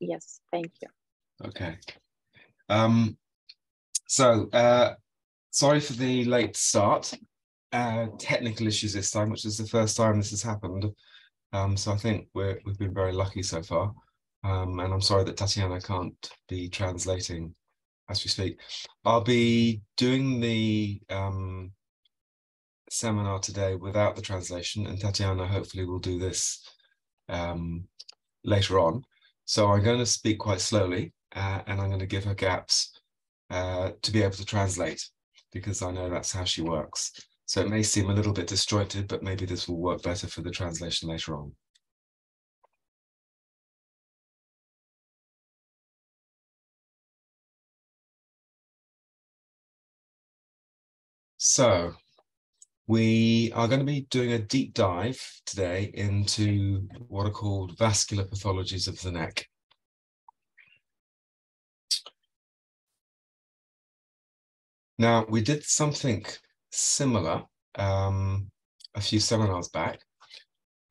Yes, thank you. Okay. Um, so, uh, sorry for the late start. Uh, technical issues this time, which is the first time this has happened. Um, so I think we're, we've been very lucky so far. Um, and I'm sorry that Tatiana can't be translating as we speak. I'll be doing the um, seminar today without the translation, and Tatiana hopefully will do this um, later on. So I'm going to speak quite slowly, uh, and I'm going to give her gaps uh, to be able to translate, because I know that's how she works. So it may seem a little bit disjointed, but maybe this will work better for the translation later on. So we are going to be doing a deep dive today into what are called vascular pathologies of the neck. Now, we did something similar um, a few seminars back,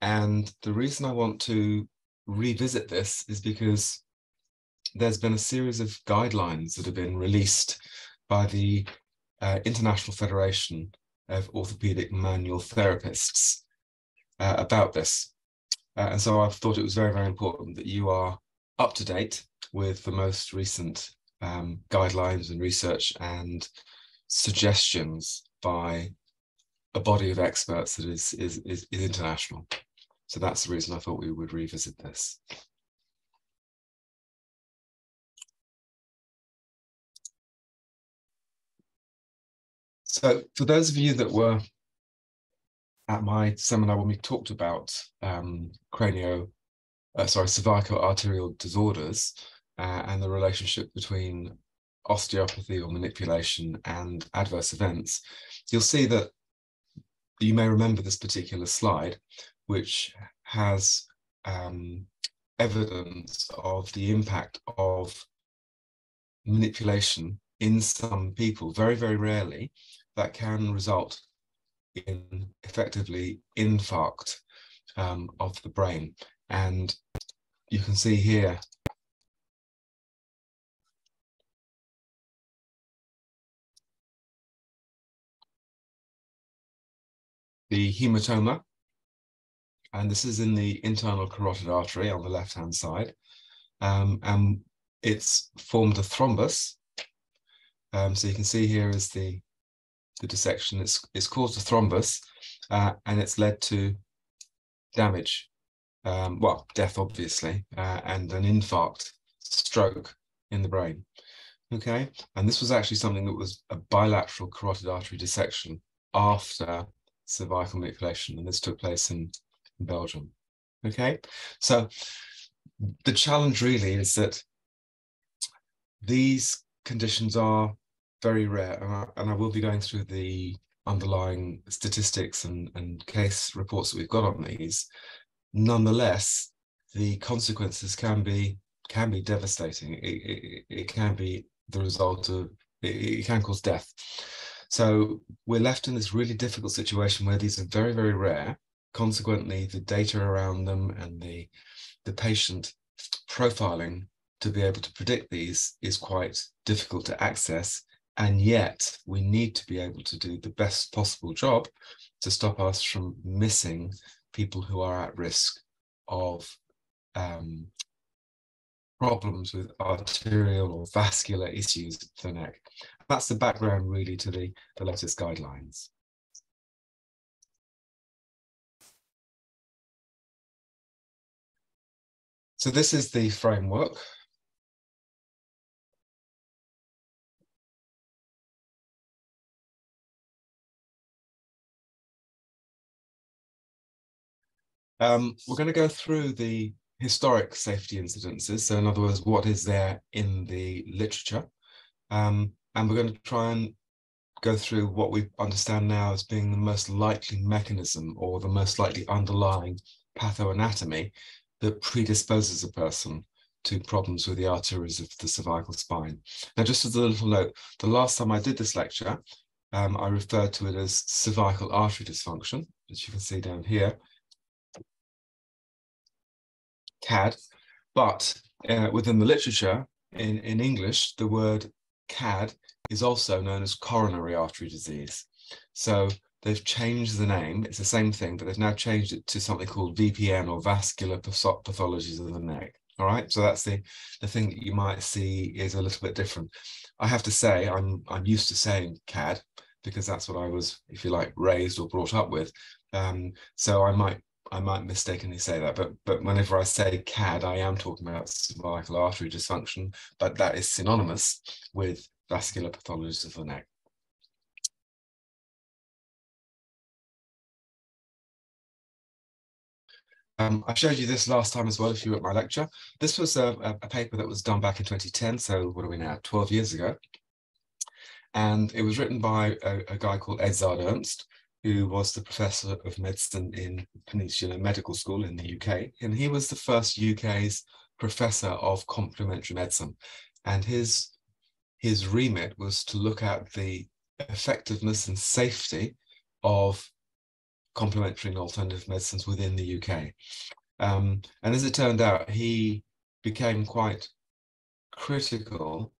and the reason I want to revisit this is because there's been a series of guidelines that have been released by the uh, International Federation of Orthopedic Manual Therapists uh, about this. Uh, and so I thought it was very, very important that you are up to date with the most recent um, guidelines and research and suggestions by a body of experts that is, is, is, is international. So that's the reason I thought we would revisit this. So for those of you that were at my seminar when we talked about um, cranio, uh, sorry, cervical arterial disorders uh, and the relationship between osteopathy or manipulation and adverse events, you'll see that you may remember this particular slide, which has um, evidence of the impact of manipulation in some people, very, very rarely, that can result in effectively infarct um, of the brain. And you can see here the hematoma, and this is in the internal carotid artery on the left-hand side. Um, and it's formed a thrombus. Um, so you can see here is the the dissection. It's, it's caused a thrombus uh, and it's led to damage, um, well, death, obviously, uh, and an infarct, stroke in the brain. Okay, and this was actually something that was a bilateral carotid artery dissection after cervical manipulation, and this took place in, in Belgium. Okay, so the challenge really is that these conditions are very rare, and I, and I will be going through the underlying statistics and, and case reports that we've got on these. Nonetheless, the consequences can be can be devastating. It, it, it can be the result of it, it can cause death. So we're left in this really difficult situation where these are very very rare. Consequently, the data around them and the the patient profiling to be able to predict these is quite difficult to access and yet, we need to be able to do the best possible job to stop us from missing people who are at risk of um, problems with arterial or vascular issues of the neck. That's the background really to the, the latest guidelines. So this is the framework Um, we're going to go through the historic safety incidences. So in other words, what is there in the literature? Um, and we're going to try and go through what we understand now as being the most likely mechanism or the most likely underlying pathoanatomy that predisposes a person to problems with the arteries of the cervical spine. Now, just as a little note, the last time I did this lecture, um, I referred to it as cervical artery dysfunction, as you can see down here. CAD, but uh, within the literature in, in English, the word CAD is also known as coronary artery disease. So they've changed the name. It's the same thing, but they've now changed it to something called VPN or vascular pathologies of the neck. All right, so that's the the thing that you might see is a little bit different. I have to say, I'm I'm used to saying CAD because that's what I was, if you like, raised or brought up with. Um, so I might I might mistakenly say that, but but whenever I say CAD, I am talking about cervical artery dysfunction, but that is synonymous with vascular pathologies of the neck. Um, I showed you this last time as well, if you were at my lecture. This was a, a, paper that was done back in 2010, so what are we now, 12 years ago. And it was written by a, a guy called Edzard Ernst, who was the professor of medicine in Peninsula Medical School in the UK. And he was the first UK's professor of complementary medicine. And his, his remit was to look at the effectiveness and safety of complementary and alternative medicines within the UK. Um, and as it turned out, he became quite critical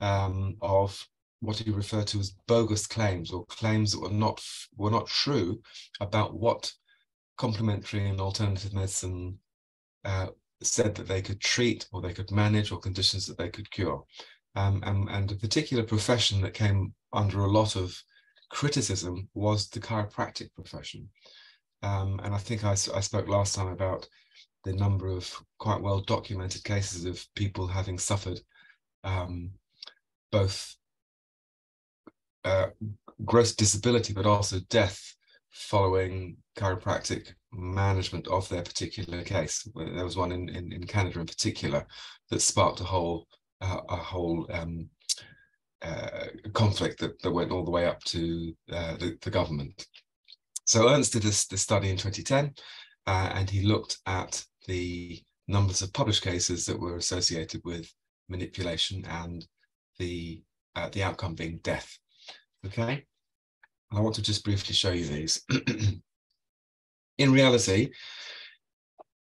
um, of what he referred to as bogus claims or claims that were not were not true about what complementary and alternative medicine uh, said that they could treat or they could manage or conditions that they could cure. Um, and, and a particular profession that came under a lot of criticism was the chiropractic profession. Um, and I think I, I spoke last time about the number of quite well documented cases of people having suffered um, both uh, gross disability, but also death following chiropractic management of their particular case. There was one in, in, in Canada in particular that sparked a whole uh, a whole um, uh, conflict that, that went all the way up to uh, the, the, government. So Ernst did this, this study in 2010, uh, and he looked at the numbers of published cases that were associated with manipulation and the uh, the outcome being death. Okay, I want to just briefly show you these. in reality,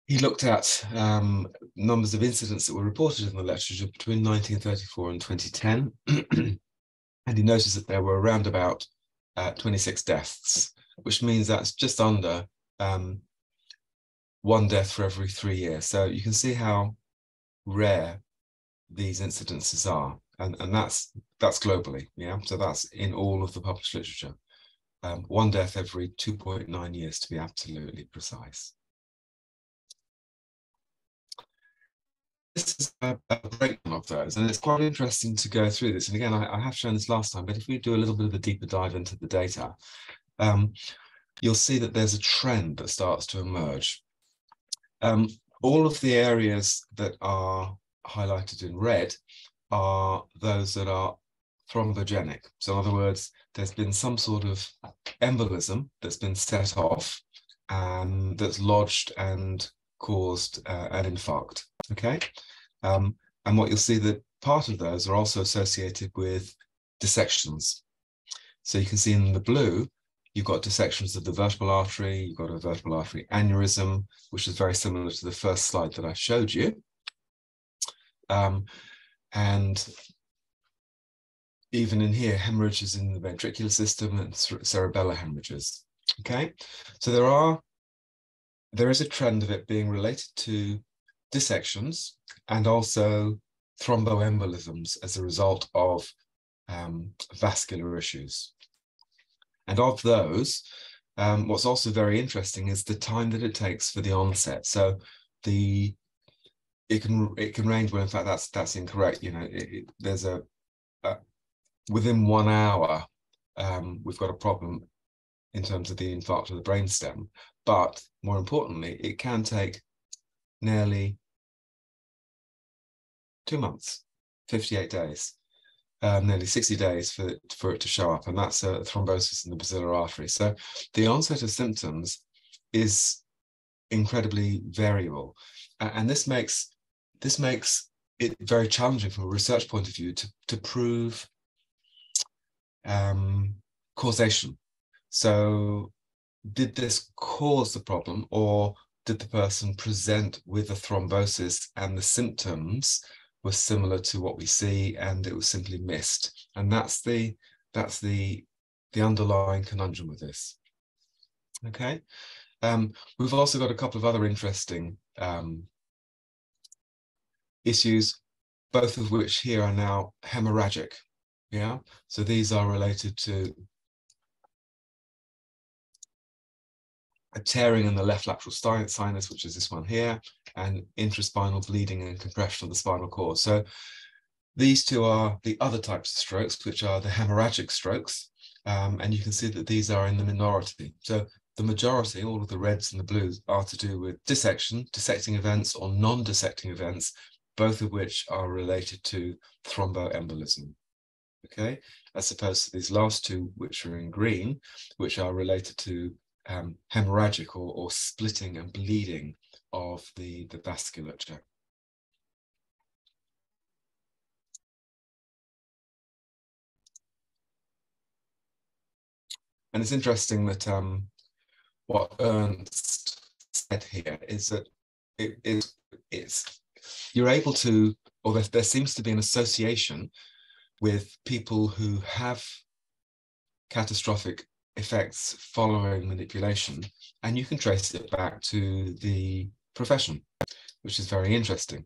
he looked at um, numbers of incidents that were reported in the literature between 1934 and 2010, and he noticed that there were around about uh, 26 deaths, which means that's just under um, one death for every three years. So you can see how rare these incidences are, and and that's that's globally, yeah. So that's in all of the published literature. Um, one death every 2.9 years, to be absolutely precise. this is a, a, breakdown of those, and it's quite interesting to go through this. And again, I, I, have shown this last time, but if we do a little bit of a deeper dive into the data, um, you'll see that there's a trend that starts to emerge. Um, all of the areas that are highlighted in red are those that are thrombogenic. So in other words, there's been some sort of embolism that's been set off and that's lodged and caused uh, an infarct. Okay. Um, and what you'll see that part of those are also associated with dissections. So you can see in the blue, you've got dissections of the vertebral artery, you've got a vertebral artery aneurysm, which is very similar to the first slide that I showed you. Um, and even in here, hemorrhages in the ventricular system and cerebellar hemorrhages. Okay, so there are there is a trend of it being related to dissections and also thromboembolisms as a result of um, vascular issues. And of those, um, what's also very interesting is the time that it takes for the onset. So the it can it can range. Well, in fact, that's that's incorrect. You know, it, it, there's a, a, within one hour, um, we've got a problem in terms of the infarct of the brainstem. But more importantly, it can take nearly two months, 58 days, um, nearly 60 days for for it to show up. And that's a thrombosis in the basilar artery. So the onset of symptoms is incredibly variable. And this makes this makes it very challenging from a research point of view to, to prove um, causation. So did this cause the problem or did the person present with a thrombosis and the symptoms were similar to what we see and it was simply missed. And that's the that's the the underlying conundrum with this. Okay. Um, we've also got a couple of other interesting um, issues, both of which here are now hemorrhagic. Yeah, so these are related to a tearing in the left lateral sinus, which is this one here, and intraspinal bleeding and compression of the spinal cord. So these two are the other types of strokes, which are the hemorrhagic strokes. Um, and you can see that these are in the minority. So the majority, all of the reds and the blues, are to do with dissection, dissecting events, or non-dissecting events, both of which are related to thromboembolism. Okay, as opposed to these last two, which are in green, which are related to um, hemorrhagic or, or splitting and bleeding of the, the vasculature. And it's interesting that um, what Ernst said here is that it is it's you're able to, or there, there seems to be an association with people who have catastrophic effects following manipulation, and you can trace it back to the profession, which is very interesting.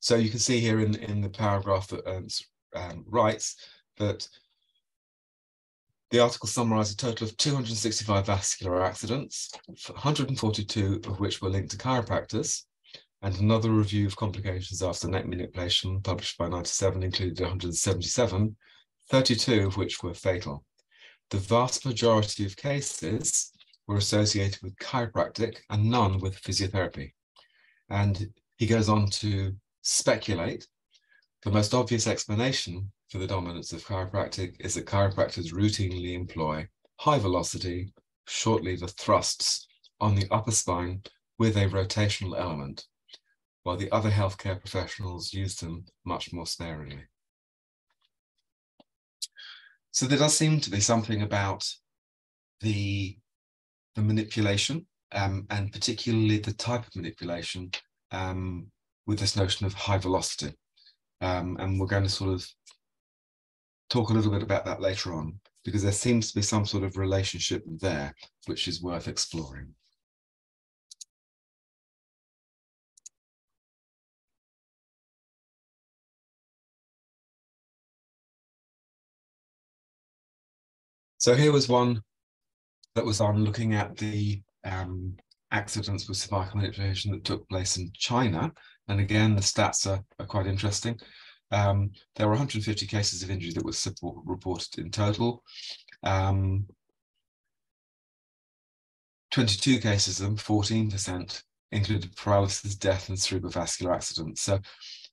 So you can see here in, in the paragraph that Ernst um, writes that the article summarized a total of 265 vascular accidents, 142 of which were linked to chiropractors, and another review of complications after neck manipulation published by 97 included 177, 32 of which were fatal. The vast majority of cases were associated with chiropractic and none with physiotherapy. And he goes on to speculate the most obvious explanation for the dominance of chiropractic is that chiropractors routinely employ high velocity, short lever thrusts on the upper spine with a rotational element, while the other healthcare professionals use them much more sparingly. So there does seem to be something about the, the manipulation um, and particularly the type of manipulation um, with this notion of high velocity. Um, and we're going to sort of talk a little bit about that later on because there seems to be some sort of relationship there which is worth exploring. So here was one that was on looking at the um, accidents with cervical manipulation that took place in China. And again, the stats are, are quite interesting. Um, there were 150 cases of injury that were support, reported in total. Um, 22 cases of them, 14%, included paralysis, death, and cerebrovascular accidents. So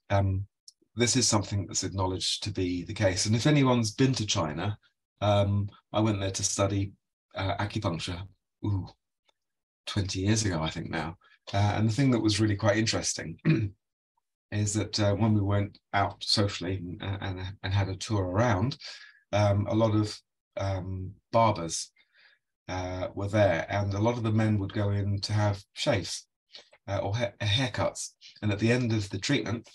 um, this is something that's acknowledged to be the case. And if anyone's been to China, um, I went there to study uh, acupuncture, ooh, 20 years ago, I think now. Uh, and the thing that was really quite interesting is that uh, when we went out socially and, and, and had a tour around, um, a lot of um, barbers uh, were there, and a lot of the men would go in to have shaves uh, or ha haircuts. And at the end of the treatment,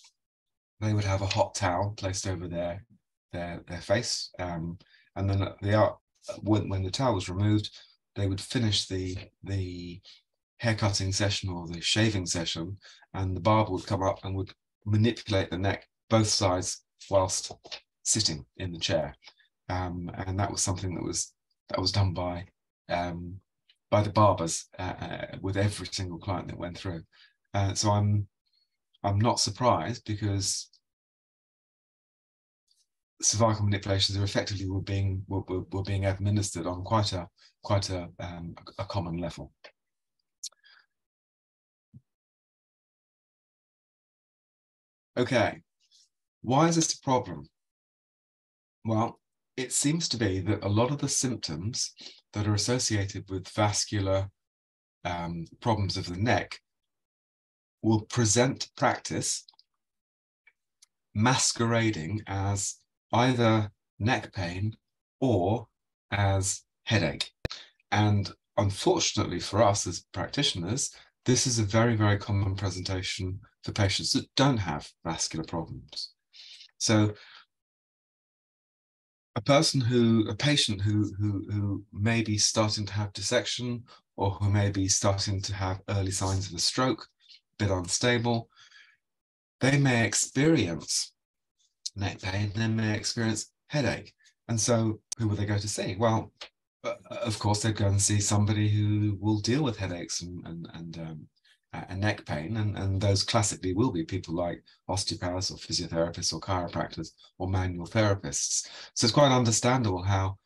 they would have a hot towel placed over their their, their face. Um, and then the art when, when the towel was removed, they would finish the the haircutting session or the shaving session, and the barber would come up and would manipulate the neck both sides whilst sitting in the chair, um, and that was something that was that was done by um, by the barbers uh, uh, with every single client that went through. Uh, so I'm I'm not surprised because cervical manipulations are effectively were being were, were, being administered on quite a quite a, um, a common level. Okay, why is this a problem? Well, it seems to be that a lot of the symptoms that are associated with vascular um, problems of the neck will present practice masquerading as either neck pain or as headache. And unfortunately for us as practitioners, this is a very, very common presentation for patients that don't have vascular problems. So a person who, a patient who, who, who may be starting to have dissection or who may be starting to have early signs of a stroke, a bit unstable, they may experience neck pain, they may experience headache. And so who will they go to see? Well, uh, of course, they'd go and see somebody who will deal with headaches and, and, and um, and neck pain, and, and those classically will be people like osteopaths or physiotherapists or chiropractors or manual therapists. So it's quite understandable how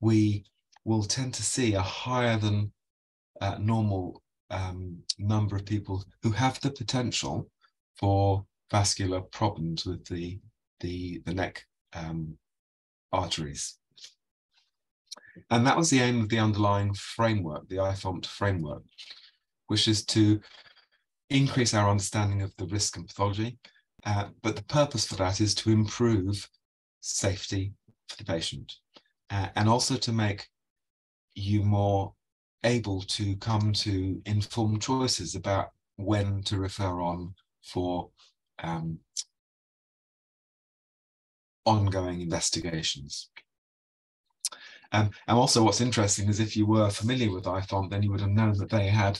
we will tend to see a higher than uh, normal um, number of people who have the potential for vascular problems with the the, the neck um, arteries. And that was the aim of the underlying framework, the IFOMT framework, which is to increase our understanding of the risk and pathology. Uh, but the purpose for that is to improve safety for the patient uh, and also to make you more able to come to informed choices about when to refer on for um, ongoing investigations. Um, and also what's interesting is if you were familiar with IFOMT, then you would have known that they had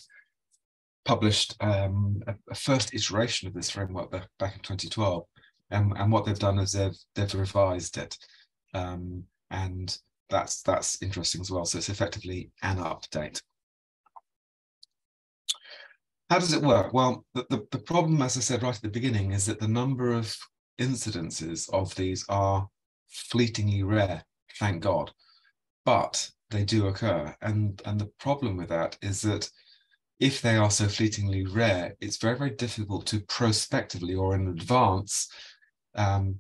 published um, a, a, first iteration of this framework back, back in 2012. And, and what they've done is they've, they've revised it. Um, and that's, that's interesting as well. So it's effectively an update. How does it work? Well, the, the, the problem, as I said right at the beginning, is that the number of incidences of these are fleetingly rare, thank God, but they do occur. And, and the problem with that is that if they are so fleetingly rare, it's very, very difficult to prospectively or in advance um,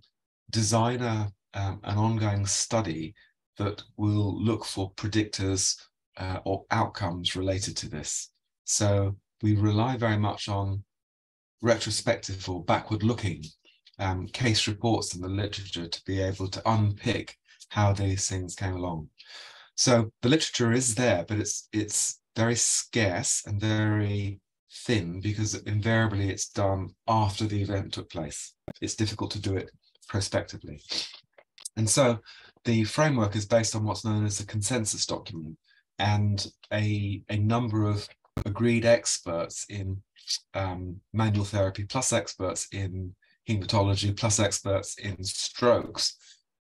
design a, um, an ongoing study that will look for predictors uh, or outcomes related to this. So we rely very much on retrospective or backward looking um, case reports in the literature to be able to unpick how these things came along. So the literature is there, but it's it's very scarce and very thin because invariably it's done after the event took place. It's difficult to do it prospectively. And so the framework is based on what's known as a consensus document and a, a number of agreed experts in um, manual therapy plus experts in hematology plus experts in strokes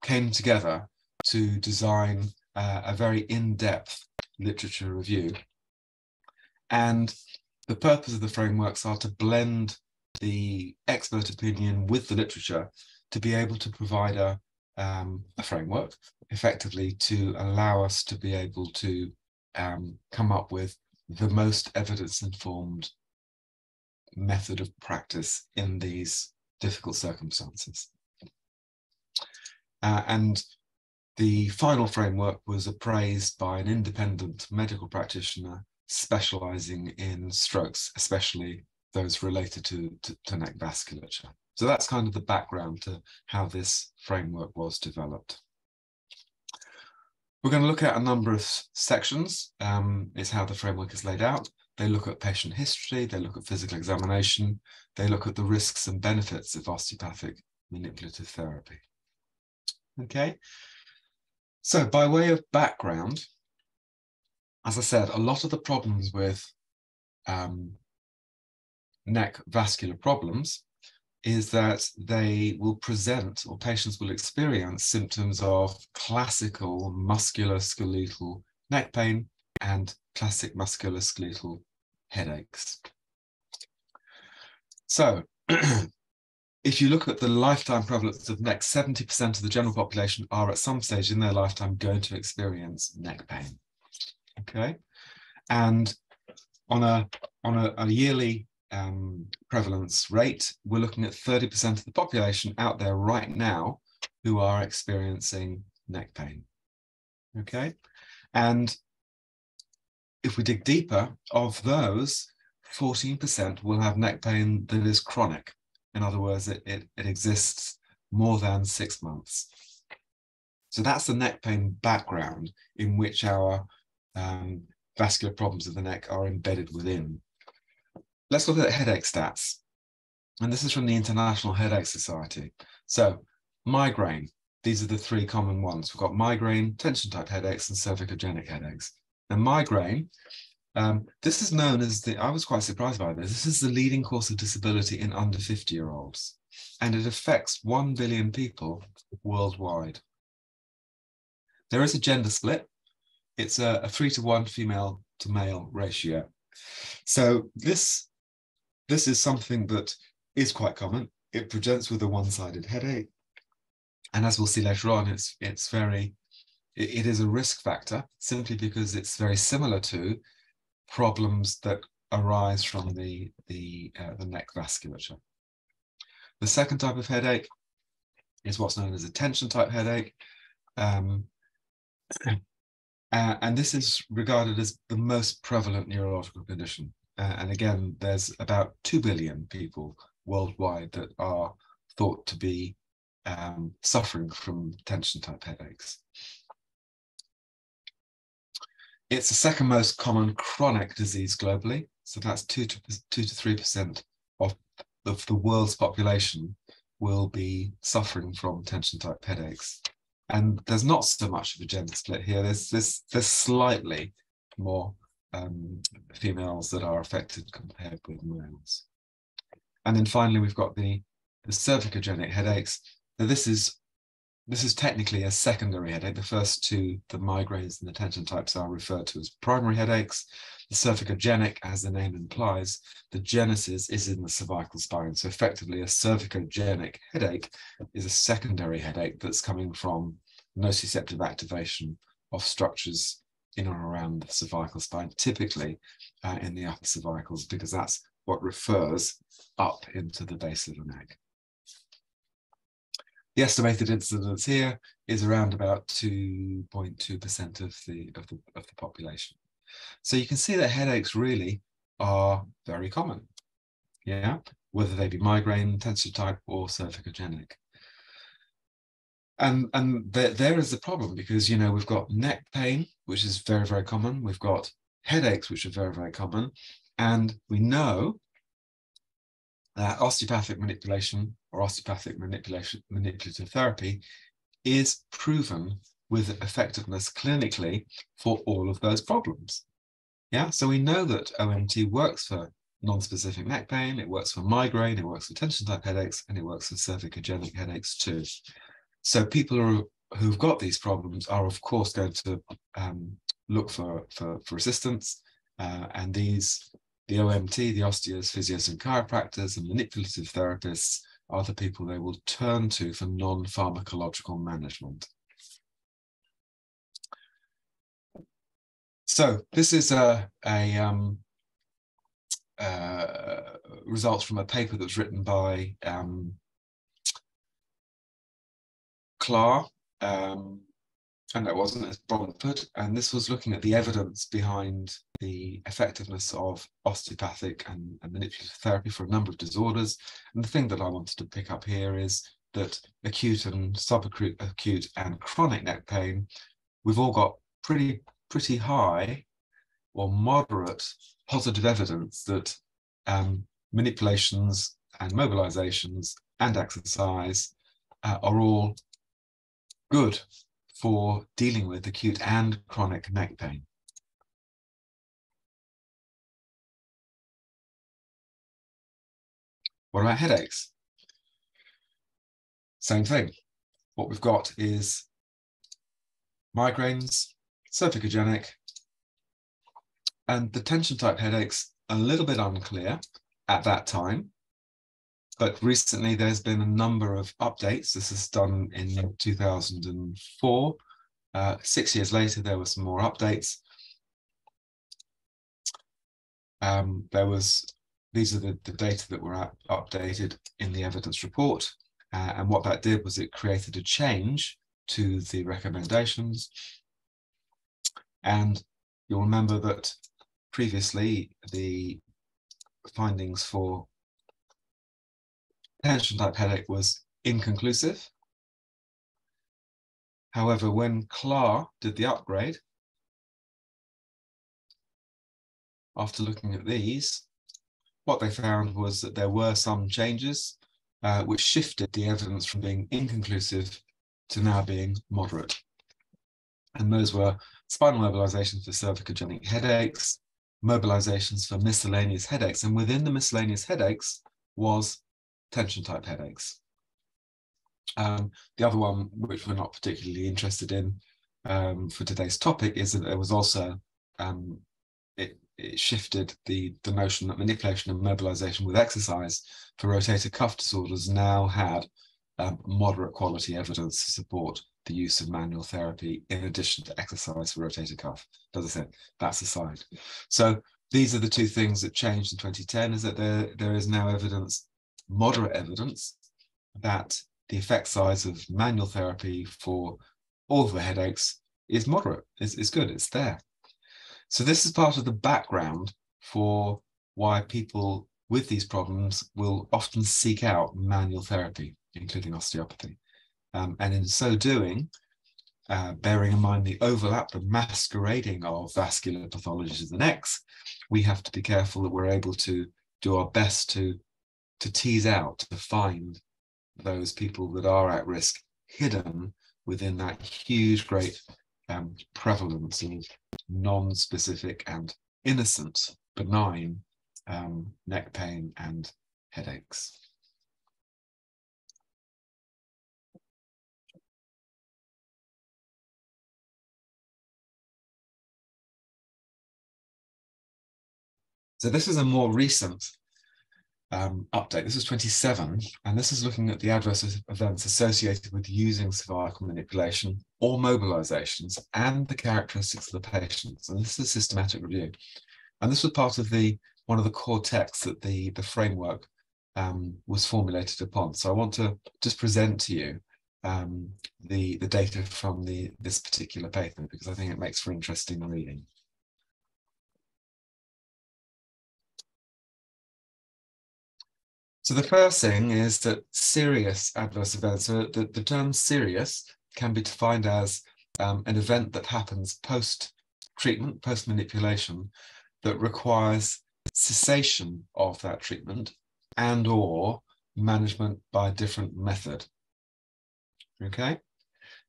came together to design uh, a very in-depth literature review. And the purpose of the frameworks are to blend the expert opinion with the literature to be able to provide a, um, a framework effectively to allow us to be able to um, come up with the most evidence informed method of practice in these difficult circumstances. Uh, and the final framework was appraised by an independent medical practitioner specializing in strokes, especially those related to, to, to, neck vasculature. So that's kind of the background to how this framework was developed. We're going to look at a number of sections. Um, is how the framework is laid out. They look at patient history, they look at physical examination, they look at the risks and benefits of osteopathic manipulative therapy. Okay, so by way of background, as I said, a lot of the problems with um, neck vascular problems is that they will present or patients will experience symptoms of classical musculoskeletal neck pain and classic musculoskeletal headaches. So if you look at the lifetime prevalence of neck, 70% of the general population are at some stage in their lifetime going to experience neck pain okay? And on a, on a, a yearly um, prevalence rate, we're looking at 30% of the population out there right now who are experiencing neck pain, okay? And if we dig deeper, of those, 14% will have neck pain that is chronic. In other words, it, it, it exists more than six months. So that's the neck pain background in which our um, vascular problems of the neck are embedded within. let's look at headache stats. And this is from the International Headache Society. So migraine, these are the three common ones. We've got migraine, tension type headaches, and cervicogenic headaches. Now migraine, um, this is known as the, I was quite surprised by this. This is the leading cause of disability in under 50 year olds, and it affects 1 billion people worldwide. There is a gender split. It's a, a three to one female to male ratio. So this, this is something that is quite common. It presents with a one-sided headache. And as we'll see later on, it's, it's very, it, is a risk factor simply because it's very similar to problems that arise from the, the, uh, the neck vasculature. The second type of headache is what's known as a tension type headache. Um, uh, and this is regarded as the most prevalent neurological condition. Uh, and again, there's about 2 billion people worldwide that are thought to be um, suffering from tension type headaches. It's the second most common chronic disease globally. So that's two to two to three percent of, of the world's population will be suffering from tension type headaches. And there's not so much of a gender split here. There's there's, there's slightly more um, females that are affected compared with males. And then finally, we've got the, the cervicogenic headaches. Now this is this is technically a secondary headache. The first two, the migraines and the tension types, are referred to as primary headaches. The cervicogenic, as the name implies, the genesis is in the cervical spine. So effectively, a cervicogenic headache is a secondary headache that's coming from nociceptive activation of structures in or around the cervical spine, typically uh, in the upper cervicals, because that's what refers up into the base of the neck. The estimated incidence here is around about 2.2% of the, of, the, of the population. So you can see that headaches really are very common, yeah, whether they be migraine, tension type, or cervicogenic. And, and there, there is the problem because, you know, we've got neck pain, which is very, very common. We've got headaches, which are very, very common. And we know that osteopathic manipulation or osteopathic manipulation manipulative therapy is proven with effectiveness clinically for all of those problems. Yeah, so we know that OMT works for non-specific neck pain, it works for migraine, it works for tension type headaches, and it works for cervicogenic headaches too. So people who, who've got these problems are of course going to um, look for, for, for assistance, uh, and these the OMT, the osteos, physios, and chiropractors, and manipulative therapists are the people they will turn to for non pharmacological management. So this is a, a um, uh, results from a paper that was written by um, Clar um, and that wasn't as Bronfort, and this was looking at the evidence behind the effectiveness of osteopathic and, and, manipulative therapy for a number of disorders. And the thing that I wanted to pick up here is that acute and subacute acute and chronic neck pain, we've all got pretty pretty high or moderate positive evidence that um, manipulations and mobilizations and exercise uh, are all good for dealing with acute and chronic neck pain. What about headaches? Same thing. What we've got is migraines, cervicogenic, and the tension type headaches, a little bit unclear at that time. But recently, there's been a number of updates. This is done in 2004. Uh, six years later, there were some more updates. Um, there was these are the, the data that were up, updated in the evidence report. Uh, and what that did was it created a change to the recommendations. And you'll remember that previously the findings for tension type headache was inconclusive. However, when Clar did the upgrade, after looking at these, what they found was that there were some changes uh, which shifted the evidence from being inconclusive to now being moderate. And those were spinal mobilizations for cervicogenic headaches, mobilizations for miscellaneous headaches, and within the miscellaneous headaches was tension type headaches. Um, the other one, which we're not particularly interested in um, for today's topic, is that there was also um, it, it, shifted the the notion that manipulation and mobilization with exercise for rotator cuff disorders now had um, moderate quality evidence to support the use of manual therapy in addition to exercise for rotator cuff. As I said, that's aside. So these are the two things that changed in 2010 is that there, there is now evidence, moderate evidence, that the effect size of manual therapy for all the headaches is moderate, it's, is good, it's there. So this is part of the background for why people with these problems will often seek out manual therapy, including osteopathy. Um, and in so doing, uh, bearing in mind the overlap, the masquerading of vascular pathologies of the necks, we have to be careful that we're able to do our best to, to tease out, to find those people that are at risk hidden within that huge, great um, prevalence of non-specific and innocent, benign um, neck pain and headaches. So this is a more recent um, update. This is 27, and this is looking at the adverse events associated with using cervical manipulation or mobilizations and the characteristics of the patients. And this is a systematic review. And this was part of the one of the core texts that the, the framework um, was formulated upon. So I want to just present to you um, the, the data from the, this particular paper because I think it makes for interesting reading. So the first thing is that serious adverse events, so the, the term serious can be defined as um, an event that happens post-treatment, post-manipulation, that requires cessation of that treatment and or management by a different method. Okay,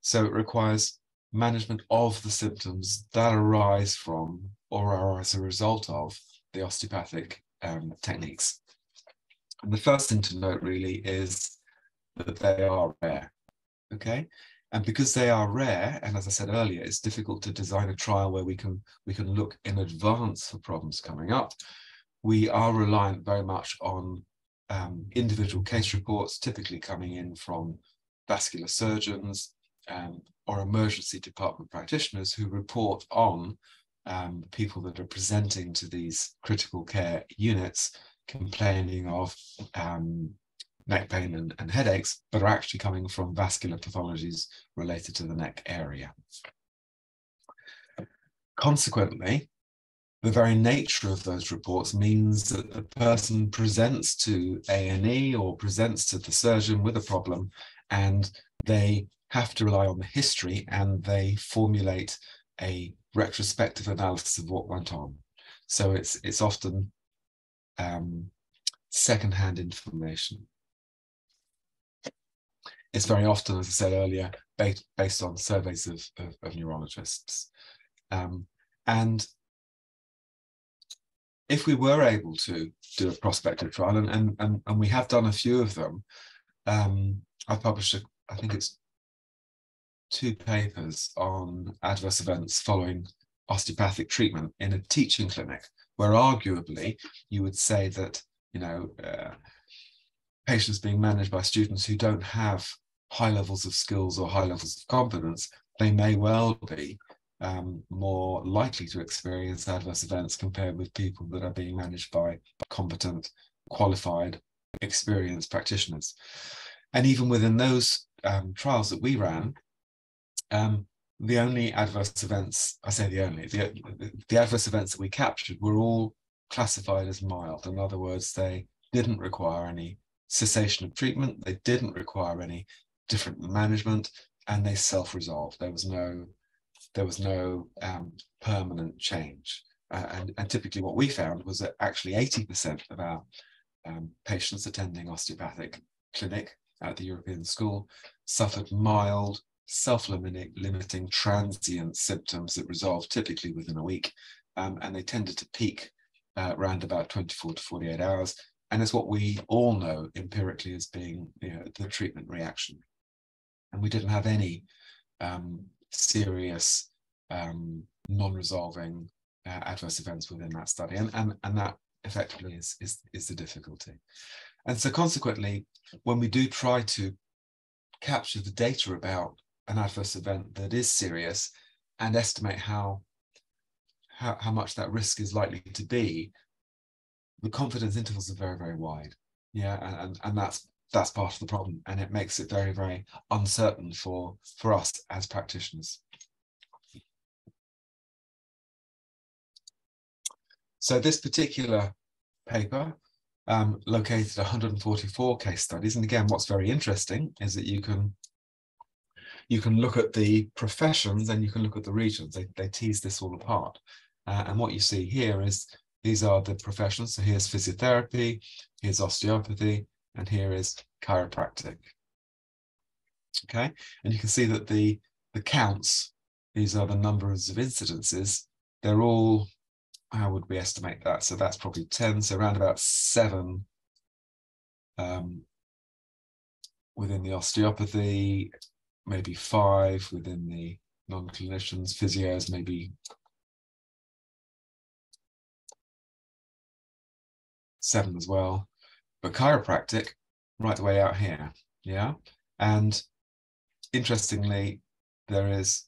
so it requires management of the symptoms that arise from or are as a result of the osteopathic um, techniques. The first thing to note really is that they are rare. Okay. And because they are rare, and as I said earlier, it's difficult to design a trial where we can we can look in advance for problems coming up. We are reliant very much on um, individual case reports, typically coming in from vascular surgeons um, or emergency department practitioners who report on um, people that are presenting to these critical care units complaining of um, neck pain and, and, headaches, but are actually coming from vascular pathologies related to the neck area. Consequently, the very nature of those reports means that the person presents to A&E or presents to the surgeon with a problem and they have to rely on the history and they formulate a retrospective analysis of what went on. So it's it's often um, secondhand information. It's very often, as I said earlier, based, based on surveys of, of, of neurologists. Um, and if we were able to do a prospective trial, and, and, and, and we have done a few of them, um, I've published, a, I think it's two papers on adverse events following osteopathic treatment in a teaching clinic where arguably you would say that you know uh, patients being managed by students who don't have high levels of skills or high levels of competence, they may well be um, more likely to experience adverse events compared with people that are being managed by competent, qualified, experienced practitioners. And even within those um, trials that we ran, um, the only adverse events, I say the only, the, the adverse events that we captured were all classified as mild. In other words, they didn't require any cessation of treatment, they didn't require any different management, and they self-resolved. There was no there was no um, permanent change. Uh, and, and typically what we found was that actually 80% of our um, patients attending osteopathic clinic at the European School suffered mild, self-limiting transient symptoms that resolve typically within a week. Um, and they tended to peak uh, around about 24 to 48 hours. And it's what we all know empirically as being you know, the treatment reaction. And we didn't have any um, serious um, non-resolving uh, adverse events within that study. And, and, and that effectively is, is, is the difficulty. And so consequently, when we do try to capture the data about an adverse event that is serious and estimate how, how, how much that risk is likely to be, the confidence intervals are very, very wide. Yeah, and, and that's that's part of the problem. And it makes it very, very uncertain for, for us as practitioners. So this particular paper um, located 144 case studies. And again, what's very interesting is that you can you can look at the professions and you can look at the regions. They, they tease this all apart. Uh, and what you see here is these are the professions. So here's physiotherapy, here's osteopathy, and here is chiropractic. Okay, and you can see that the, the counts, these are the numbers of incidences, they're all how would we estimate that? So that's probably 10, so around about seven um, within the osteopathy, maybe five within the non-clinicians, physios, maybe seven as well. But chiropractic, right the way out here, yeah? And interestingly, there is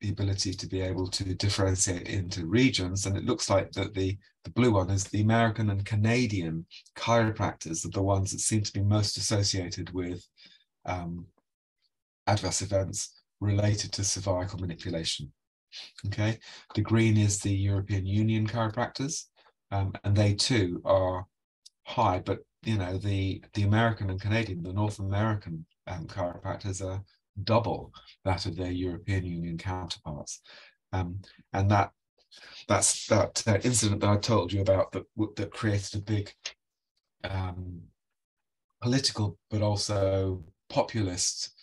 the ability to be able to differentiate into regions. And it looks like that the, the blue one is the American and Canadian chiropractors are the ones that seem to be most associated with um, adverse events related to cervical manipulation. Okay, the green is the European Union chiropractors, um, and they too are high, but you know the the American and Canadian, the North American um, chiropractors are double that of their European Union counterparts. Um, and that that's that uh, incident that I told you about that that created a big um, political but also populist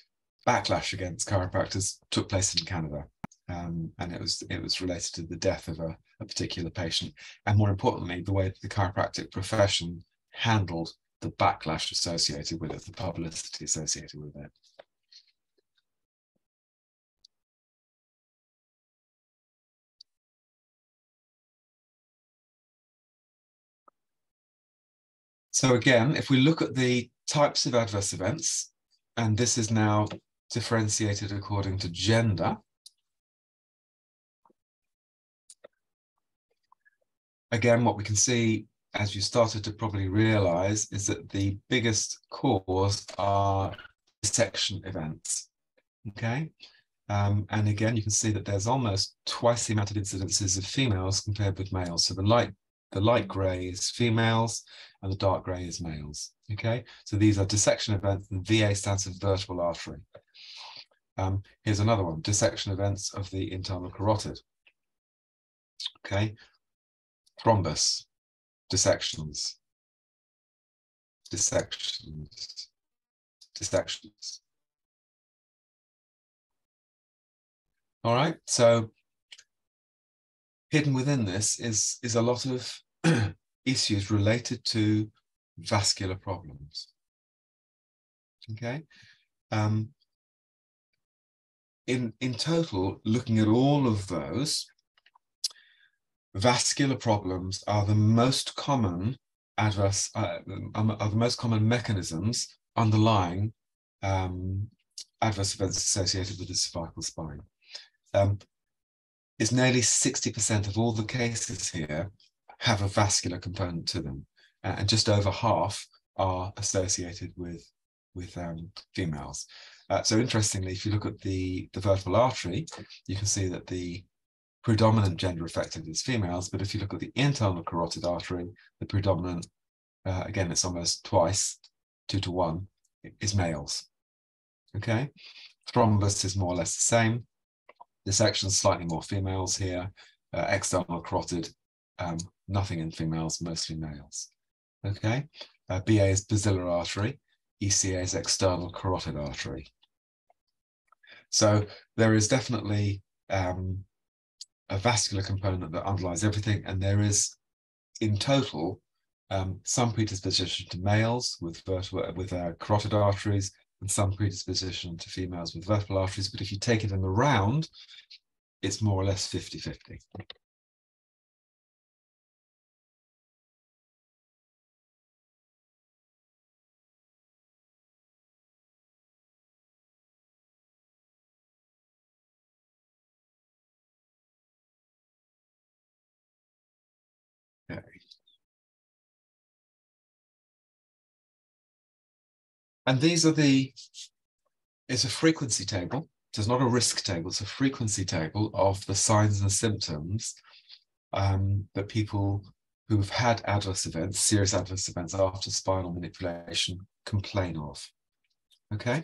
backlash against chiropractors took place in Canada. Um, and it was it was related to the death of a, a particular patient, and more importantly, the way the chiropractic profession handled the backlash associated with it, the publicity associated with it. So again, if we look at the types of adverse events, and this is now differentiated according to gender, again, what we can see, as you started to probably realize, is that the biggest cause are dissection events. Okay. Um, and again, you can see that there's almost twice the amount of incidences of females compared with males. So the light the light gray is females and the dark gray is males. Okay, so these are dissection events, and VA stands for vertebral artery. Um, here's another one, dissection events of the internal carotid. Okay, thrombus, dissections, dissections, dissections. All right, so hidden within this is, is a lot of issues related to vascular problems. Okay. Um, in, in total, looking at all of those, vascular problems are the most common adverse, uh, um, are the most common mechanisms underlying um, adverse events associated with the cervical spine. Um, is nearly 60% of all the cases here have a vascular component to them, and just over half are associated with, with um, females. Uh, so interestingly, if you look at the, the vertebral artery, you can see that the predominant gender affected is females, but if you look at the internal carotid artery, the predominant, uh, again, it's almost twice, two to one, is males. Okay, thrombus is more or less the same. Dissection is slightly more females here. Uh, external carotid um, nothing in females, mostly males. Okay, uh, BA is basilar artery, ECA is external carotid artery. So there is definitely um, a vascular component that underlies everything, and there is, in total, um, some predisposition to males with vertebral, with uh, carotid arteries, and some predisposition to females with vertebral arteries. But if you take it in the round, it's more or less 50 50. And these are the, it's a frequency table. It's not a risk table, it's a frequency table of the signs and symptoms um, that people who've had adverse events, serious adverse events after spinal manipulation complain of. Okay?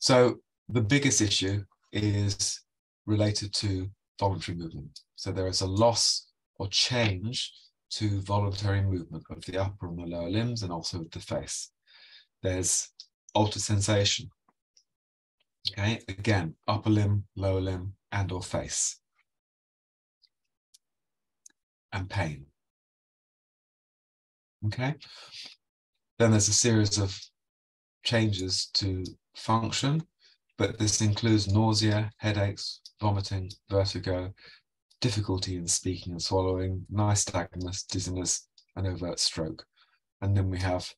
So the biggest issue is related to voluntary movement. So there is a loss or change to voluntary movement of the upper and the lower limbs and also of the face. There's altered sensation. Okay, again, upper limb, lower limb, and or face. And pain. Okay. Then there's a series of changes to function, but this includes nausea, headaches, vomiting, vertigo, difficulty in speaking and swallowing, nystagmus, dizziness, and overt stroke. And then we have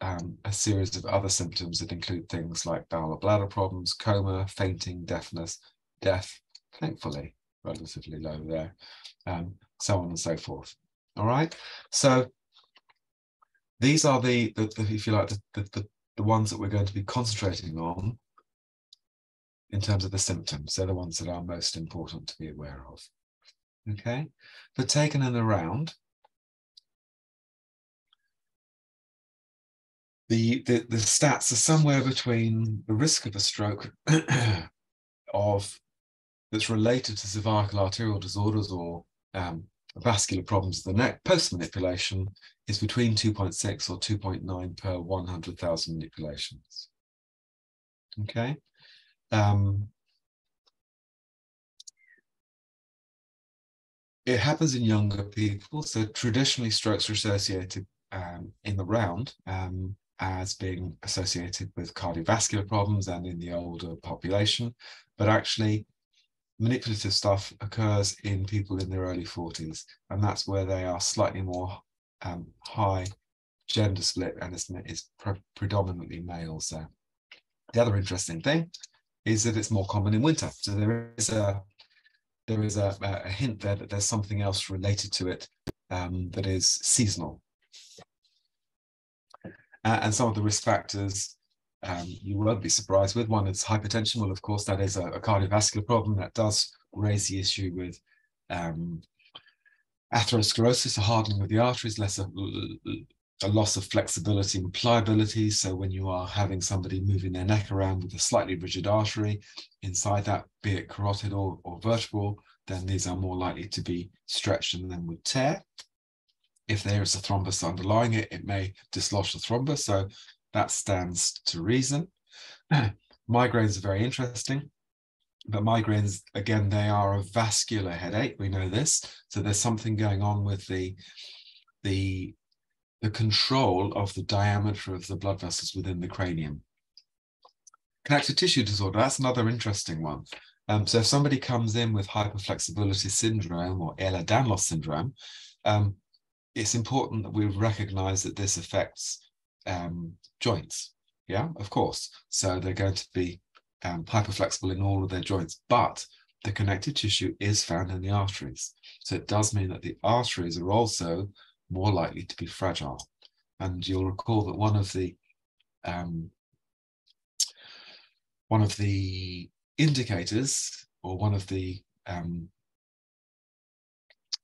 um, a series of other symptoms that include things like bowel or bladder problems, coma, fainting, deafness, death, thankfully, relatively low there, um, so on and so forth. All right. So these are the, the, the if you like, the, the, the ones that we're going to be concentrating on in terms of the symptoms. They're the ones that are most important to be aware of okay? But taken in the round, the, the, the stats are somewhere between the risk of a stroke of that's related to cervical arterial disorders or um, vascular problems of the neck post manipulation is between 2.6 or 2.9 per 100,000 manipulations. Okay. Um, it happens in younger people. So traditionally, strokes are associated um, in the round um, as being associated with cardiovascular problems and in the older population. But actually, manipulative stuff occurs in people in their early 40s, and that's where they are slightly more um, high gender split, and it's, it's pre predominantly males there. The other interesting thing is that it's more common in winter. So there is a there is a, a hint there that there's something else related to it um, that is seasonal. Uh, and some of the risk factors um, you won't be surprised with. One is hypertension. Well, of course, that is a, a cardiovascular problem that does raise the issue with um, atherosclerosis, a hardening of the arteries, less a loss of flexibility and pliability. So when you are having somebody moving their neck around with a slightly rigid artery inside that, be it carotid or, or vertebral, then these are more likely to be stretched and then would tear. If there is a thrombus underlying it, it may dislodge the thrombus. So that stands to reason. migraines are very interesting. But migraines, again, they are a vascular headache. We know this. So there's something going on with the, the the control of the diameter of the blood vessels within the cranium. Connective tissue disorder, that's another interesting one. Um, so if somebody comes in with hyperflexibility syndrome or Ehlers-Danlos syndrome, um, it's important that we recognize that this affects um, joints. Yeah, of course. So they're going to be um, hyperflexible in all of their joints, but the connective tissue is found in the arteries. So it does mean that the arteries are also more likely to be fragile. And you'll recall that one of the um, one of the indicators or one of the um,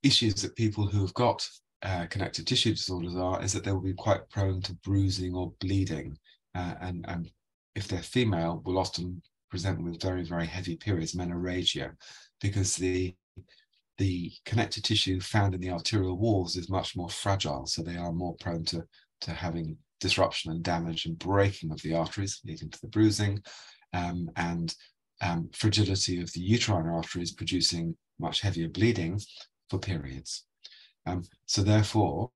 issues that people who have got uh, connective tissue disorders are is that they will be quite prone to bruising or bleeding. Uh, and, and if they're female, will often present with very, very heavy periods, menorrhagia, because the the connective tissue found in the arterial walls is much more fragile, so they are more prone to, to having disruption and damage and breaking of the arteries, leading to the bruising, um, and um, fragility of the uterine arteries producing much heavier bleeding for periods. Um, so therefore,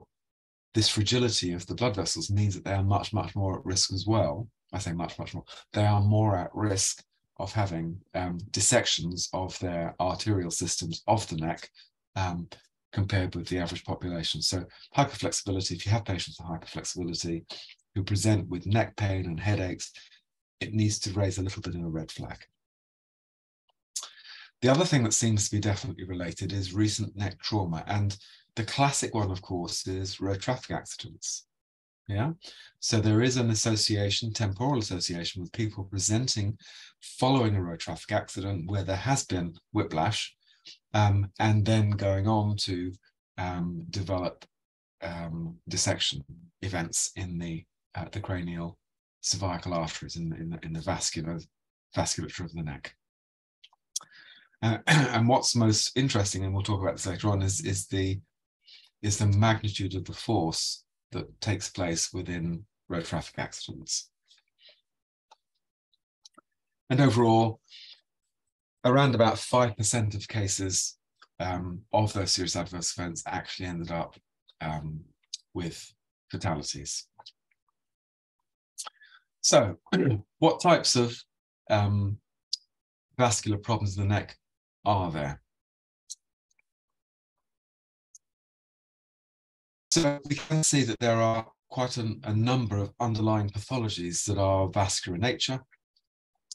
this fragility of the blood vessels means that they are much, much more at risk as well. I say much, much more. They are more at risk of having um, dissections of their arterial systems of the neck um, compared with the average population. So hyperflexibility, if you have patients with hyperflexibility who present with neck pain and headaches, it needs to raise a little bit of a red flag. The other thing that seems to be definitely related is recent neck trauma. And the classic one, of course, is road traffic accidents. Yeah. So there is an association, temporal association with people presenting following a road traffic accident where there has been whiplash um, and then going on to um, develop um, dissection events in the uh, the cranial cervical arteries in the, in the, in the vascular vasculature of the neck. Uh, and what's most interesting, and we'll talk about this later on, is is the is the magnitude of the force that takes place within road traffic accidents. And overall, around about 5% of cases um, of those serious adverse events actually ended up um, with fatalities. So, what types of um, vascular problems in the neck are there? So we can see that there are quite a, a number of underlying pathologies that are vascular in nature,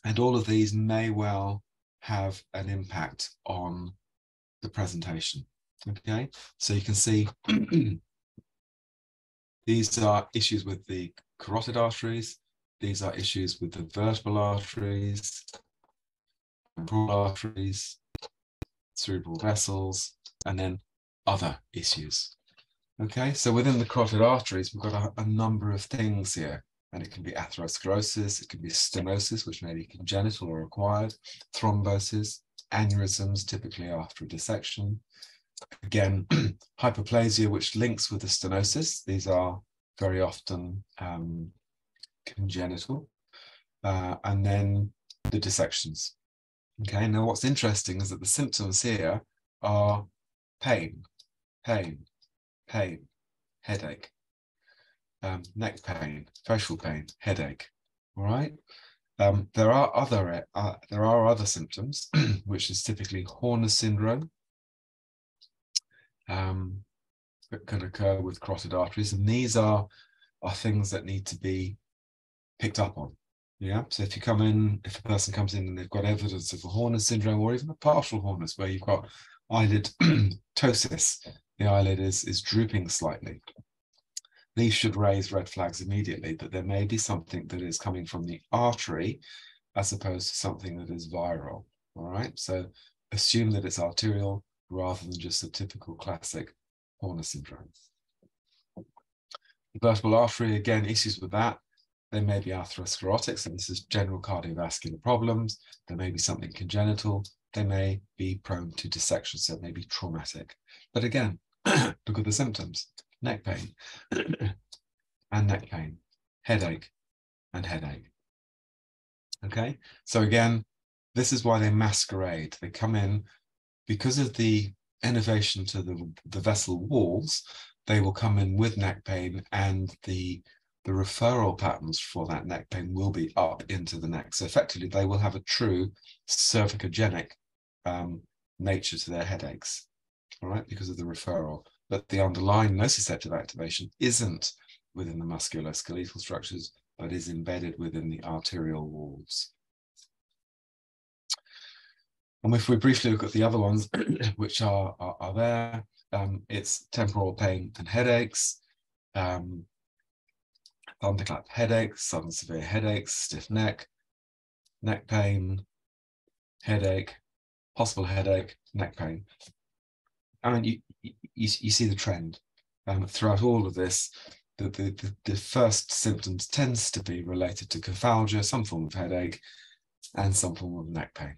and all of these may well have an impact on the presentation. Okay, so you can see these are issues with the carotid arteries, these are issues with the vertebral arteries, temporal arteries, cerebral vessels, and then other issues. Okay, so within the carotid arteries, we've got a, a, number of things here, and it can be atherosclerosis, it can be stenosis, which may be congenital or acquired, thrombosis, aneurysms, typically after a dissection. Again, hyperplasia, which links with the stenosis. These are very often um, congenital. Uh, and then the dissections. Okay, now what's interesting is that the symptoms here are pain, pain, pain, headache, um, neck pain, facial pain, headache. All right. Um, there are other uh, there are other symptoms, which is typically Horner syndrome, um, that can occur with carotid arteries, and these are are things that need to be picked up on. Yeah. So if you come in, if a person comes in and they've got evidence of a Horner syndrome or even a partial Horner's, where you've got eyelid ptosis, the eyelid is, is drooping slightly. These should raise red flags immediately that there may be something that is coming from the artery as opposed to something that is viral. All right, so assume that it's arterial rather than just a typical classic Horner syndrome. The vertebral artery, again, issues with that. There may be atherosclerotic, so this is general cardiovascular problems. There may be something congenital. They may be prone to dissection, so it may be traumatic. But again, look at the symptoms neck pain and neck pain, headache and headache. Okay, so again, this is why they masquerade. They come in because of the innervation to the, the vessel walls, they will come in with neck pain and the the referral patterns for that neck pain will be up into the neck. So effectively, they will have a true cervicogenic um, nature to their headaches right, because of the referral. But the underlying nociceptive activation isn't within the musculoskeletal structures, but is embedded within the arterial walls. And if we briefly look at the other ones, which are, are, are there, um, it's temporal pain and headaches, um, thunderclap headaches, sudden severe headaches, stiff neck, neck pain, headache, possible headache, neck pain. I mean, you, you, you see the trend um, throughout all of this. The, the, the, first symptoms tends to be related to cephalgia, some form of headache, and some form of neck pain.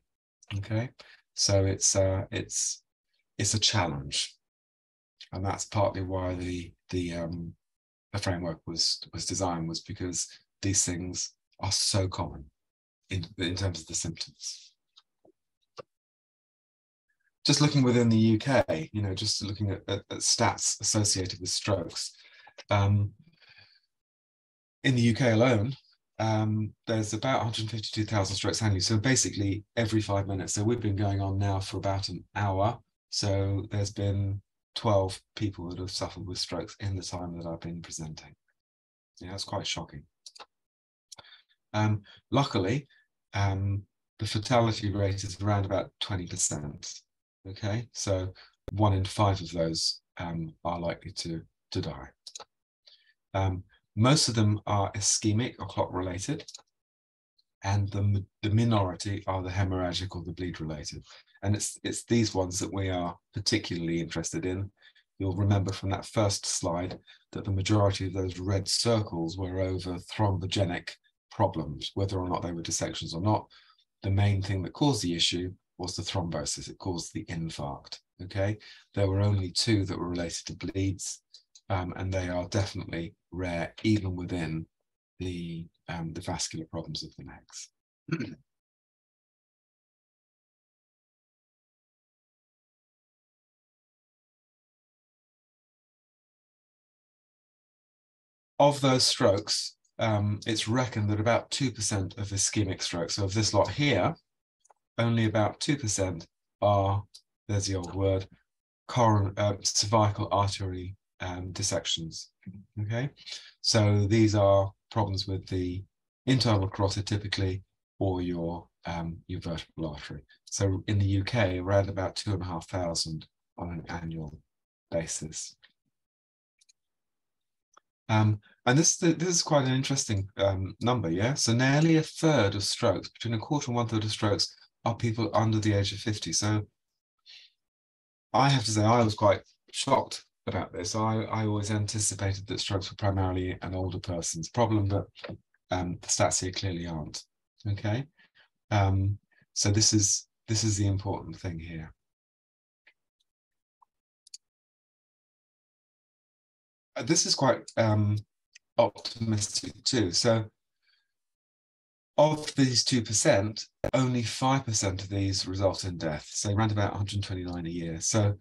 Okay, so it's uh, it's it's a challenge. And that's partly why the the um, the framework was was designed was because these things are so common in, in terms of the symptoms. Just looking within the UK, you know, just looking at, at, at stats associated with strokes. Um, in the UK alone, um, there's about 152,000 strokes annually. So basically every five minutes. So we've been going on now for about an hour. So there's been 12 people that have suffered with strokes in the time that I've been presenting. Yeah, that's quite shocking. Um, luckily, um, the fatality rate is around about 20%. Okay, so one in five of those um, are likely to, to die. Um, most of them are ischemic or clot related, and the, the minority are the hemorrhagic or the bleed related. And it's, it's these ones that we are particularly interested in. You'll remember from that first slide that the majority of those red circles were over thrombogenic problems, whether or not they were dissections or not. The main thing that caused the issue was the thrombosis. It caused the infarct. Okay, there were only two that were related to bleeds, um, and they are definitely rare, even within the um, the vascular problems of the legs. of those strokes, um, it's reckoned that about 2% of ischemic strokes, so of this lot here, only about 2% are, there's the old word, coron, uh, cervical artery um, dissections. Okay, so these are problems with the internal carotid typically, or your um, your vertebral artery. So in the UK, around about two and a half thousand on an annual basis. Um, and this, this is quite an interesting um, number, yeah? So nearly a third of strokes, between a quarter and one third of strokes, are people under the age of 50. So I have to say, I was quite shocked about this. I, I always anticipated that strokes were primarily an older person's problem, but um, the stats here clearly aren't. Okay, um, so this is this is the important thing here. Uh, this is quite um, optimistic too. So of these 2%, only 5% of these result in death. So around about 129 a year. So,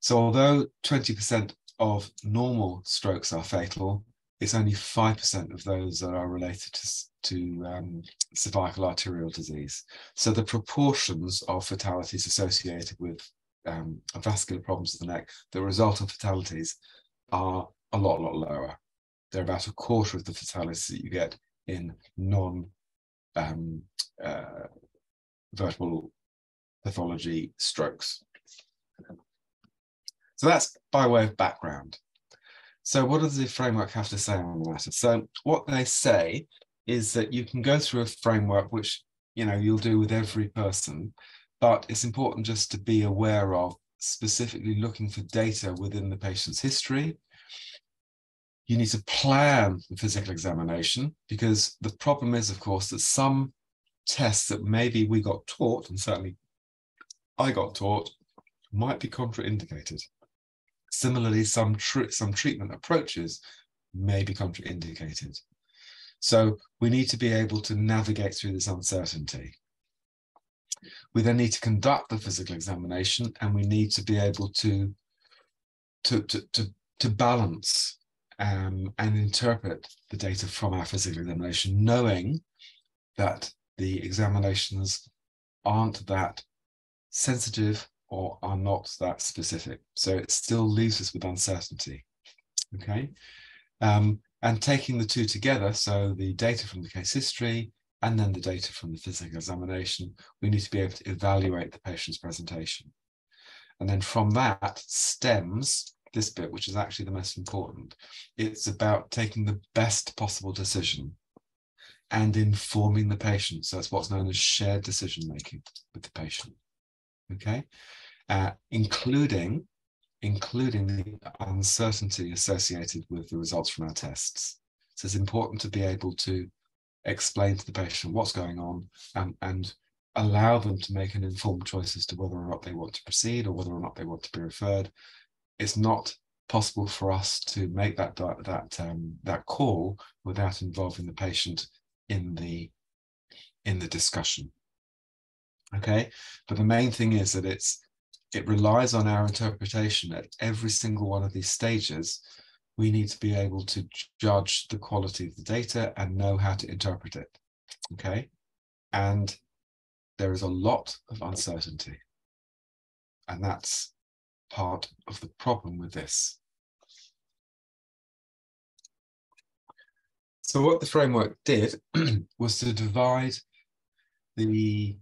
so although 20% of normal strokes are fatal, it's only 5% of those that are related to, to um, cervical arterial disease. So the proportions of fatalities associated with um, vascular problems of the neck that result in fatalities are a lot, lot lower. They're about a quarter of the fatalities that you get in non um, uh, vertebral pathology strokes. So that's by way of background. So what does the framework have to say on the matter? So what they say is that you can go through a framework which you know you'll do with every person, but it's important just to be aware of specifically looking for data within the patient's history, you need to plan the physical examination because the problem is, of course, that some tests that maybe we got taught, and certainly I got taught, might be contraindicated. Similarly, some, tr some treatment approaches may be contraindicated. So we need to be able to navigate through this uncertainty. We then need to conduct the physical examination and we need to be able to, to, to, to, to balance um, and interpret the data from our physical examination, knowing that the examinations aren't that sensitive or are not that specific. So it still leaves us with uncertainty. Okay. Um, and taking the two together, so the data from the case history and then the data from the physical examination, we need to be able to evaluate the patient's presentation. And then from that stems this bit, which is actually the most important. It's about taking the best possible decision and informing the patient. So it's what's known as shared decision making with the patient. Okay, uh, including including the uncertainty associated with the results from our tests. So it's important to be able to explain to the patient what's going on and, and allow them to make an informed choice as to whether or not they want to proceed or whether or not they want to be referred. It's not possible for us to make that that um, that call without involving the patient in the in the discussion. Okay, but the main thing is that it's it relies on our interpretation at every single one of these stages. We need to be able to judge the quality of the data and know how to interpret it. Okay, and there is a lot of uncertainty, and that's part of the problem with this. So what the framework did was to divide the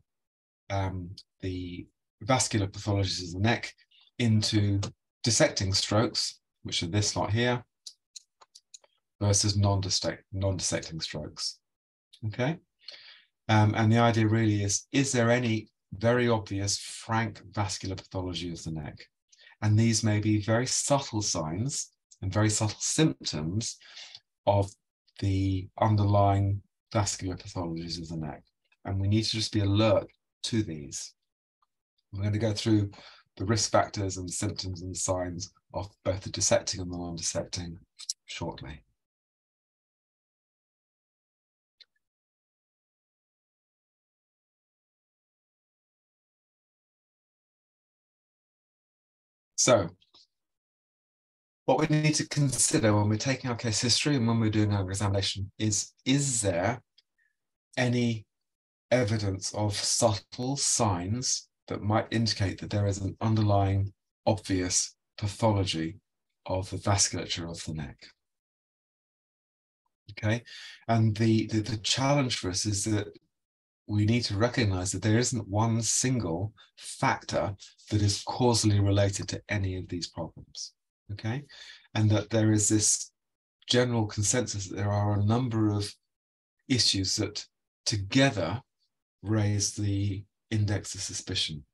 um, the vascular pathologies of the neck into dissecting strokes, which are this lot here, versus non-dissecting non strokes. Okay, um, and the idea really is: is there any very obvious frank vascular pathology of the neck? And these may be very subtle signs and very subtle symptoms of the underlying vascular pathologies of the neck. And we need to just be alert to these. We're going to go through the risk factors and symptoms and signs of both the dissecting and the non-dissecting shortly. So what we need to consider when we're taking our case history and when we're doing our examination is, is there any evidence of subtle signs that might indicate that there is an underlying obvious pathology of the vasculature of the neck. Okay, and the, the, the challenge for us is that we need to recognize that there isn't one single factor that is causally related to any of these problems. Okay, and that there is this general consensus that there are a number of issues that together raise the index of suspicion.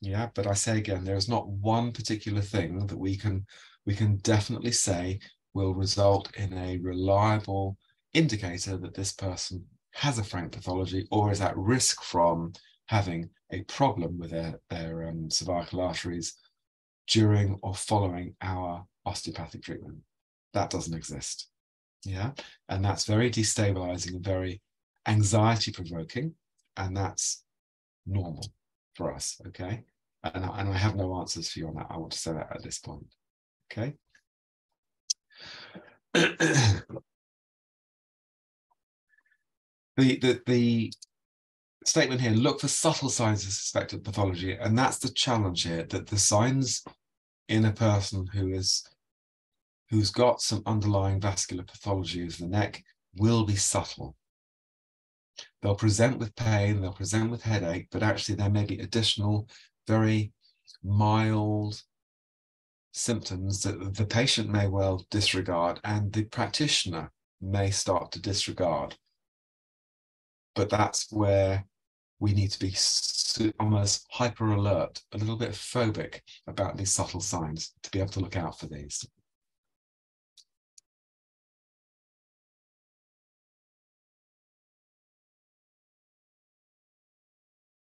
Yeah, but I say again, there is not one particular thing that we can we can definitely say will result in a reliable indicator that this person has a frank pathology or is at risk from having a problem with their, their um, cervical arteries during or following our osteopathic treatment. That doesn't exist. Yeah. And that's very destabilizing and very anxiety provoking. And that's normal for us. Okay. And, and I have no answers for you on that. I want to say that at this point. Okay. the, the, the statement here look for subtle signs of suspected pathology. And that's the challenge here that the signs in a person who is who's got some underlying vascular pathology of the neck will be subtle. They'll present with pain, they'll present with headache, but actually there may be additional, very mild symptoms that the patient may well disregard and the practitioner may start to disregard. But that's where we need to be almost hyper alert, a little bit phobic about these subtle signs to be able to look out for these.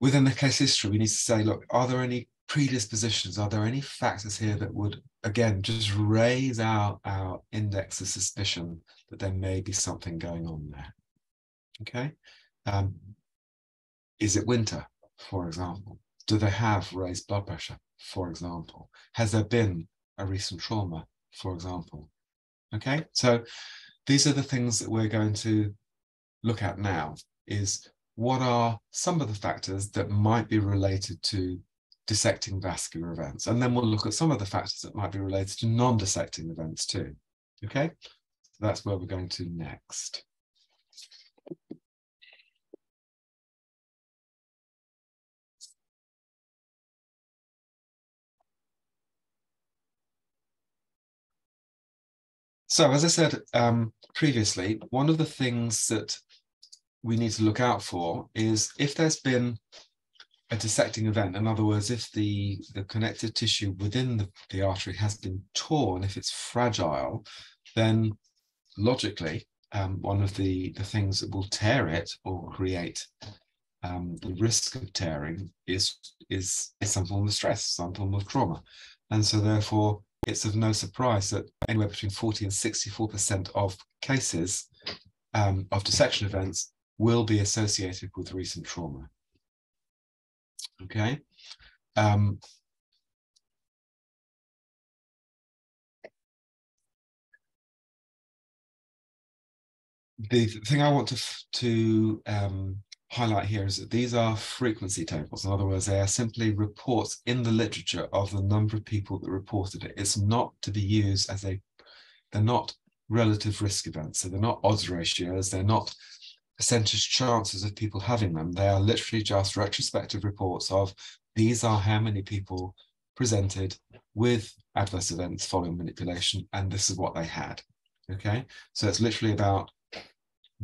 within the case history, we need to say, look, are there any predispositions? Are there any factors here that would, again, just raise our, our index of suspicion that there may be something going on there? Okay. Um, is it winter, for example? Do they have raised blood pressure, for example? Has there been a recent trauma, for example? Okay, so these are the things that we're going to look at now is what are some of the factors that might be related to dissecting vascular events? And then we'll look at some of the factors that might be related to non-dissecting events too. Okay, so that's where we're going to next. So as I said um, previously, one of the things that we need to look out for is if there's been a dissecting event, in other words, if the, the connective tissue within the, the artery has been torn, if it's fragile, then logically, um, one of the, the things that will tear it or create um, the risk of tearing is, is, is some form of stress, some form of trauma. And so therefore, it's of no surprise that anywhere between 40 and 64% of cases um, of dissection events will be associated with recent trauma. Okay. Um, the thing I want to to um, highlight here is that these are frequency tables. In other words, they are simply reports in the literature of the number of people that reported it. It's not to be used as a, they're not relative risk events. So they're not odds ratios. They're not percentage chances of people having them. They are literally just retrospective reports of these are how many people presented with adverse events following manipulation, and this is what they had. Okay, so it's literally about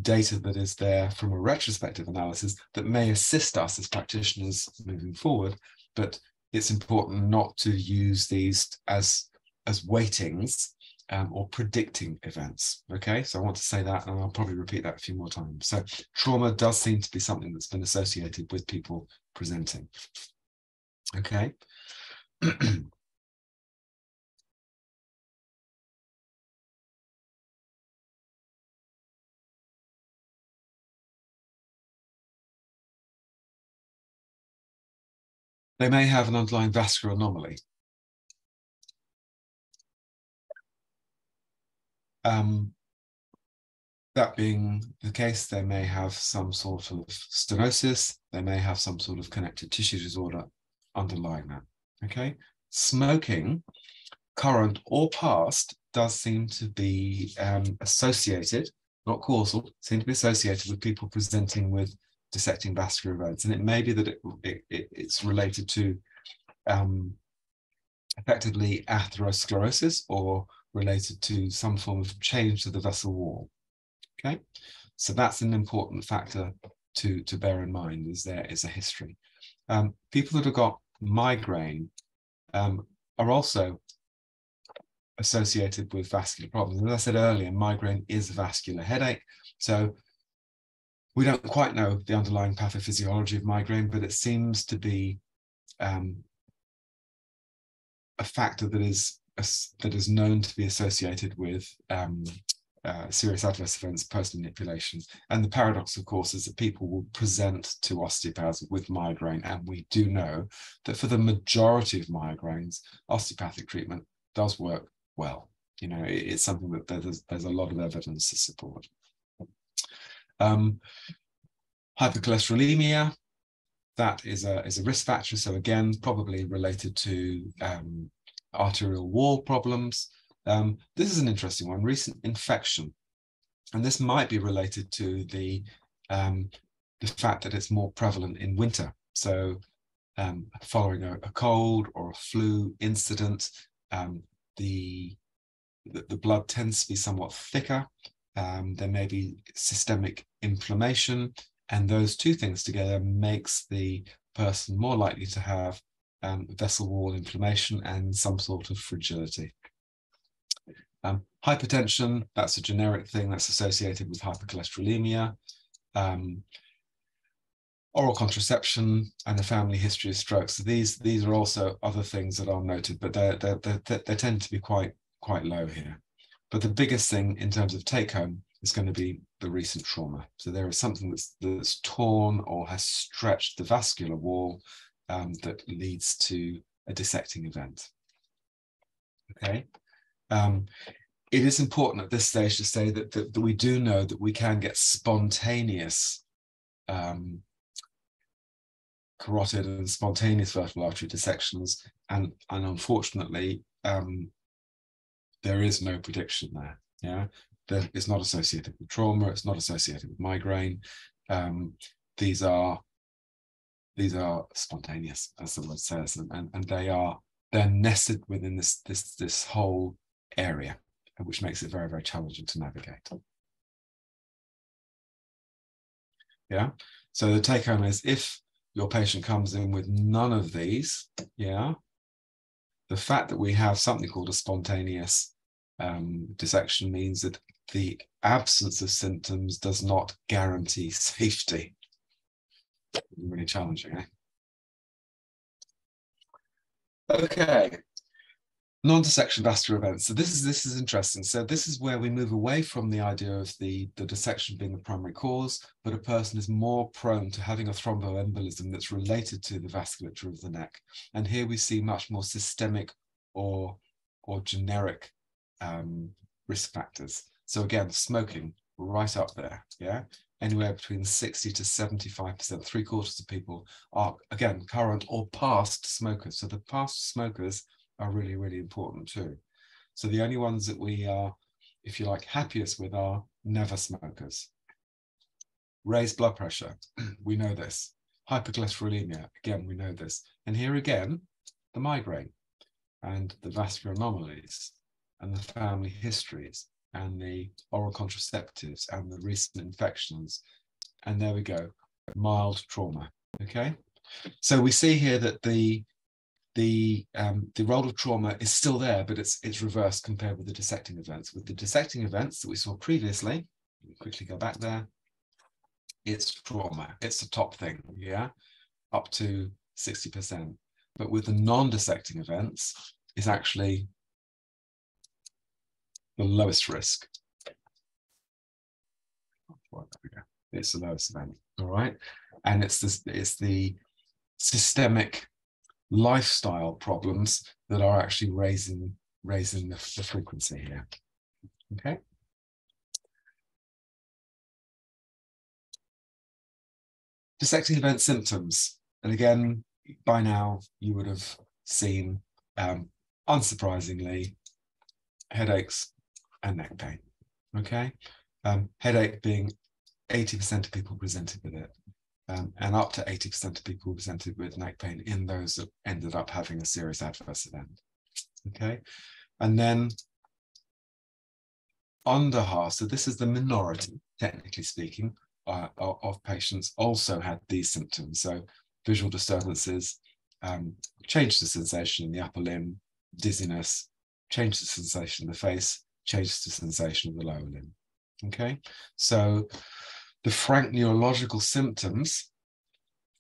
data that is there from a retrospective analysis that may assist us as practitioners moving forward, but it's important not to use these as as weightings um, or predicting events. Okay, so I want to say that, and I'll probably repeat that a few more times. So trauma does seem to be something that's been associated with people presenting. Okay. they may have an underlying vascular anomaly. Um, that being the case, they may have some sort of stenosis, they may have some sort of connective tissue disorder underlying that. Okay, smoking, current or past, does seem to be um, associated, not causal, seem to be associated with people presenting with dissecting vascular events. And it may be that it, it, it's related to um, effectively atherosclerosis or related to some form of change to the vessel wall. Okay, so that's an important factor to, to bear in mind is there is a history. Um, people that have got migraine um, are also associated with vascular problems. As I said earlier, migraine is a vascular headache. So we don't quite know the underlying pathophysiology of migraine, but it seems to be um, a factor that is that is known to be associated with um, uh, serious adverse events post manipulation. And the paradox, of course, is that people will present to osteopaths with migraine, and we do know that for the majority of migraines, osteopathic treatment does work well. You know, it, it's something that there's, there's a lot of evidence to support. Um, hypercholesterolemia, that is a, is a risk factor. So again, probably related to um, arterial wall problems. Um, this is an interesting one, recent infection. And this might be related to the, um, the fact that it's more prevalent in winter. So um, following a, a, cold or a flu incident, um, the, the, the blood tends to be somewhat thicker um, there may be systemic inflammation, and those two things together makes the person more likely to have um, vessel wall inflammation and some sort of fragility. Um, hypertension, that's a generic thing that's associated with hypercholesterolemia. Um, oral contraception and a family history of strokes. So these these are also other things that are noted, but they they they tend to be quite quite low here. But the biggest thing in terms of take home is going to be the recent trauma. So there is something that's, that's torn or has stretched the vascular wall um, that leads to a dissecting event. Okay. Um, it is important at this stage to say that, that, that, we do know that we can get spontaneous um, carotid and spontaneous vertebral artery dissections. And, and unfortunately, um, there is no prediction there. Yeah, it's not associated with trauma. It's not associated with migraine. Um, these are these are spontaneous, as the word says, and, and, and they are they're nested within this this this whole area, which makes it very very challenging to navigate. Yeah. So the take home is if your patient comes in with none of these, yeah, the fact that we have something called a spontaneous um, dissection means that the absence of symptoms does not guarantee safety. Really challenging, eh? Okay, non-dissection vascular events. So this is this is interesting. So this is where we move away from the idea of the, the dissection being the primary cause, but a person is more prone to having a thromboembolism that's related to the vasculature of the neck. And here we see much more systemic or, or generic um, risk factors. So again, smoking right up there, yeah? Anywhere between 60 to 75%, three quarters of people are, again, current or past smokers. So the past smokers are really, really important too. So the only ones that we are, if you like, happiest with are never smokers. Raised blood pressure, we know this. Hypercholesterolemia, again, we know this. And here again, the migraine and the vascular anomalies and the family histories and the oral contraceptives and the recent infections. And there we go, mild trauma. Okay. So we see here that the the um, the role of trauma is still there, but it's it's reversed compared with the dissecting events. With the dissecting events that we saw previously, quickly go back there. It's trauma. It's the top thing, yeah, up to sixty percent. But with the non-dissecting events, it's actually the lowest risk. It's the lowest event. All right, and it's this. It's the systemic lifestyle problems that are actually raising raising the, the frequency here. Okay. Dissecting event symptoms. And again, by now you would have seen, um, unsurprisingly, headaches and neck pain. Okay. Um, headache being 80% of people presented with it um, and up to 80% of people presented with neck pain in those that ended up having a serious adverse event. Okay, and then under half, so this is the minority, technically speaking, uh, of patients also had these symptoms. So visual disturbances, um, change the sensation in the upper limb, dizziness, change the sensation in the face, change the sensation of the lower limb. Okay, so the frank neurological symptoms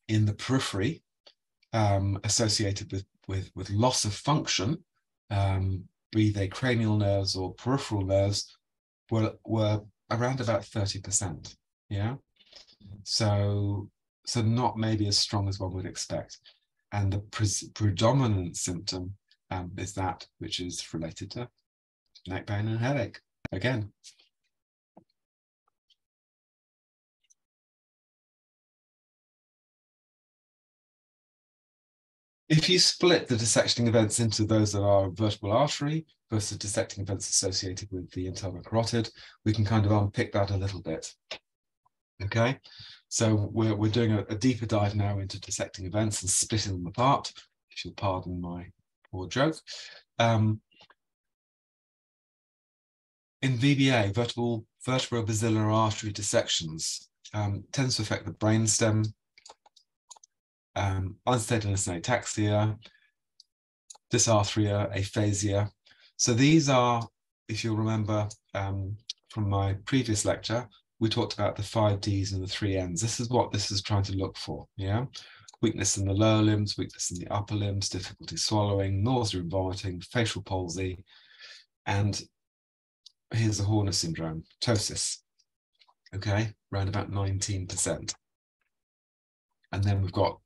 in the periphery um, associated with, with, with loss of function, um, be they cranial nerves or peripheral nerves, were, were around about 30%. Yeah. So, so not maybe as strong as one would expect. And the pre- predominant symptom um, is that which is related to neck pain and headache. Again, If you split the dissecting events into those that are vertebral artery versus dissecting events associated with the internal carotid, we can kind of unpick that a little bit. Okay, so we're, we're doing a, a deeper dive now into dissecting events and splitting them apart, if you'll pardon my poor joke. Um, in VBA, vertebral, basilar artery dissections um, tends to affect the brainstem, um, unsteadiness and ataxia, dysarthria, aphasia. So these are, if you'll remember um, from my previous lecture, we talked about the five Ds and the three Ns. This is what this is trying to look for, yeah? Weakness in the lower limbs, weakness in the upper limbs, difficulty swallowing, nausea and vomiting, facial palsy, and here's the Horner syndrome, ptosis, okay, around about 19%. And then we've got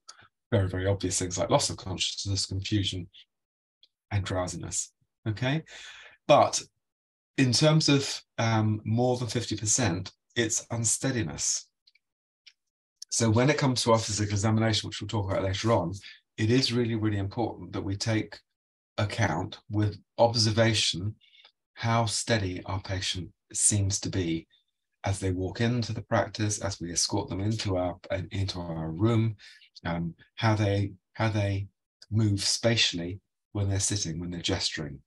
very, very obvious things like loss of consciousness, confusion, and drowsiness. Okay. But in terms of um, more than 50%, it's unsteadiness. So when it comes to our physical examination, which we'll talk about later on, it is really, really important that we take account with observation how steady our patient seems to be as they walk into the practice, as we escort them into our into our room, um, how they how they move spatially when they're sitting, when they're gesturing,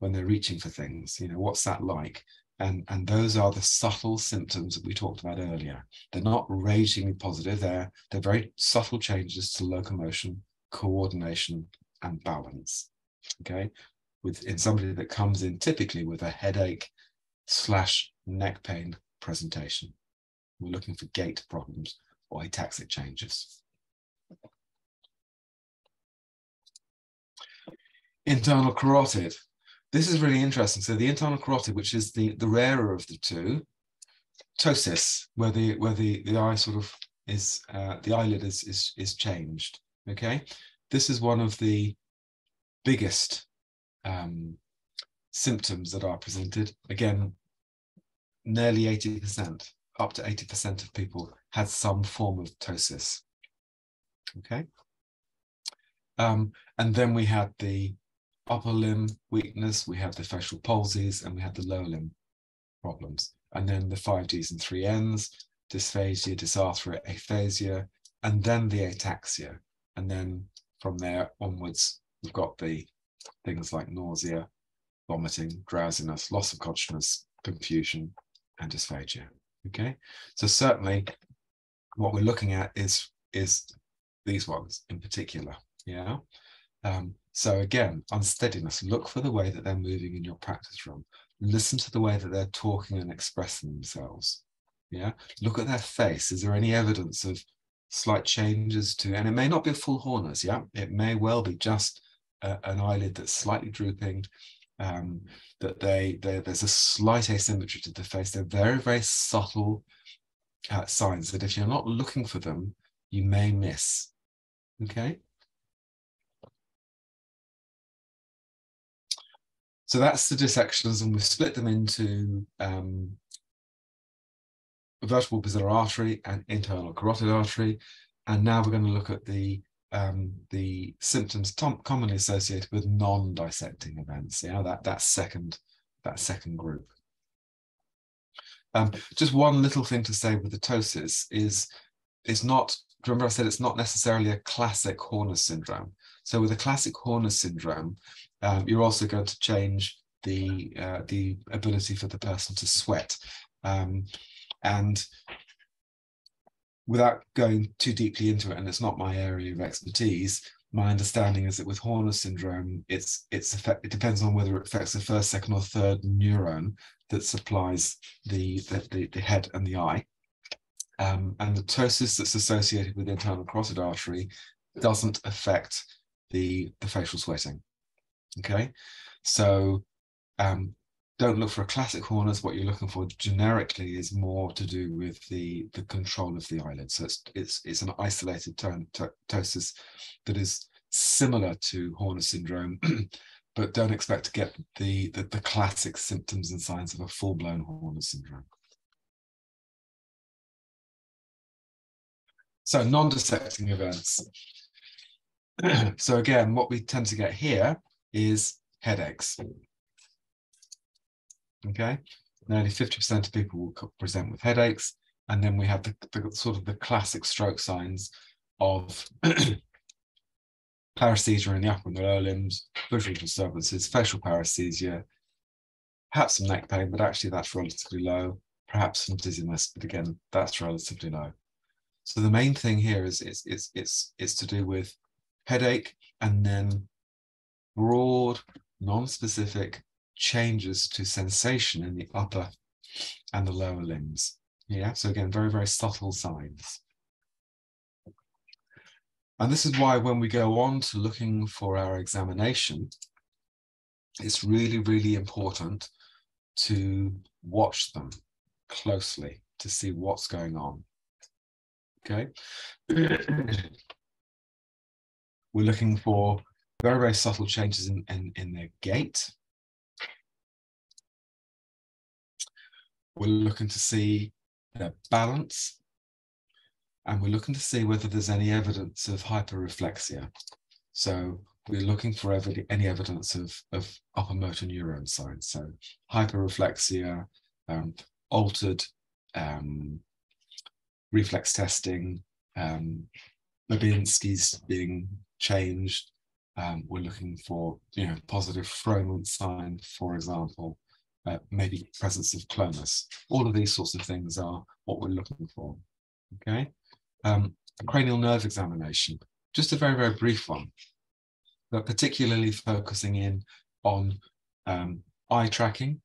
when they're reaching for things. You know, what's that like? And and those are the subtle symptoms that we talked about earlier. They're not ragingly positive. They're they're very subtle changes to locomotion, coordination, and balance. Okay, with in somebody that comes in typically with a headache slash neck pain presentation. We're looking for gait problems or ataxic changes. Internal carotid. This is really interesting. So the internal carotid, which is the, the rarer of the two, ptosis, where the where the, the eye sort of is uh, the eyelid is, is is changed. Okay, this is one of the biggest um, symptoms that are presented. Again, nearly 80%, up to 80% of people had some form of ptosis. Okay. Um, and then we had the upper limb weakness, we had the facial palsies, and we had the lower limb problems. And then the five Ds and three Ns, dysphagia, dysarthria, aphasia, and then the ataxia. And then from there onwards, we've got the things like nausea, vomiting, drowsiness, loss of consciousness, confusion, and dysphagia. Okay, so certainly what we're looking at is is these ones in particular. Yeah. Um, so again, unsteadiness. Look for the way that they're moving in your practice room. Listen to the way that they're talking and expressing themselves. Yeah. Look at their face. Is there any evidence of slight changes to? And it may not be a full Horner's. Yeah. It may well be just an eyelid that's slightly drooping, um, that they, they, there's a slight asymmetry to the face. They're very, very subtle uh, signs that if you're not looking for them, you may miss. Okay. So that's the dissections, and we've split them into um, vertebral basilar artery and internal carotid artery. And now we're going to look at the um, the symptoms commonly associated with non-dissecting events. Yeah, that that second that second group. Um, just one little thing to say with the ptosis is it's not. Remember, I said it's not necessarily a classic Horner syndrome. So with a classic Horner syndrome, um, you're also going to change the uh, the ability for the person to sweat, um, and without going too deeply into it, and it's not my area of expertise, my understanding is that with Horner syndrome, it's it's effect, it depends on whether it affects the first, second, or third neuron that supplies the the, the, the head and the eye. Um, and the ptosis that's associated with the internal carotid artery doesn't affect the, the facial sweating. Okay, so um, don't look for a classic Horner's. What you're looking for generically is more to do with the the control of the eyelid. So it's it's it's an isolated tone, ptosis that is similar to Horner syndrome, but don't expect to get the, the the classic symptoms and signs of a full blown Horner syndrome. So non-dissecting events. so again, what we tend to get here is headaches. Okay, nearly 50% of people will present with headaches. And then we have the, the sort of the classic stroke signs of paresthesia in the upper and the lower limbs, visual disturbances, facial paresthesia, perhaps some neck pain, but actually that's relatively low, perhaps some dizziness, but again, that's relatively low. So the main thing here is it's it's it's it's to do with headache and then broad, non-specific changes to sensation in the upper and the lower limbs. Yeah, so again, very, very subtle signs. And this is why when we go on to looking for our examination, it's really, really important to watch them closely to see what's going on. Okay. We're looking for very, very subtle changes in, in, in their gait. We're looking to see their balance. And we're looking to see whether there's any evidence of hyperreflexia. So we're looking for ev any evidence of, of upper motor neuron signs. So hyperreflexia, um, altered um, reflex testing, um, Babinski's being changed, um, we're looking for you know positive Froment sign, for example, uh, maybe presence of clonus. All of these sorts of things are what we're looking for. Okay, um, cranial nerve examination, just a very very brief one, but particularly focusing in on um, eye tracking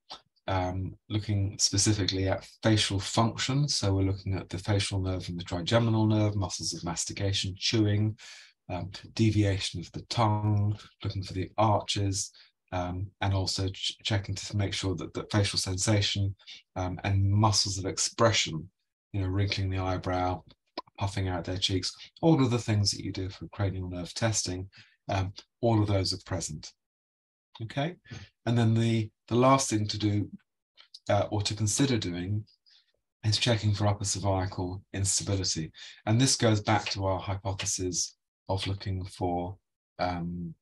um, looking specifically at facial function. So we're looking at the facial nerve and the trigeminal nerve, muscles of mastication, chewing, um, deviation of the tongue, looking for the arches, um, and also ch checking to make sure that the facial sensation um, and muscles of expression, you know, wrinkling the eyebrow, puffing out their cheeks, all of the things that you do for cranial nerve testing, um, all of those are present. Okay, and then the the last thing to do uh, or to consider doing is checking for upper cervical instability, and this goes back to our hypothesis of looking for um,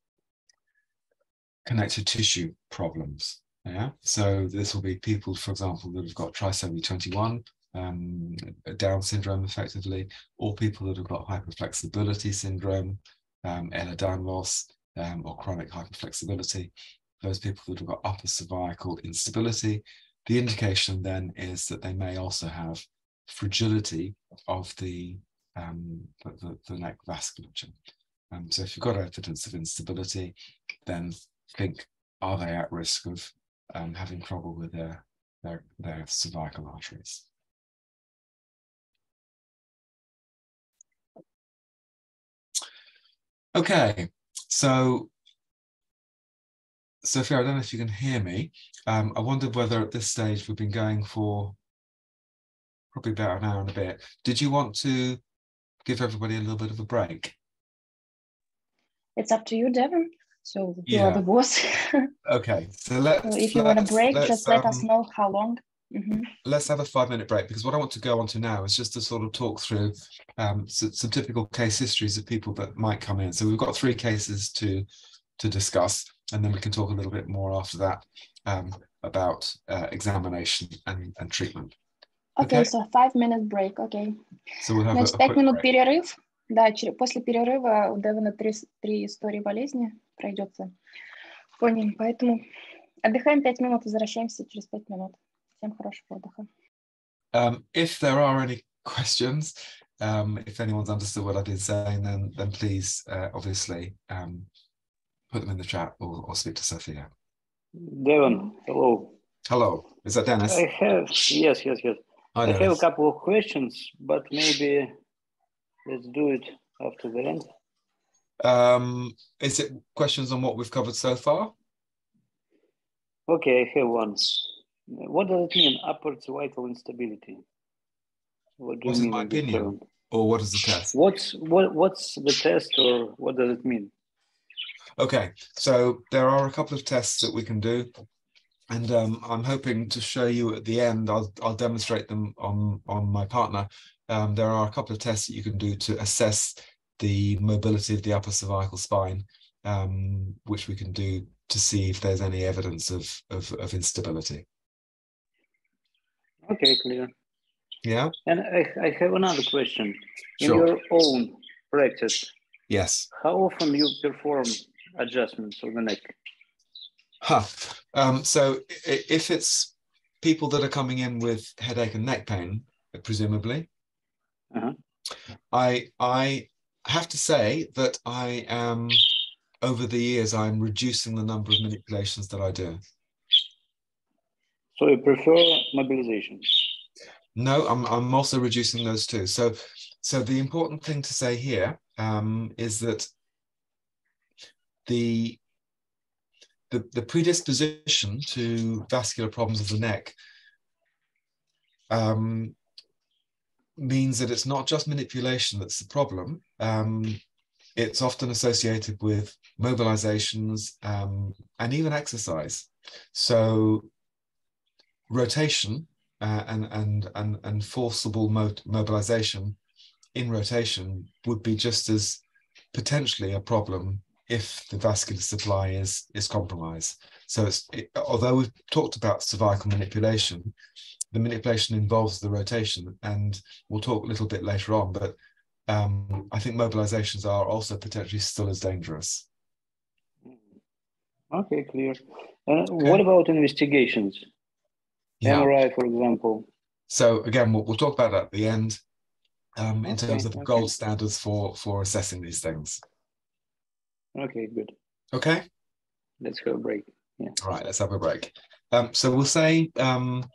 connective tissue problems. Yeah, so this will be people, for example, that have got trisomy 21, um, Down syndrome effectively, or people that have got hyperflexibility syndrome, um, Ehlers-Danlos, um, or chronic hyperflexibility, those people that have got upper cervical instability. The indication then is that they may also have fragility of the, um, the, the, neck vasculature. Um, so if you've got evidence of instability, then think, are they at risk of um, having trouble with their, their, their cervical arteries? Okay, so Sophia, I don't know if you can hear me. Um, I wondered whether at this stage we've been going for probably about an hour and a bit. Did you want to give everybody a little bit of a break? It's up to you, Devon. So you yeah. are the boss. okay, so let's. So if you want a break, just let us um, know how long. Mm -hmm. Let's have a five minute break because what I want to go on to now is just to sort of talk through um, some, some typical case histories of people that might come in. So we've got three cases to to discuss, and then we can talk a little bit more after that um, about uh, examination and, and treatment. Okay, okay, so five minute break, okay. So we'll have Значит, пять минут break. перерыв. Да, после перерыва у Девона три, три истории болезни пройдется по ним, поэтому отдыхаем пять минут, возвращаемся через пять минут. Всем хорошего отдыха. Um, if there are any questions, um, if anyone's understood what I've been saying, then then please, uh, obviously, um, put them in the chat or, or speak to Sophia. Devon, hello. Hello, is that Dennis? I have, yes, yes, yes. Hi, I have a couple of questions, but maybe let's do it after the end. Um, is it questions on what we've covered so far? Okay, I have one. What does it mean, upper cervical instability? What do what you mean my opinion? Or what is the test? What's what what's the test or what does it mean? Okay, so there are a couple of tests that we can do. And um, I'm hoping to show you at the end, I'll, I'll demonstrate them on, on my partner. Um, there are a couple of tests that you can do to assess the mobility of the upper cervical spine, um, which we can do to see if there's any evidence of, of, of instability. Okay, clear. Yeah. And I, I have another question. In sure. your own practice, yes. How often you perform adjustments of the neck? Huh. Um, so if it's people that are coming in with headache and neck pain, presumably, uh-huh. I I have to say that I am over the years I'm reducing the number of manipulations that I do. So you prefer mobilization? No, I'm I'm also reducing those too. So so the important thing to say here um, is that the, the, the predisposition to vascular problems of the neck um, means that it's not just manipulation that's the problem. Um, it's often associated with mobilizations um, and even exercise. So rotation uh, and, and, and, and forcible mo mobilization in rotation would be just as potentially a problem if the vascular supply is is compromised. So it's it, although we've talked about cervical manipulation, the manipulation involves the rotation, and we'll talk a little bit later on. But um, I think mobilizations are also potentially still as dangerous. Okay, clear. Uh, okay. What about investigations? Yeah. MRI, for example. So again, we'll, we'll talk about that at the end um, in okay, terms of the okay. gold standards for for assessing these things. Okay, good. Okay. Let's go break. Yeah. All right, let's have a break. Um, so we'll say um,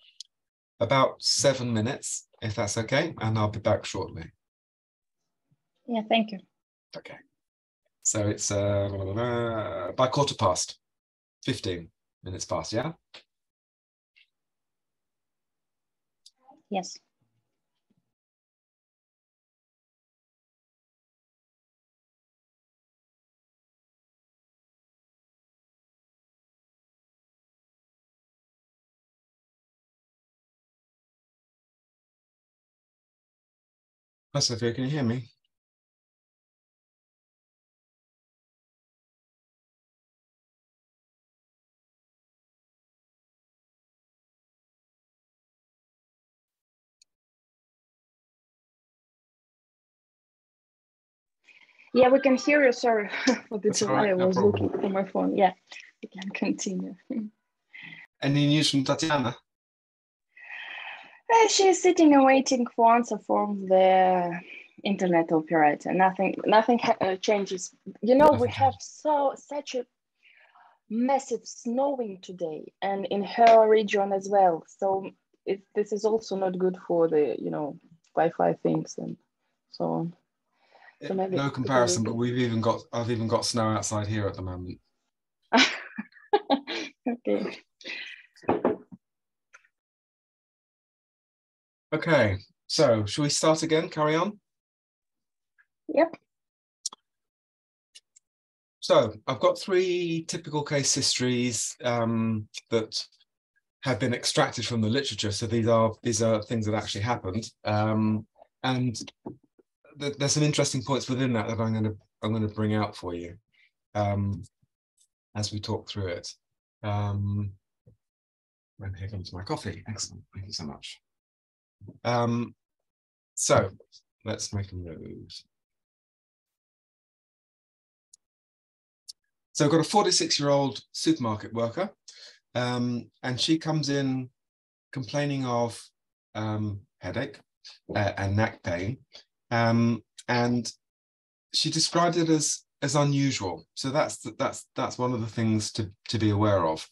about seven minutes, if that's okay, and I'll be back shortly. Yeah, thank you. Okay. So it's uh, by quarter past, 15 minutes past, yeah? Yes. Hi, Sophia, can you hear me? Yeah, we can hear you. Sorry for the delay. I was no looking for my phone. Yeah, we can continue. Any news from Tatiana? Uh, she's sitting and waiting for answer from the internet operator. Nothing, nothing uh, changes. You know, we have so such a massive snowing today, and in her region as well. So it, this is also not good for the you know Wi-Fi things and so on. So no comparison, but we've even got I've even got snow outside here at the moment. okay. Okay, so shall we start again? Carry on? Yep. So I've got three typical case histories um, that have been extracted from the literature. So these are these are things that actually happened, um, and there's some interesting points within that that I'm going to I'm going to bring out for you um, as we talk through it. Um, and here comes my coffee. Excellent. Thank you so much. Um, so let's make a move. So I've got a 46 year old supermarket worker, um, and she comes in complaining of um, headache uh, and neck pain. Um, and she described it as as unusual. So that's that's that's one of the things to to be aware of,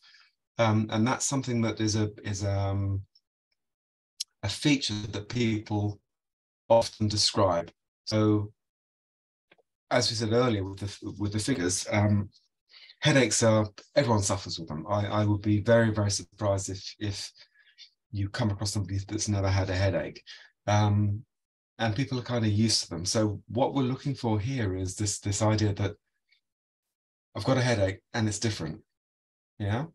um, and that's something that is a is um, a feature that people often describe. So, as we said earlier with the with the figures, um, headaches are everyone suffers with them. I, I would be very very surprised if if you come across somebody that's never had a headache. Um, and people are kind of used to them. So what we're looking for here is this this idea that I've got a headache and it's different. Yeah.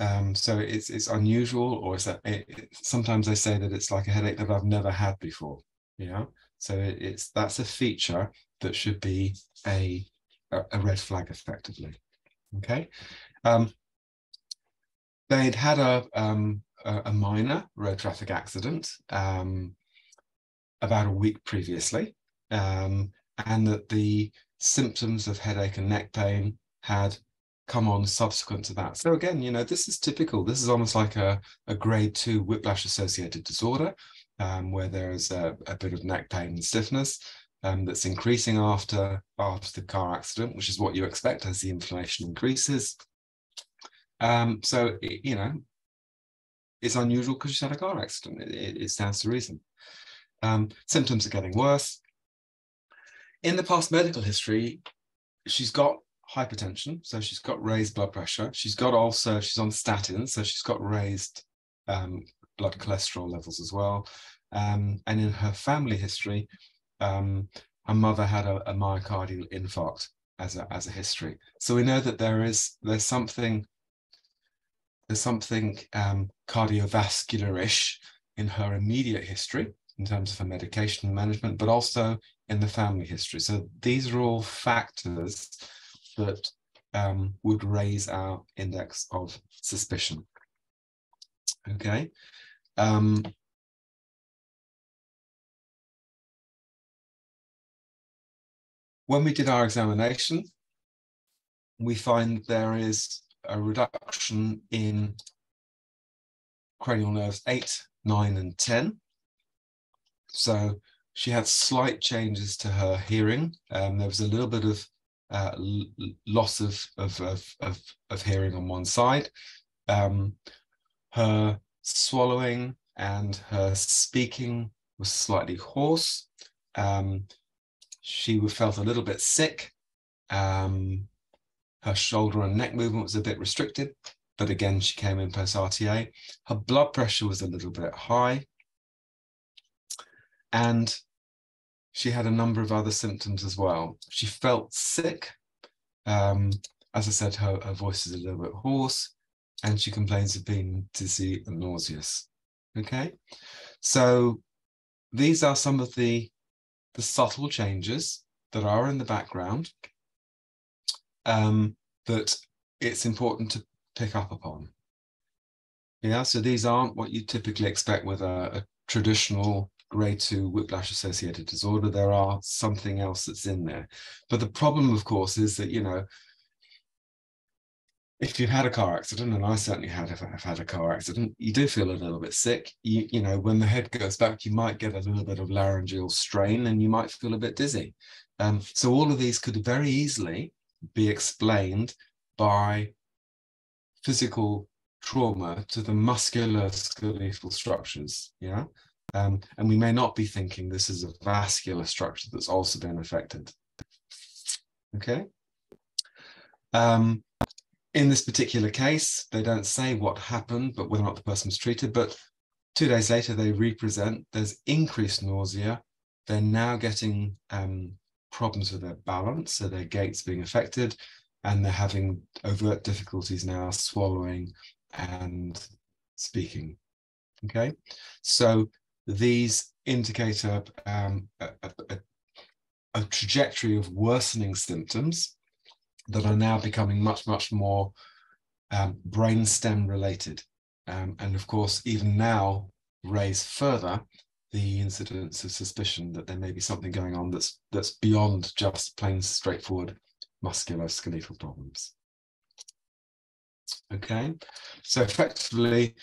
Um, so it's it's unusual, or it's a, it, sometimes they say that it's like a headache that I've never had before. Yeah. So it, it's that's a feature that should be a a red flag effectively. Okay. Um, they'd had a um, a, minor road traffic accident. Um, about a week previously, um, and that the symptoms of headache and neck pain had come on subsequent to that. So again, you know, this is typical. This is almost like a, a grade two whiplash associated disorder, um, where there is a, a, bit of neck pain and stiffness um, that's increasing after, after the car accident, which is what you expect as the inflammation increases. Um, so, it, you know, it's unusual because you had a car accident. It, it, it stands to reason. Um, symptoms are getting worse. In the past medical history, she's got hypertension, so she's got raised blood pressure. She's got also, she's on statins, so she's got raised um, blood cholesterol levels as well. Um, and in her family history, um, her mother had a, a, myocardial infarct as a, as a history. So we know that there is, there's something, there's something um, cardiovascular-ish in her immediate history in terms of her medication management, but also in the family history. So these are all factors that um, would raise our index of suspicion. Okay. Um, when we did our examination, we find there is a reduction in cranial nerves 8, 9, and 10. So she had slight changes to her hearing. Um, there was a little bit of uh, loss of, of, of, of, of, hearing on one side. Um, her swallowing and her speaking was slightly hoarse. Um, she felt a little bit sick. Um, her shoulder and neck movement was a bit restricted, but again, she came in post RTA. Her blood pressure was a little bit high. And she had a number of other symptoms as well. She felt sick. Um, as I said, her, her voice is a little bit hoarse, and she complains of being dizzy and nauseous. Okay, so these are some of the, the subtle changes that are in the background um, that it's important to pick up upon. Yeah, so these aren't what you typically expect with a, a traditional grade two whiplash associated disorder. There are something else that's in there. But the problem, of course, is that, you know, if you've had a car accident, and I certainly had if I've had a car accident, you do feel a little bit sick. You, you know, when the head goes back, you might get a little bit of laryngeal strain and you might feel a bit dizzy. Um, so all of these could very easily be explained by physical trauma to the muscular skeletal structures. Yeah. Um, and we may not be thinking this is a vascular structure that's also been affected. Okay. Um, in this particular case, they don't say what happened, but whether or not the person was treated. But two days later, they represent there's increased nausea. They're now getting um, problems with their balance, so their gait's being affected, and they're having overt difficulties now swallowing and speaking. Okay, so these indicate a, um, a, a, a trajectory of worsening symptoms that are now becoming much, much more um, brainstem related. Um, and of course, even now, raise further the incidence of suspicion that there may be something going on that's that's beyond just plain straightforward musculoskeletal problems. Okay, so effectively,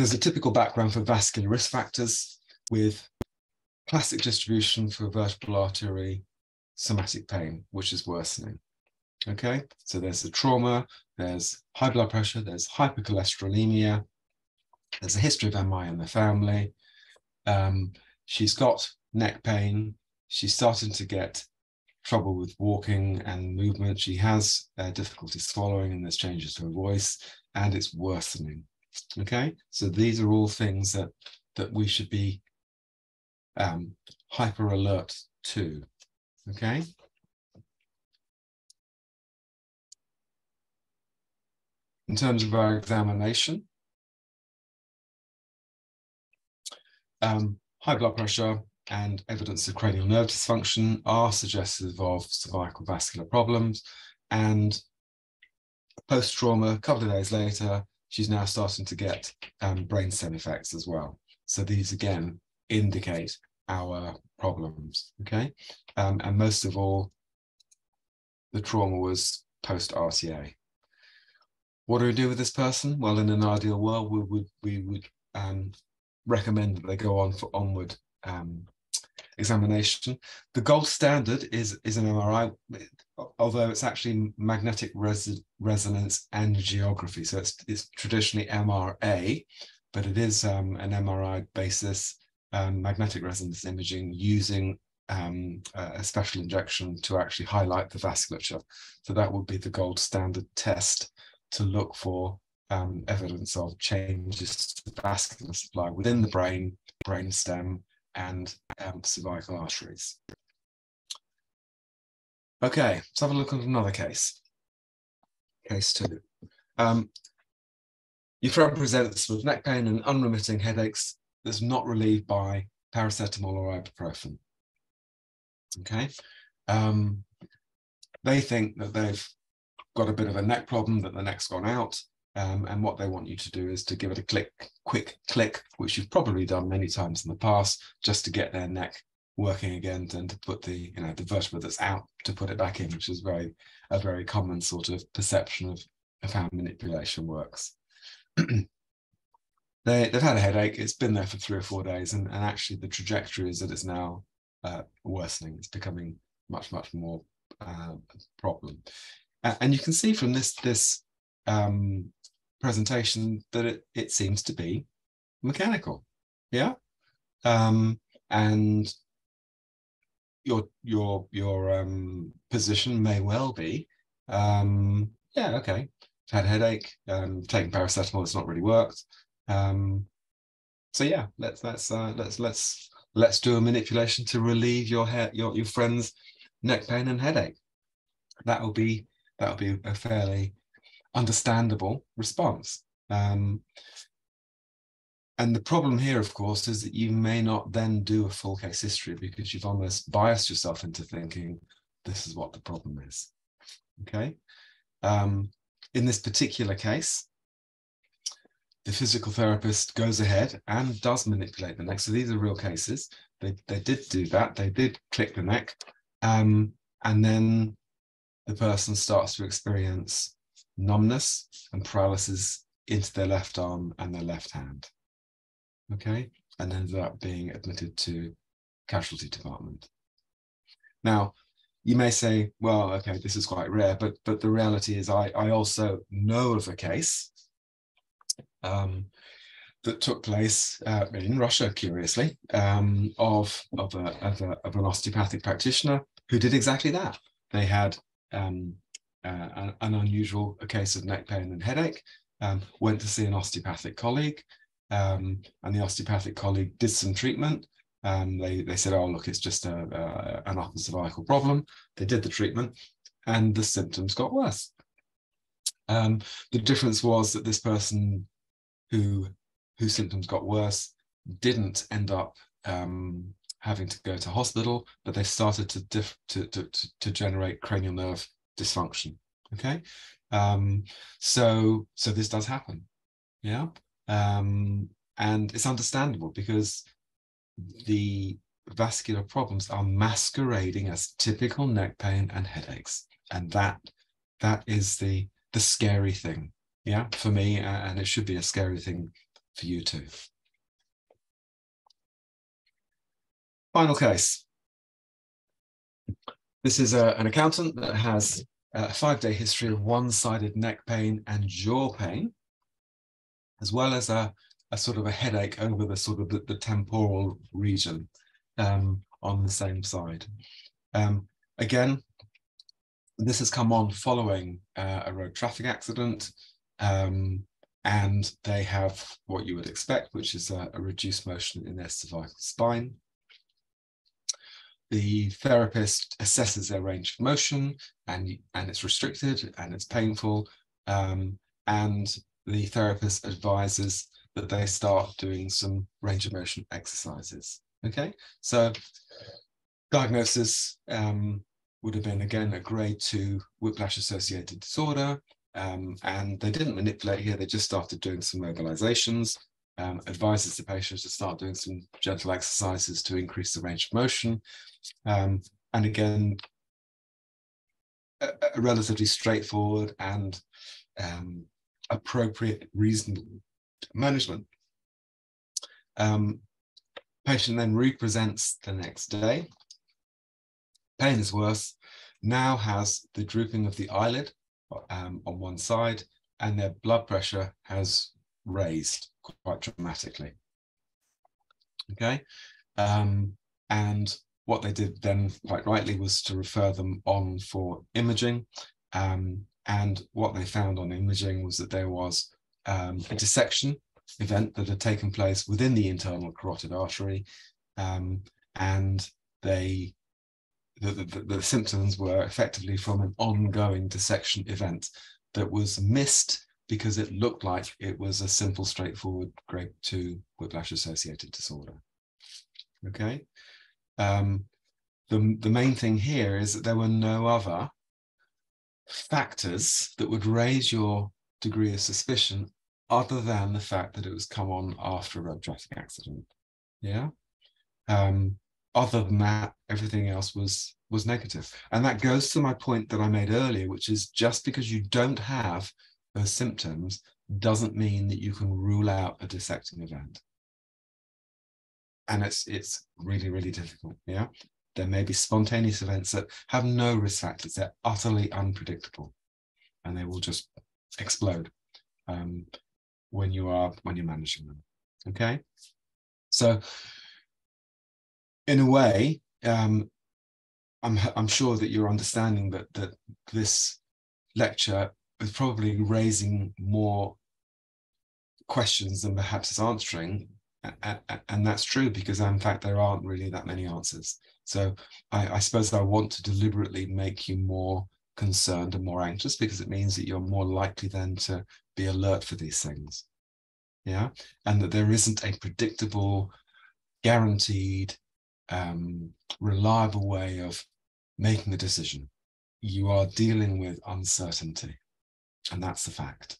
there's a typical background for vascular risk factors with classic distribution for vertebral artery somatic pain, which is worsening. Okay, so there's the trauma, there's high blood pressure, there's hypercholesterolemia, there's a history of MI in the family. Um, she's got neck pain. She's starting to get trouble with walking and movement. She has uh, difficulty swallowing, and there's changes to her voice, and it's worsening. Okay, so these are all things that that we should be um, hyper alert to. Okay. In terms of our examination, um, high blood pressure and evidence of cranial nerve dysfunction are suggestive of cervical vascular problems. And post trauma, a couple of days later, she's now starting to get um, brainstem effects as well. So these again indicate our problems. Okay. Um, and most of all, the trauma was post RTA. What do we do with this person? Well, in an ideal world, we would we would um, recommend that they go on for onward um, examination. The gold standard is is an MRI, although it's actually magnetic res resonance angiography. So it's it's traditionally MRA, but it is um, an MRI basis um, magnetic resonance imaging using um, a special injection to actually highlight the vasculature. So that would be the gold standard test to look for um, evidence of changes to vascular supply within the brain, brain stem, and um, cervical arteries. Okay, let's have a look at another case. Case two. Um, your friend presents with neck pain and unremitting headaches that's not relieved by paracetamol or ibuprofen. Okay, um, they think that they've got a bit of a neck problem, that the neck's gone out, um, and what they want you to do is to give it a click, quick click, which you've probably done many times in the past, just to get their neck working again and to put the you know the vertebra that's out to put it back in, which is very a very common sort of perception of, of how manipulation works. they, they've had a headache. It's been there for three or four days, and, and actually the trajectory is that it's now uh, worsening. It's becoming much much more uh, problem. and you can see from this this um, presentation that it, it seems to be mechanical. Yeah. Um, and your your your um, position may well be, um, yeah, okay, had a headache, um, taking paracetamol, it's not really worked. Um, so yeah, let's let's uh, let's let's let's do a manipulation to relieve your hair your your friend's neck pain and headache. That will be that will be a fairly understandable response. Um, and the problem here, of course, is that you may not then do a full case history because you've almost biased yourself into thinking this is what the problem is. Okay. Um, in this particular case, the physical therapist goes ahead and does manipulate the neck. So these are real cases. They, they did do that. They did click the neck. Um, and then the person starts to experience numbness and paralysis into their left arm and their left hand. Okay. And ended up being admitted to casualty department. Now, you may say, well, okay, this is quite rare, but but the reality is I, I also know of a case um, that took place uh, in Russia, curiously, um, of, of, a, of, a, of, an osteopathic practitioner who did exactly that. They had um, uh, an, an, unusual case of neck pain and headache, um, went to see an osteopathic colleague, um, and the osteopathic colleague did some treatment. Um, they, they said, oh, look, it's just a, a, an upper cervical problem. They did the treatment, and the symptoms got worse. Um, the difference was that this person who whose symptoms got worse didn't end up um, having to go to hospital, but they started to, diff, to, to, to, generate cranial nerve dysfunction. Okay, um, so so this does happen, yeah, um, and it's understandable because the vascular problems are masquerading as typical neck pain and headaches, and that that is the the scary thing yeah, for me, uh, and it should be a scary thing for you too. Final case. This is a, an accountant that has uh, a five-day history of one-sided neck pain and jaw pain, as well as a, a sort of a headache over the sort of the, the temporal region um, on the same side. Um, again, this has come on following uh, a road traffic accident um, and they have what you would expect, which is a, a reduced motion in their cervical spine. The therapist assesses their range of motion and, and it's restricted and it's painful. Um, and the therapist advises that they start doing some range of motion exercises. Okay, so diagnosis um, would have been again a grade two whiplash associated disorder um, and they didn't manipulate here, they just started doing some mobilizations, um, advises the patient to start doing some gentle exercises to increase the range of motion. Um, and again, a, a, relatively straightforward and um, appropriate, reasonable management. Um, patient then represents the next day. Pain is worse, now has the drooping of the eyelid um, on one side, and their blood pressure has raised quite dramatically. Okay, um, and what they did then, quite rightly, was to refer them on for imaging. Um, and what they found on imaging was that there was um, a dissection event that had taken place within the internal carotid artery, um, and they the, the, the, symptoms were effectively from an ongoing dissection event that was missed because it looked like it was a simple, straightforward grade 2 whiplash associated disorder. Okay. Um, the, the main thing here is that there were no other factors that would raise your degree of suspicion other than the fact that it was come on after a road traffic accident. Yeah. Um, other than that, everything else was was negative. And that goes to my point that I made earlier, which is just because you don't have those symptoms doesn't mean that you can rule out a dissecting event. And it's it's really, really difficult. Yeah. There may be spontaneous events that have no risk factors. They're utterly unpredictable and they will just explode. um, when you are when you're managing them. Okay, so in a way, um, I'm I'm sure that you're understanding that that this lecture is probably raising more questions than perhaps it's answering and that's true because in fact there aren't really that many answers so I, I, suppose i want to deliberately make you more concerned and more anxious because it means that you're more likely then to be alert for these things. Yeah? And that there isn't a predictable guaranteed um, reliable way of making a decision. You are dealing with uncertainty. And that's the fact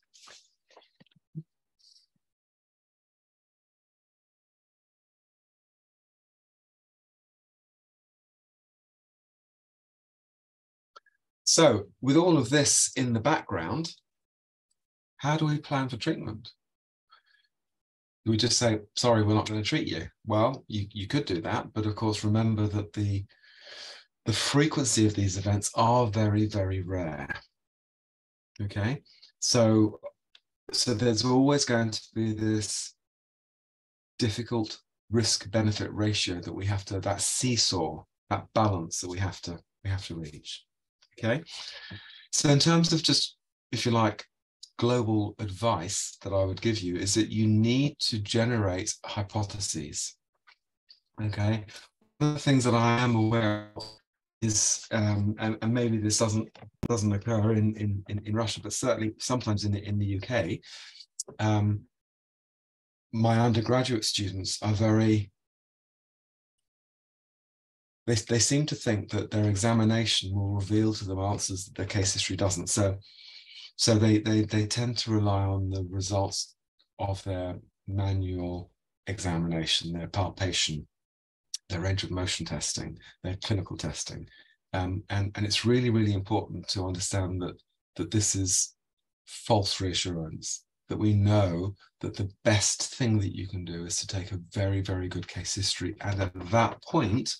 So, with all of this in the background, how do we plan for treatment? Do we just say, sorry, we're not going to treat you? Well, you, you could do that, but of course, remember that the, the frequency of these events are very, very rare. Okay, so, so there's always going to be this difficult risk benefit ratio that we have to, that seesaw, that balance that we have to, we have to reach. Okay. So, in terms of just, if you like, global advice that I would give you is that you need to generate hypotheses. Okay. One of the things that I am aware of is, um, and, and, maybe this doesn't doesn't occur in, in, in, Russia, but certainly sometimes in the, in the UK, um, my undergraduate students are very they, they seem to think that their examination will reveal to them answers that their case history doesn't. So, so they, they, they tend to rely on the results of their manual examination, their palpation, their range of motion testing, their clinical testing. Um, and, and it's really, really important to understand that, that this is false reassurance, that we know that the best thing that you can do is to take a very, very good case history. And at that point,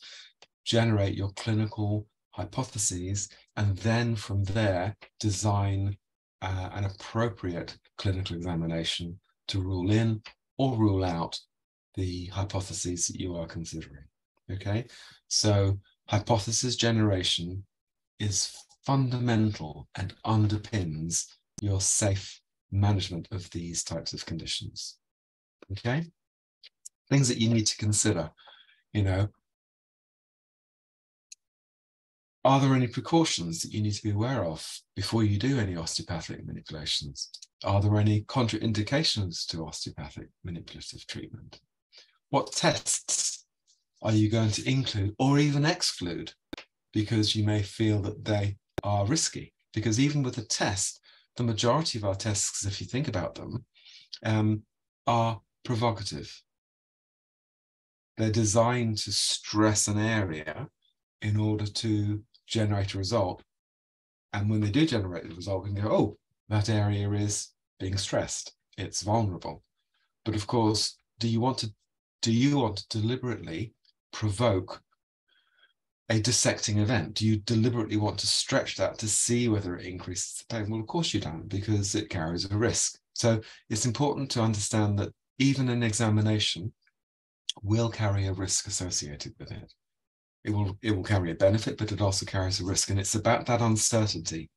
generate your clinical hypotheses, and then from there, design uh, an appropriate clinical examination to rule in or rule out the hypotheses that you are considering. Okay, so hypothesis generation is fundamental and underpins your safe management of these types of conditions. Okay, things that you need to consider. You know, are there any precautions that you need to be aware of before you do any osteopathic manipulations? Are there any contraindications to osteopathic manipulative treatment? What tests are you going to include or even exclude because you may feel that they are risky? Because even with a test, the majority of our tests, if you think about them, um, are provocative. They're designed to stress an area in order to generate a result. And when they do generate the result, we can go, oh, that area is being stressed. It's vulnerable. But of course, do you want to do you want to deliberately provoke a dissecting event? Do you deliberately want to stretch that to see whether it increases the pain? Well, of course you don't, because it carries a risk. So it's important to understand that even an examination will carry a risk associated with it it will it will carry a benefit, but it also carries a risk. And it's about that uncertainty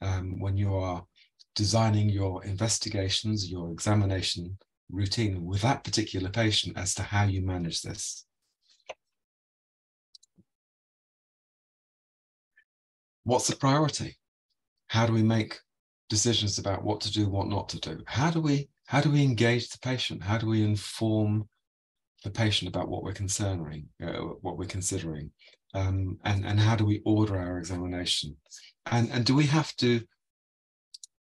um, when you are designing your investigations, your examination routine with that particular patient as to how you manage this. What's the priority? How do we make decisions about what to do, what not to do? How do we how do we engage the patient? How do we inform the patient about what we're concerning, uh, what we're considering, um, and and how do we order our examination, and and do we have to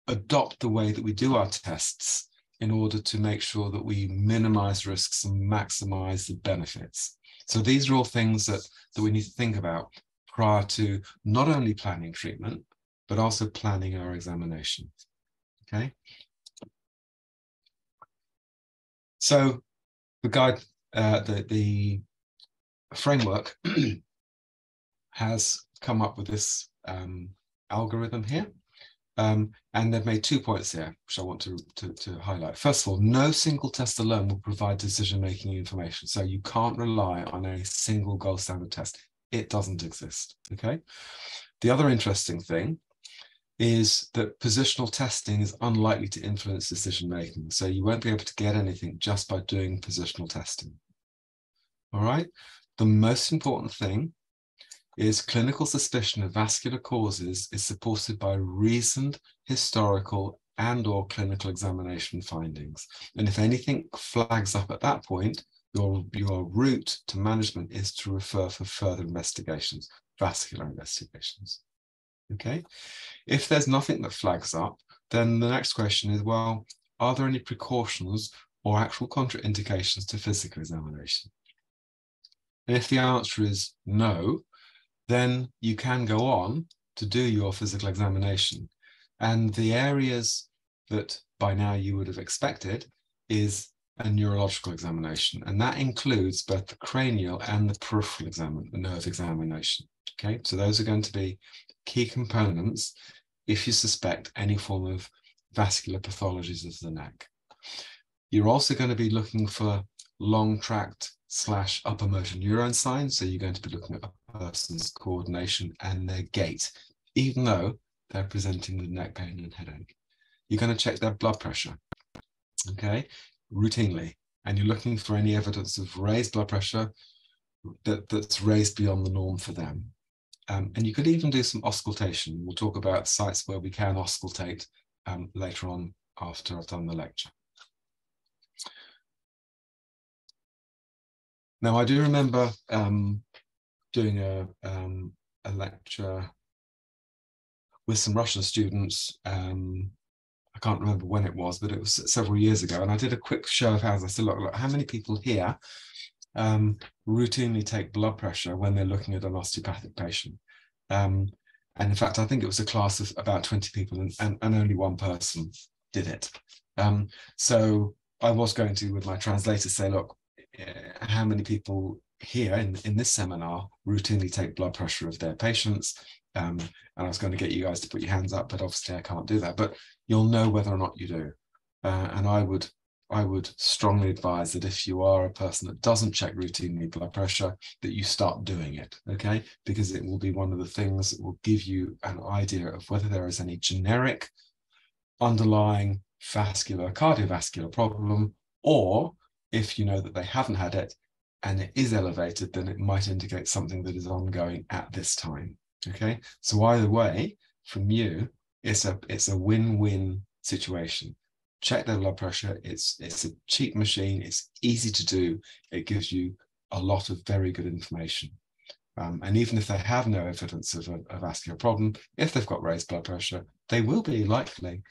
adopt the way that we do our tests in order to make sure that we minimize risks and maximize the benefits. So these are all things that that we need to think about prior to not only planning treatment but also planning our examination. Okay. So the guide uh, the, the framework has come up with this um, algorithm here. Um, and they've made two points here, which I want to, to, to, highlight. First of all, no single test alone will provide decision-making information. So you can't rely on a single gold standard test. It doesn't exist, okay? The other interesting thing is that positional testing is unlikely to influence decision-making. So you won't be able to get anything just by doing positional testing. All right? The most important thing is clinical suspicion of vascular causes is supported by reasoned historical and or clinical examination findings. And if anything flags up at that point, your, your route to management is to refer for further investigations, vascular investigations. Okay, if there's nothing that flags up, then the next question is, well, are there any precautions or actual contraindications to physical examination? And if the answer is no, then you can go on to do your physical examination. And the areas that by now you would have expected is a neurological examination. And that includes both the cranial and the peripheral exam nerve examination. Okay, so those are going to be key components if you suspect any form of vascular pathologies of the neck. You're also going to be looking for long tract slash upper motor neuron signs. So you're going to be looking at a person's coordination and their gait, even though they're presenting with neck pain and headache. You're going to check their blood pressure, okay, routinely. And you're looking for any evidence of raised blood pressure that, that's raised beyond the norm for them. Um, and you could even do some auscultation. We'll talk about sites where we can auscultate um, later on after I've done the lecture. Now, I do remember um, doing a, um, a lecture with some Russian students. Um, I can't remember when it was, but it was several years ago. And I did a quick show of hands. I said, look, look how many people here um, routinely take blood pressure when they're looking at an osteopathic patient? Um, and in fact, I think it was a class of about 20 people and, and, and only one person did it. Um, so I was going to, with my translator, say, look, uh, how many people here in, in this seminar routinely take blood pressure of their patients. Um, and I was going to get you guys to put your hands up, but obviously I can't do that. But you'll know whether or not you do. Uh, and I would I would strongly advise that if you are a person that doesn't check routinely blood pressure, that you start doing it, okay? Because it will be one of the things that will give you an idea of whether there is any generic underlying vascular cardiovascular problem or if you know that they haven't had it and it is elevated, then it might indicate something that is ongoing at this time. Okay. So either way, from you, it's a it's a win-win situation. Check their blood pressure. It's it's a cheap machine. It's easy to do. It gives you a lot of very good information. Um, and even if they have no evidence of a, a vascular problem, if they've got raised blood pressure, they will be likely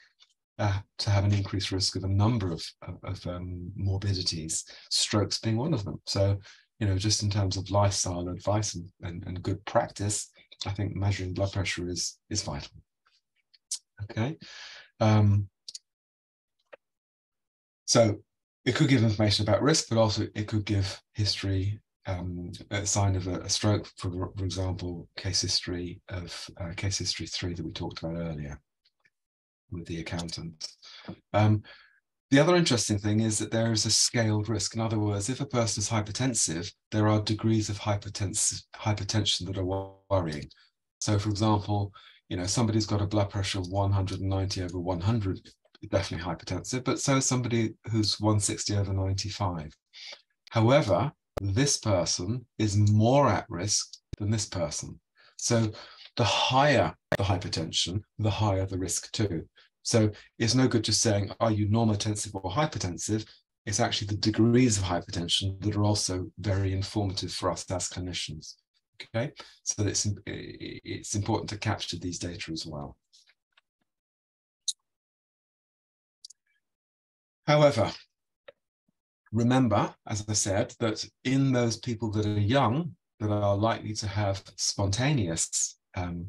uh, to have an increased risk of a number of, of, of um, morbidities, strokes being one of them. So, you know, just in terms of lifestyle advice and, and, and good practice, I think measuring blood pressure is, is vital. Okay. Um, so it could give information about risk, but also it could give history, um, a sign of a, a, stroke, for, for example, case history of uh, case history three that we talked about earlier with the accountant. Um, the other interesting thing is that there is a scaled risk. In other words, if a person is hypertensive, there are degrees of hypertension that are worrying. So, for example, you know, somebody's got a blood pressure of 190 over 100, definitely hypertensive, but so is somebody who's 160 over 95. However, this person is more at risk than this person. So the higher the hypertension, the higher the risk too. So it's no good just saying, are you normotensive or hypertensive? It's actually the degrees of hypertension that are also very informative for us as clinicians. Okay, so it's, it's important to capture these data as well. However, remember, as I said, that in those people that are young, that are likely to have spontaneous um,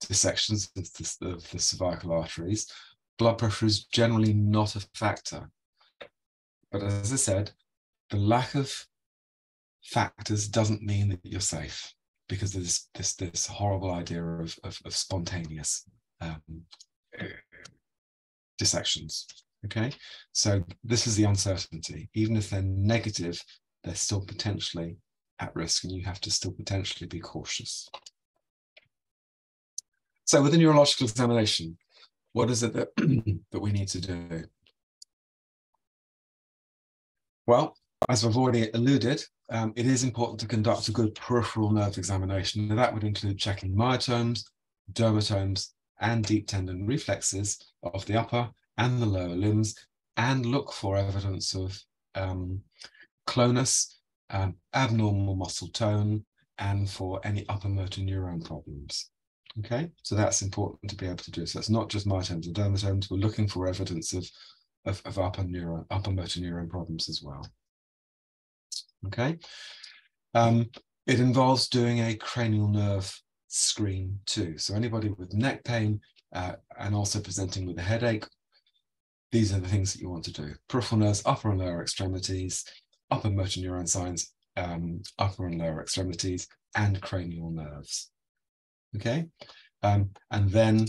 dissections of the, of the cervical arteries, blood pressure is generally not a factor. But as I said, the lack of factors doesn't mean that you're safe because there's this this horrible idea of, of, of spontaneous um, dissections. Okay, so this is the uncertainty. Even if they're negative, they're still potentially at risk, and you have to still potentially be cautious. So, with a neurological examination, what is it that, that we need to do? Well, as I've already alluded, um, it is important to conduct a good peripheral nerve examination. That would include checking myotomes, dermatomes, and deep tendon reflexes of the upper and the lower limbs, and look for evidence of um, clonus, um, abnormal muscle tone, and for any upper motor neuron problems. Okay, so that's important to be able to do. So it's not just myotomes and dermatomes. We're looking for evidence of, of, of upper neuron, upper motor neuron problems as well. Okay, um, it involves doing a cranial nerve screen too. So anybody with neck pain uh, and also presenting with a headache, these are the things that you want to do. Peripheral nerves, upper and lower extremities, upper motor neuron signs, um, upper and lower extremities, and cranial nerves. Okay, um, and then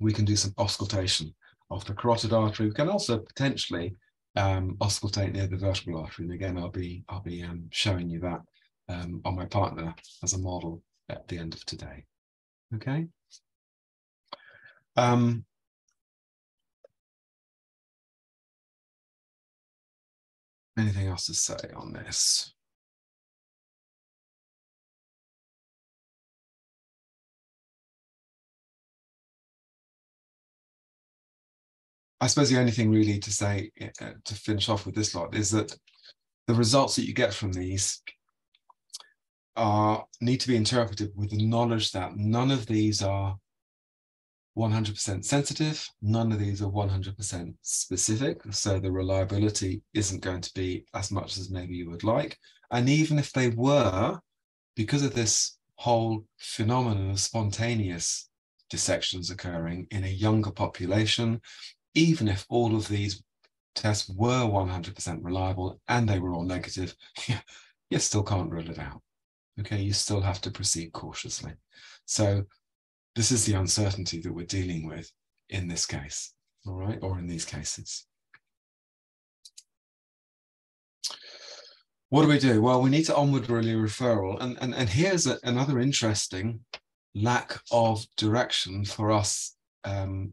we can do some auscultation of the carotid artery. We can also potentially um, auscultate near the vertebral artery, and again, I'll be I'll be um, showing you that um, on my partner as a model at the end of today. Okay. Um, anything else to say on this? I suppose the only thing really to say uh, to finish off with this lot is that the results that you get from these are need to be interpreted with the knowledge that none of these are 100% sensitive, none of these are 100% specific, so the reliability isn't going to be as much as maybe you would like. And even if they were, because of this whole phenomenon of spontaneous dissections occurring in a younger population, even if all of these tests were 100% reliable and they were all negative, you still can't rule it out. Okay, you still have to proceed cautiously. So this is the uncertainty that we're dealing with in this case, all right, or in these cases. What do we do? Well, we need to onward relay referral. And, and, and here's a, another interesting lack of direction for us um,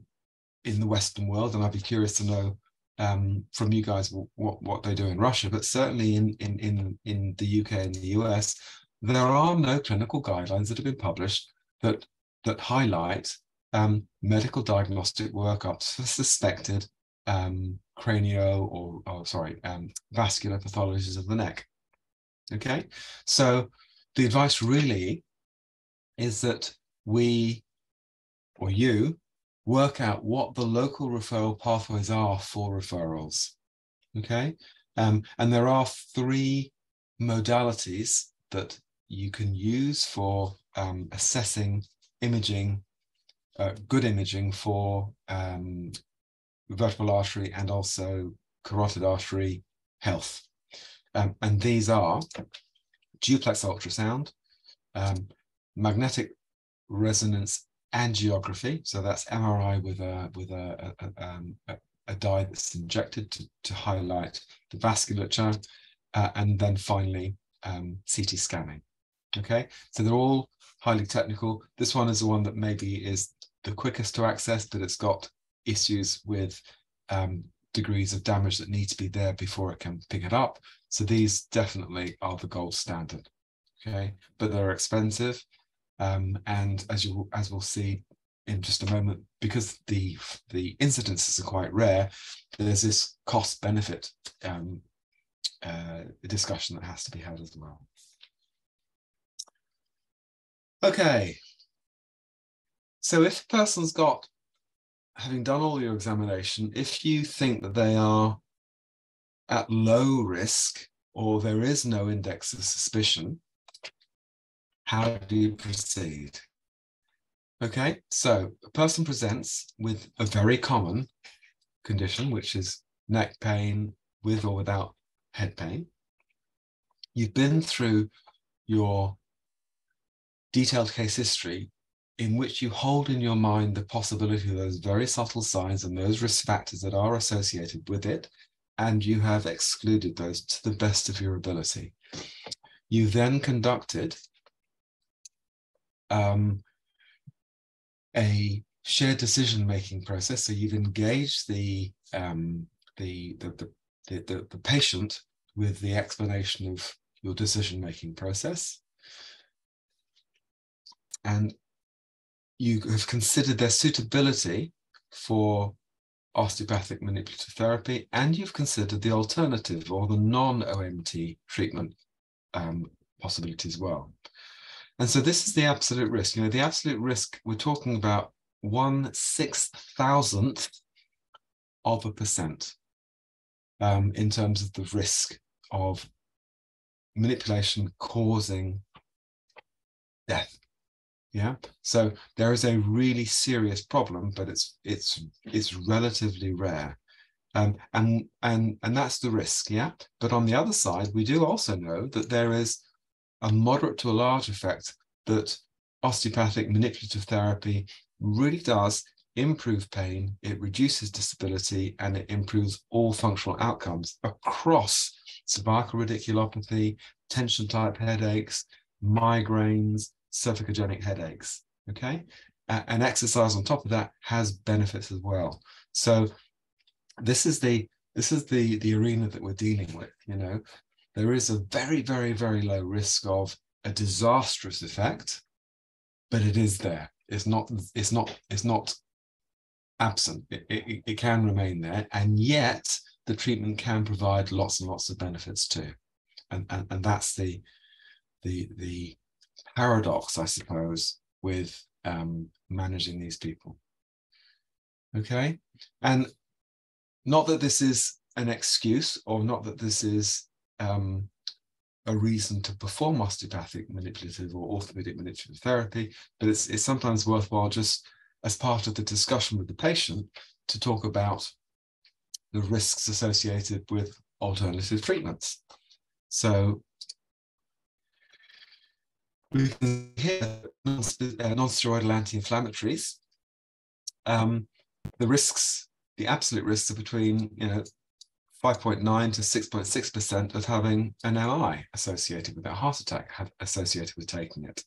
in the Western world. And I'd be curious to know um, from you guys what, what they do in Russia, but certainly in, in, in, in the UK and the US, there are no clinical guidelines that have been published that that highlight um, medical diagnostic workups for suspected um, cranio or, or sorry, um, vascular pathologies of the neck. Okay, so the advice really is that we or you work out what the local referral pathways are for referrals. Okay, um, and there are three modalities that you can use for um, assessing imaging, uh, good imaging for um, vertebral artery and also carotid artery health. Um, and these are duplex ultrasound, um, magnetic resonance angiography. So that's MRI with a with a, a, um, a, dye that's injected to, to highlight the vasculature, uh, and then finally um, CT scanning. Okay, so they're all highly technical. This one is the one that maybe is the quickest to access, but it's got issues with um, degrees of damage that need to be there before it can pick it up. So these definitely are the gold standard. Okay, but they're expensive, um, and as you as we'll see in just a moment, because the the incidences are quite rare, there's this cost benefit um, uh, discussion that has to be had as well. Okay. So if a person's got, having done all your examination, if you think that they are at low risk or there is no index of suspicion, how do you proceed? Okay, so a person presents with a very common condition, which is neck pain with or without head pain. You've been through your detailed case history in which you hold in your mind the possibility of those very subtle signs and those risk factors that are associated with it, and you have excluded those to the best of your ability. You then conducted um, a shared decision-making process. So you've engaged the, um, the, the, the, the, the patient with the explanation of your decision-making process. And you have considered their suitability for osteopathic manipulative therapy, and you've considered the alternative or the non-OMT treatment um, possibility as well. And so this is the absolute risk. You know, the absolute risk, we're talking about one six thousandth of a percent um, in terms of the risk of manipulation causing death. Yeah. So there is a really serious problem, but it's it's it's relatively rare. Um, and and and that's the risk, yeah. But on the other side, we do also know that there is a moderate to a large effect that osteopathic manipulative therapy really does improve pain, it reduces disability, and it improves all functional outcomes across cervical radiculopathy, tension type headaches, migraines, cervicogenic headaches. Okay. And exercise on top of that has benefits as well. So this is the this is the the arena that we're dealing with. You know, there is a very, very, very low risk of a disastrous effect, but it is there. It's not, it's not, it's not absent. It, it, it can remain there. And yet the treatment can provide lots and lots of benefits too. And, and, and that's the, the, the paradox, I suppose, with um, managing these people. Okay. And not that this is an excuse or not that this is um, a reason to perform osteopathic manipulative or orthopedic manipulative therapy, but it's, it's sometimes worthwhile just as part of the discussion with the patient to talk about the risks associated with alternative treatments. So we can hear uh, non-steroidal anti-inflammatories. Um, the risks, the absolute risks are between you know 5.9 to 6.6% of having an MI associated with a heart attack associated with taking it.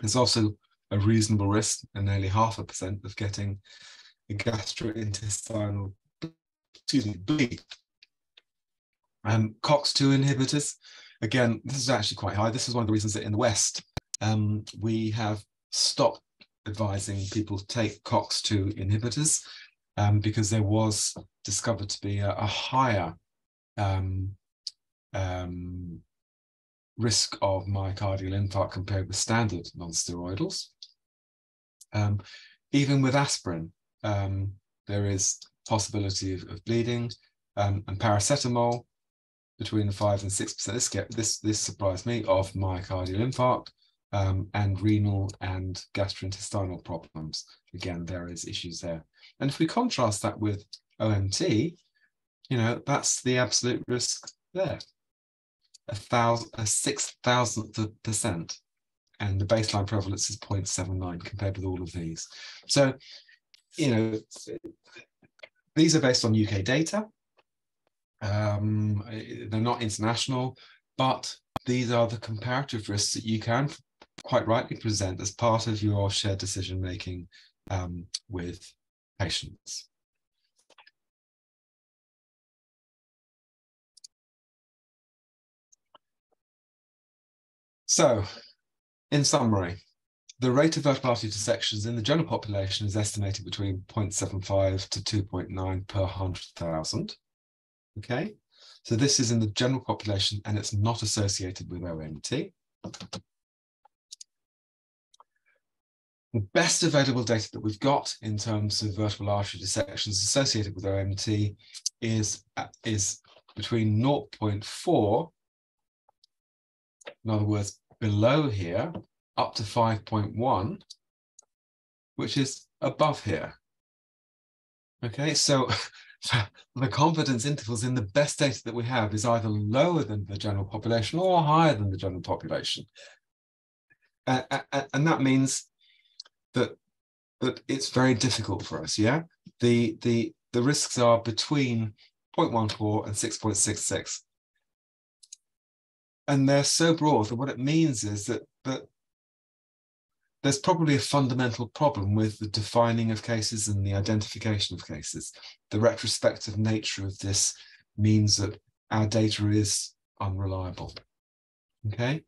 There's also a reasonable risk, and nearly half a percent, of getting a gastrointestinal excuse me, bleed. Um, COX-2 inhibitors, again, this is actually quite high. This is one of the reasons that in the West, um, we have stopped advising people to take COX-2 inhibitors um, because there was discovered to be a, a higher um, um, risk of myocardial infarct compared with standard non-steroidals. Um, even with aspirin, there is possibility of, of bleeding and paracetamol between five and six percent. This this this surprised me of myocardial infarct um, and renal and gastrointestinal problems. Again, there is issues there. And if we contrast that with OMT, you know, that's the absolute risk there. A thousand, a six thousandth of percent. And the baseline prevalence is 0.79 compared with all of these. So, you know, these are based on UK data. Um, they're not international, but these are the comparative risks that you can quite rightly present as part of your shared decision making um, with patients. So, in summary, the rate of vertebral artery dissections in the general population is estimated between 0.75 to 2.9 per 100,000. Okay, so this is in the general population and it's not associated with OMT. The best available data that we've got in terms of vertebral artery dissections associated with OMT is, uh, is between 0.4, in other words, below here, up to 5.1, which is above here. Okay, so the confidence intervals in the best data that we have is either lower than the general population or higher than the general population. Uh, and that means that that it's very difficult for us. Yeah, the the the risks are between 0.14 and 6.66, and they're so broad that what it means is that that there's probably a fundamental problem with the defining of cases and the identification of cases. The retrospective nature of this means that our data is unreliable. Okay,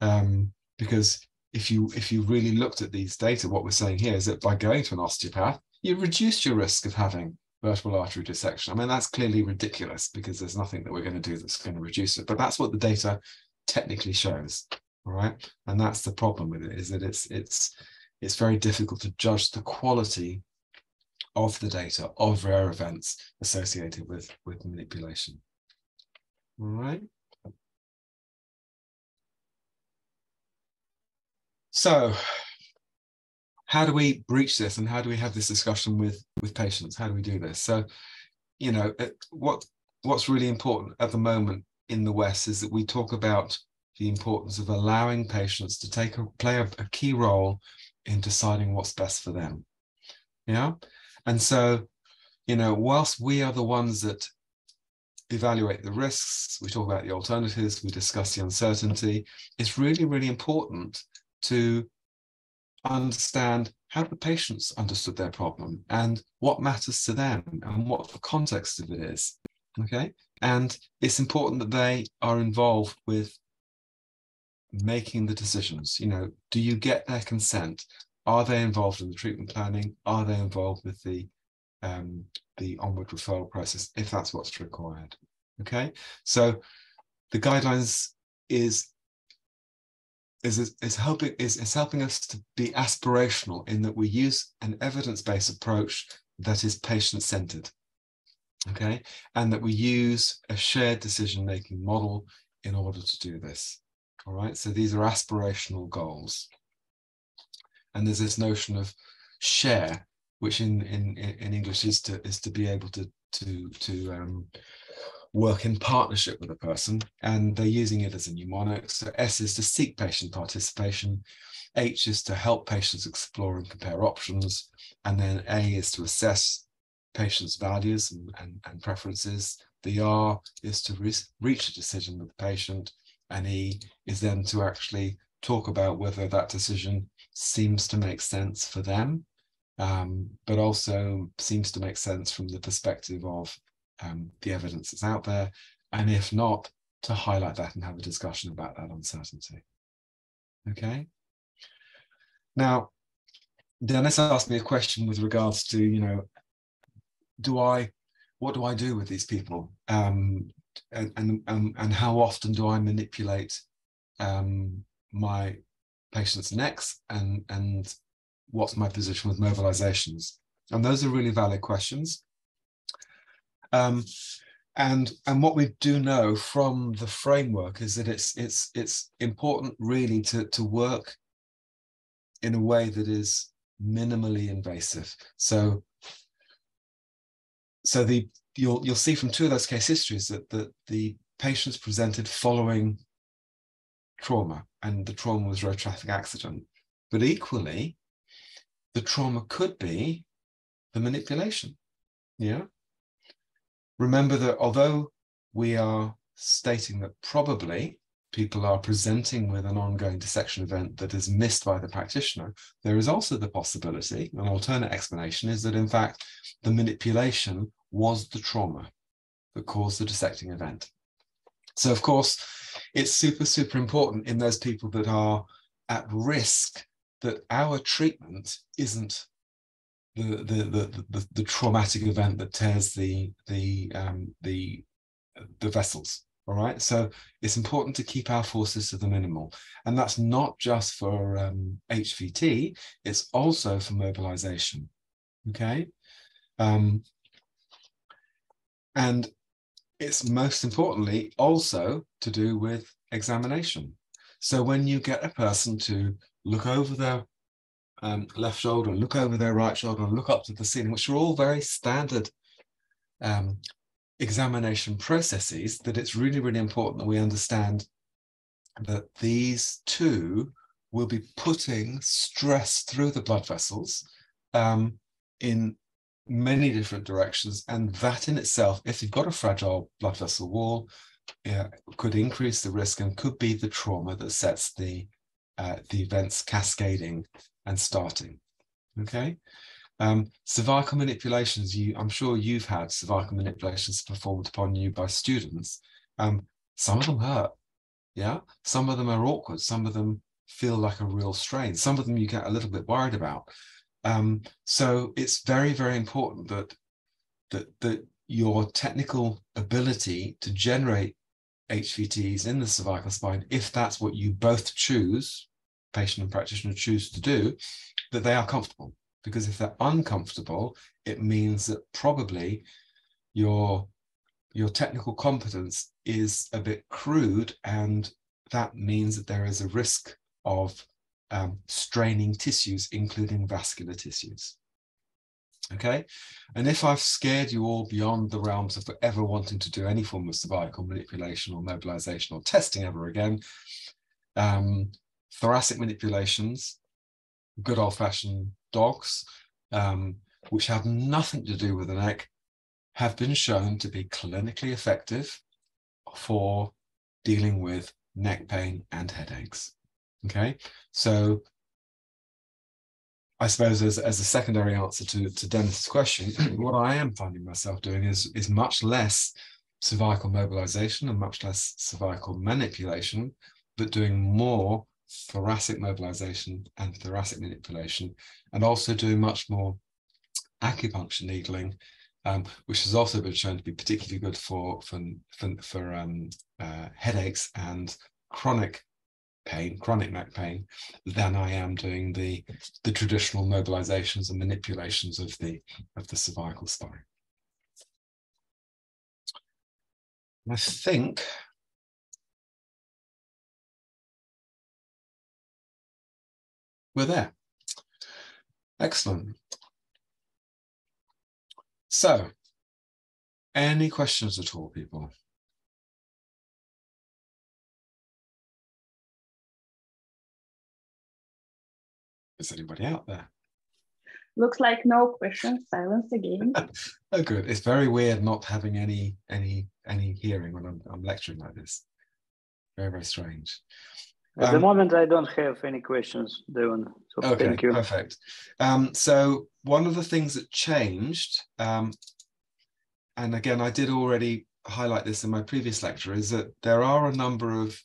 um, because if you if you really looked at these data, what we're saying here is that by going to an osteopath, you reduce your risk of having vertebral artery dissection. I mean, that's clearly ridiculous because there's nothing that we're going to do that's going to reduce it. But that's what the data technically shows. All right. And that's the problem with it is that it's it's it's very difficult to judge the quality of the data of rare events associated with, with manipulation. All right. So how do we breach this and how do we have this discussion with, with patients? How do we do this? So, you know, what what's really important at the moment in the West is that we talk about the importance of allowing patients to take a play a, a key role in deciding what's best for them. Yeah. And so, you know, whilst we are the ones that evaluate the risks, we talk about the alternatives, we discuss the uncertainty, it's really, really important to understand how the patients understood their problem and what matters to them and what the context of it is. Okay. And it's important that they are involved with making the decisions. You know, do you get their consent? Are they involved in the treatment planning? Are they involved with the um, the onward referral process if that's what's required? Okay. So the guidelines is is, is helping is, is helping us to be aspirational in that we use an evidence-based approach that is patient-centered okay? And that we use a shared decision-making model in order to do this all right? So these are aspirational goals. And there's this notion of share which in in in english is to is to be able to to to um, work in partnership with a person, and they're using it as a mnemonic. So S is to seek patient participation, H is to help patients explore and compare options, and then A is to assess patients' values and, and, and preferences. The R is to re reach a decision with the patient, and E is then to actually talk about whether that decision seems to make sense for them, um, but also seems to make sense from the perspective of um, the evidence that's out there, and if not, to highlight that and have a discussion about that uncertainty. Okay. Now, Dennis asked me a question with regards to, you know, do I, what do I do with these people? Um, and, and, and, and how often do I manipulate um, my patients' necks and, and what's my position with mobilizations? And those are really valid questions. Um, and and what we do know from the framework is that it's it's it's important really to to work in a way that is minimally invasive. So so the you'll you'll see from two of those case histories that the the patients presented following trauma and the trauma was road traffic accident. But equally the trauma could be the manipulation. Yeah remember that although we are stating that probably people are presenting with an ongoing dissection event that is missed by the practitioner, there is also the possibility, an alternate explanation is that in fact the manipulation was the trauma that caused the dissecting event. So of course, it's super, super important in those people that are at risk that our treatment isn't the, the the the, the, traumatic event that tears the the um, the the vessels. All right, so it's important to keep our forces to the minimal, and that's not just for um, HVT; it's also for mobilization. Okay, um, and it's most importantly also to do with examination. So when you get a person to look over their um, left shoulder, and look over their right shoulder, and look up to the ceiling, which are all very standard um, examination processes, that it's really, really important that we understand that these two will be putting stress through the blood vessels um, in many different directions. And that in itself, if you've got a fragile blood vessel wall, yeah, could increase the risk and could be the trauma that sets the uh, the events cascading and starting. Okay. Um, cervical manipulations, you, I'm sure you've had cervical manipulations performed upon you by students. Um, some of them hurt. Yeah. Some of them are awkward. Some of them feel like a real strain. Some of them you get a little bit worried about. Um, so it's very, very important that, that, that your technical ability to generate HVTs in the cervical spine, if that's what you both choose, patient and practitioner choose to do, that they are comfortable. Because if they're uncomfortable, it means that probably your your technical competence is a bit crude and that means that there is a risk of um, straining tissues, including vascular tissues. Okay, and if I've scared you all beyond the realms of ever wanting to do any form of cervical manipulation or mobilization or testing ever again, um, thoracic manipulations, good old fashioned dogs, um, which have nothing to do with the neck, have been shown to be clinically effective for dealing with neck pain and headaches. Okay, so I suppose as, as a secondary answer to, to Dennis's question, what I am finding myself doing is, is much less cervical mobilization and much less cervical manipulation, but doing more thoracic mobilization and thoracic manipulation, and also doing much more acupuncture needling, um, which has also been shown to be particularly good for, for, for, for um, uh, headaches and chronic pain, chronic neck pain, than I am doing the, the traditional mobilizations and manipulations of the, of the cervical spine. I think we're there. Excellent. So, any questions at all, people? Is anybody out there? Looks like no questions. Silence again. oh, good. It's very weird not having any any any hearing when I'm, I'm lecturing like this. Very very strange. At um, the moment, I don't have any questions, Devon. So okay, thank you. Perfect. Um, so one of the things that changed, um, and again, I did already highlight this in my previous lecture, is that there are a number of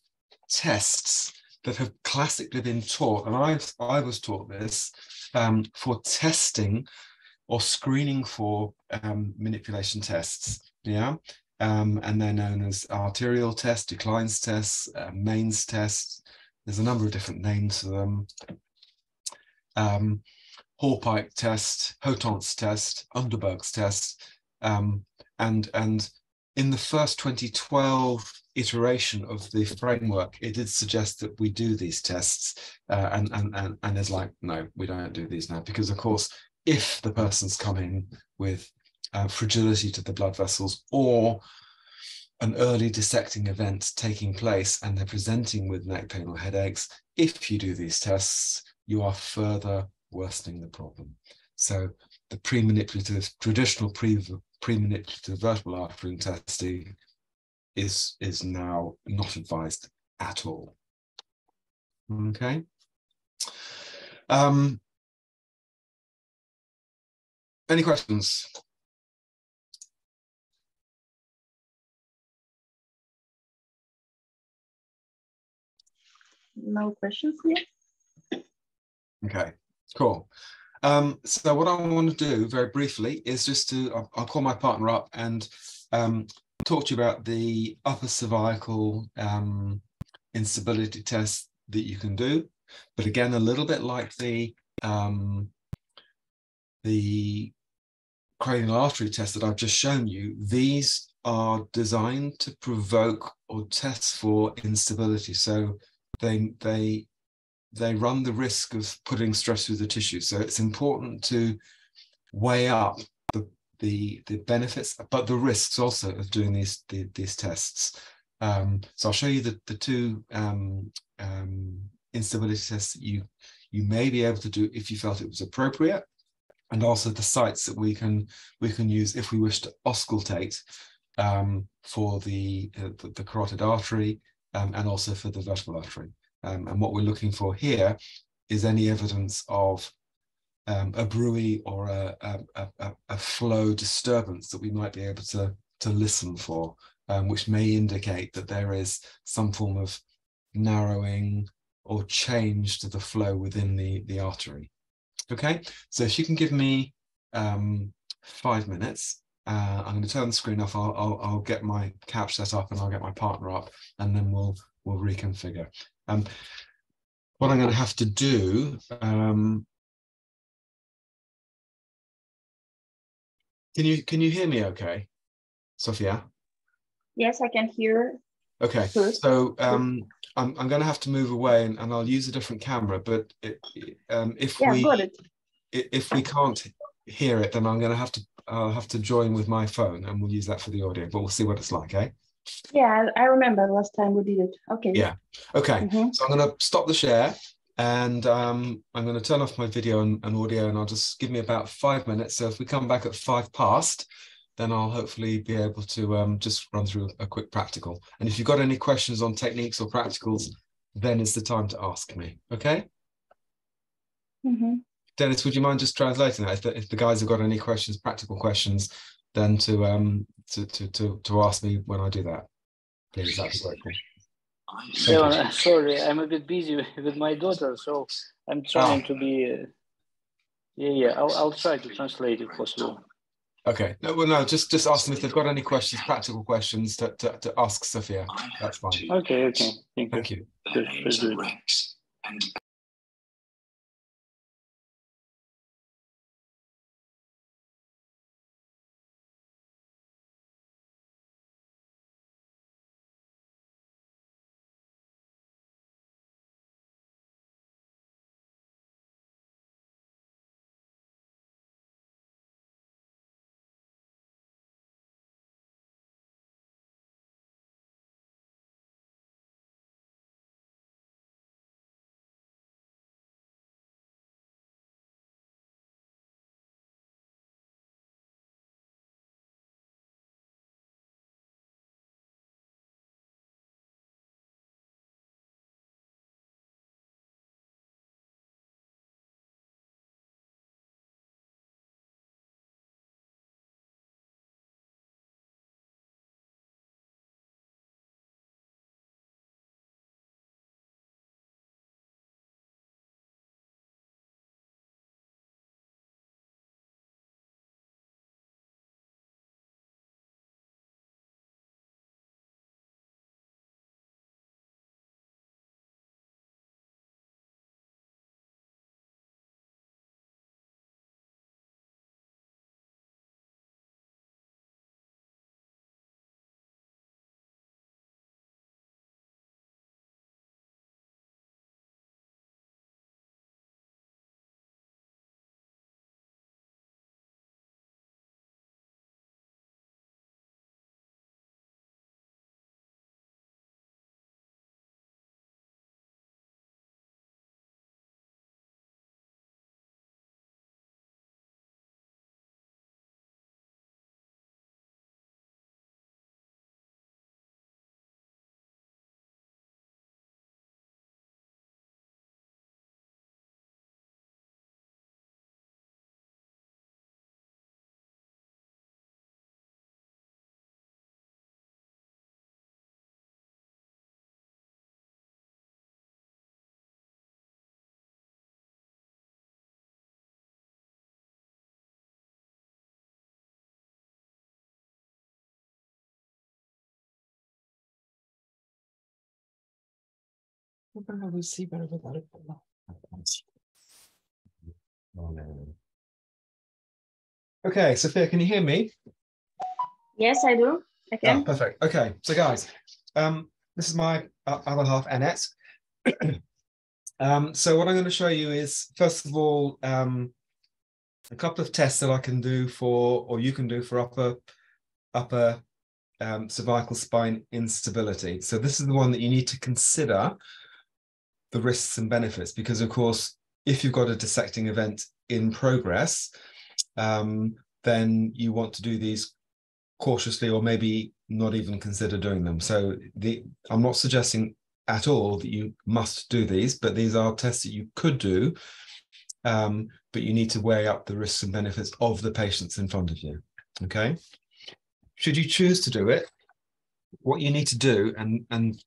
tests that have classically been taught, and I, I was taught this, um, for testing or screening for um, manipulation tests. Yeah. Um, and they're known as arterial tests, de Kleyn's tests, uh, Maigne's tests. There's a number of different names for them. Um, Hallpike test, Hautant's test, Underberg's test, um, and and in the first 2012 iteration of the framework, it did suggest that we do these tests, uh, and and and and is like, no, we don't do these now because, of course, if the person's coming with uh, fragility to the blood vessels or an early dissecting event taking place and they're presenting with neck pain or headaches, if you do these tests, you are further worsening the problem. So the pre-manipulative, traditional pre, pre-manipulative vertebral artery testing is, is now not advised at all. Okay. Um, any questions? No questions here. Okay, cool. Um, so what I want to do very briefly is just to, I'll, I'll call my partner up and um, talk to you about the upper cervical um, instability test that you can do. But again, a little bit like the um, the cranial artery test that I've just shown you, these are designed to provoke or test for instability. So they they they run the risk of putting stress through the tissue. So it's important to weigh up the the, the benefits, but the risks also of doing these the, these tests. Um, so I'll show you the the two um, um, instability tests that you you may be able to do if you felt it was appropriate, and also the sites that we can we can use if we wish to auscultate um, for the, uh, the, the carotid artery um, and also for the vertebral artery. Um, and what we're looking for here is any evidence of um, a bruit or a, a, a, a, flow disturbance that we might be able to, to listen for, um, which may indicate that there is some form of narrowing or change to the flow within the, the artery. Okay, so if you can give me um, five minutes, uh, I'm going to turn the screen off. I'll, I'll, I'll, get my couch set up and I'll get my partner up, and then we'll we'll reconfigure. Um, what I'm going to have to do. Um, can you can you hear me? Okay, Sophia. Yes, I can hear. Okay, so um, I'm I'm going to have to move away, and, and I'll use a different camera. But it, um, if yeah, we if we can't hear it, then I'm going to have to I'll have to join with my phone and we'll use that for the audio, but we'll see what it's like, eh? Yeah, I remember the last time we did it. Okay. Yeah. Okay. Mm-hmm. So I'm going to stop the share and um, I'm going to turn off my video and, and, audio and I'll just give me about five minutes. So if we come back at five past, then I'll hopefully be able to um, just run through a quick practical. And if you've got any questions on techniques or practicals, then is the time to ask me. Okay. Mm-hmm. Dennis, would you mind just translating that? If the, if the guys have got any questions, practical questions, then to um to to to, to ask me when I do that, please. That'd be grateful. So, sorry, I'm a bit busy with my daughter, so I'm trying ah. to be. Uh, yeah, yeah. I'll I'll try to translate if possible. Okay. No, well, no. Just just ask them if they've got any questions, practical questions to to, to ask Sophia. That's fine. Okay. Okay. Thank, Thank you. you. Okay, Sophia, can you hear me? Yes, I do. I can. Oh, perfect. Okay, so guys, um, this is my uh, other half, Annette. um, so what I'm going to show you is, first of all, um, a couple of tests that I can do for, or you can do for upper, upper um, cervical spine instability. So this is the one that you need to consider the risks and benefits. Because of course if you've got a dissecting event in progress um, then you want to do these cautiously or maybe not even consider doing them. So the i'm not suggesting at all that you must do these but these are tests that you could do um, but you need to weigh up the risks and benefits of the patients in front of you okay? Should you choose to do it what you need to do and and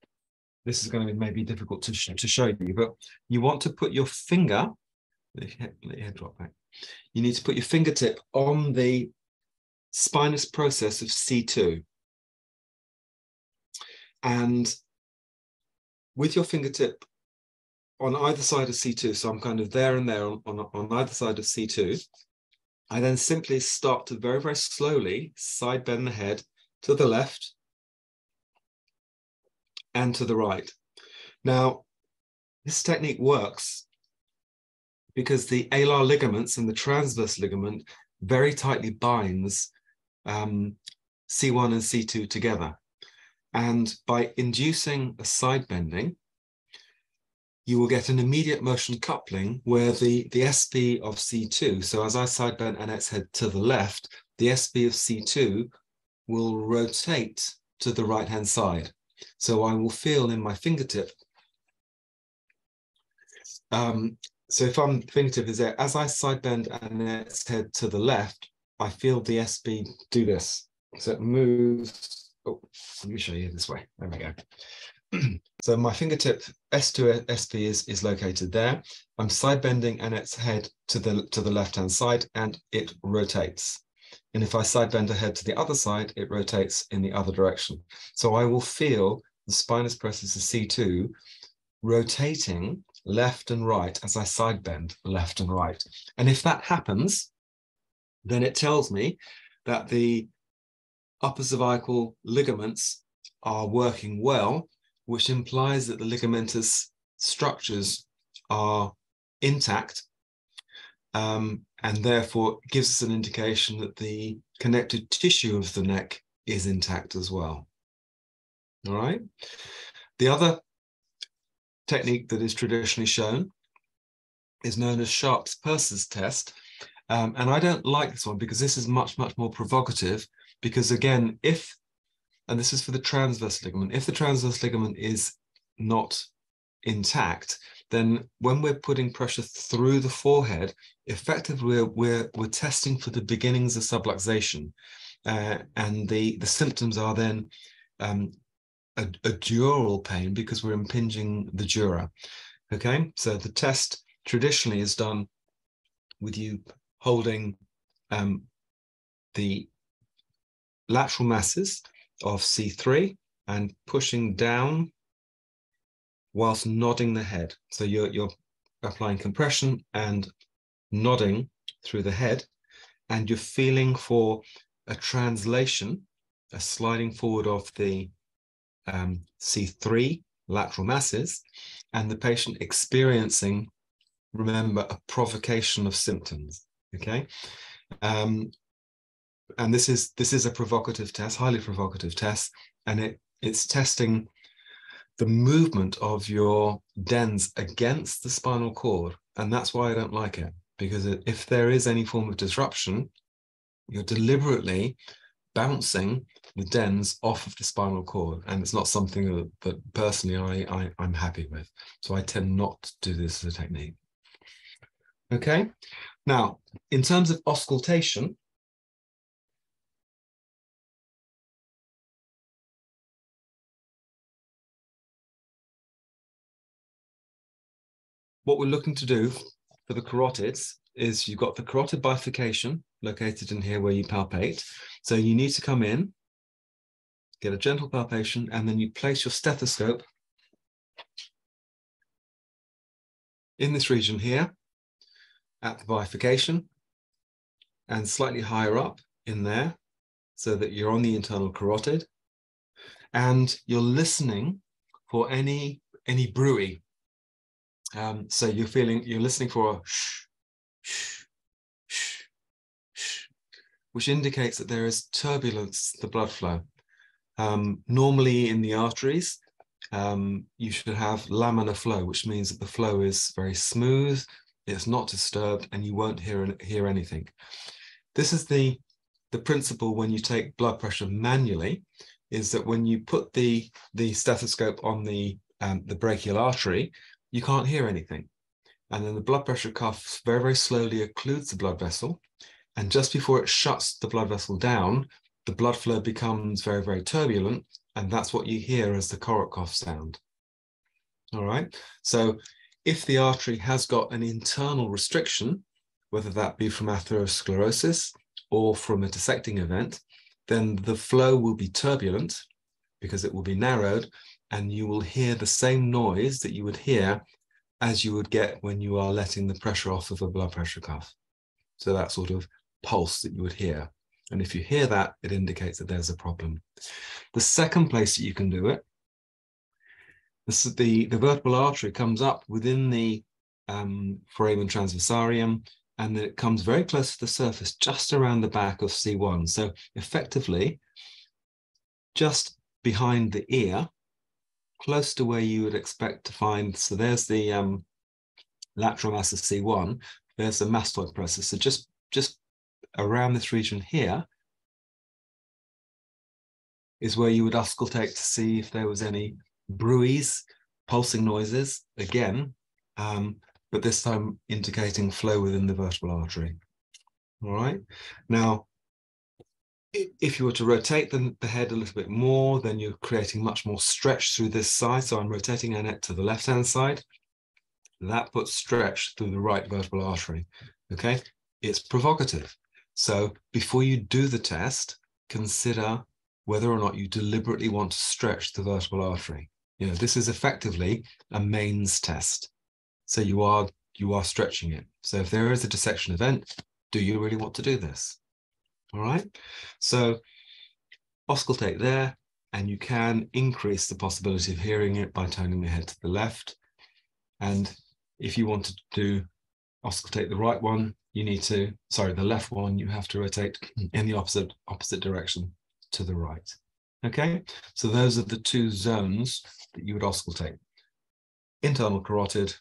this is going to be maybe difficult to, sh to show you, but you want to put your finger, let your head drop back. You need to put your fingertip on the spinous process of C2. And with your fingertip on either side of C2, so I'm kind of there and there on, on, on either side of C2, I then simply start to very, very slowly side bend the head to the left and to the right. Now, this technique works because the alar ligaments and the transverse ligament very tightly binds um, C1 and C2 together. And by inducing a side bending, you will get an immediate motion coupling where the, the SP of C2, so as I side bend Annette's head to the left, the SP of C2 will rotate to the right hand side. So I will feel in my fingertip. Um, so if I'm fingertip is there, as I side bend Annette's head to the left, I feel the SP do this. So it moves. Oh, let me show you this way. There we go. so my fingertip C2 SP is, is located there. I'm side bending Annette's head to the to the left hand side and it rotates. And if I side bend her head to the other side, it rotates in the other direction. So I will feel the spinous process of C2 rotating left and right as I side bend left and right. And if that happens, then it tells me that the upper cervical ligaments are working well, which implies that the ligamentous structures are intact um, and therefore gives us an indication that the connective tissue of the neck is intact as well. All right. The other technique that is traditionally shown is known as Sharp's Purser's test. Um, and I don't like this one because this is much, much more provocative. Because again, if, and this is for the transverse ligament, if the transverse ligament is not intact, then when we're putting pressure through the forehead, effectively we're, we're, we're testing for the beginnings of subluxation. Uh, and the, the symptoms are then um, a, a dural pain because we're impinging the dura. Okay, so the test traditionally is done with you holding um, the lateral masses of C3 and pushing down whilst nodding the head. So you're, you're applying compression and nodding through the head, and you're feeling for a translation, a sliding forward of the um, C3 lateral masses, and the patient experiencing, remember, a provocation of symptoms. Okay. Um, and this is this is a provocative test, highly provocative test, and it it's testing the movement of your dens against the spinal cord. And that's why I don't like it, because if there is any form of disruption, you're deliberately bouncing the dens off of the spinal cord. And it's not something that, that personally I, I, I'm happy with. So I tend not to do this as a technique. Okay. Now, in terms of auscultation, what we're looking to do for the carotids is you've got the carotid bifurcation located in here where you palpate. So you need to come in, get a gentle palpation, and then you place your stethoscope in this region here at the bifurcation and slightly higher up in there so that you're on the internal carotid and you're listening for any any bruit um, so you're feeling, you're listening for a shh, shh, shh, shh, which indicates that there is turbulence, the blood flow, um, normally in the arteries um, you should have laminar flow, which means that the flow is very smooth, it's not disturbed, and you won't hear, hear anything. This is the, the principle when you take blood pressure manually, is that when you put the, the stethoscope on the, um, the brachial artery, you can't hear anything. And then the blood pressure cuff very, very slowly occludes the blood vessel. And just before it shuts the blood vessel down, the blood flow becomes very, very turbulent. And that's what you hear as the Korotkoff sound. All right. So if the artery has got an internal restriction, whether that be from atherosclerosis or from a dissecting event, then the flow will be turbulent because it will be narrowed and you will hear the same noise that you would hear as you would get when you are letting the pressure off of a blood pressure cuff. So that sort of pulse that you would hear. And if you hear that, it indicates that there's a problem. The second place that you can do it, this is the, the vertebral artery comes up within the um, foramen transversarium, and then it comes very close to the surface, just around the back of C1. So effectively, just behind the ear, close to where you would expect to find. So there's the um, lateral mass of C1. There's the mastoid process. So just, just around this region here is where you would auscultate to see if there was any bruits, pulsing noises, again, um, but this time indicating flow within the vertebral artery. All right. Now, if you were to rotate the, the head a little bit more, then you're creating much more stretch through this side. So I'm rotating Annette to the left-hand side. That puts stretch through the right vertebral artery. Okay, it's provocative. So before you do the test, consider whether or not you deliberately want to stretch the vertebral artery. You know, this is effectively a Maigne's test. So you are you are stretching it. So if there is a dissection event, do you really want to do this? All right. So auscultate there, and you can increase the possibility of hearing it by turning the head to the left. And if you want to auscultate the right one, you need to, sorry, the left one, you have to rotate in the opposite opposite direction to the right. Okay, so those are the two zones that you would auscultate. Internal carotid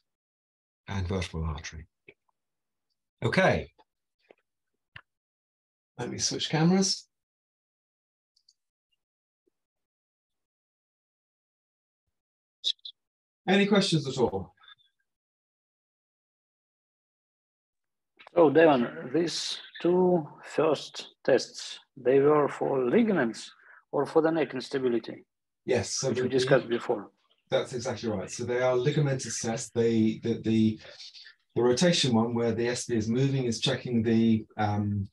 and vertebral artery. Okay, let me switch cameras. Any questions at all? So Devon, these two first tests, they were for ligaments or for the neck instability? Yes. So which we discussed before. That's exactly right. So they are ligamentous tests. They the, the the rotation one where the SP is moving is checking the um,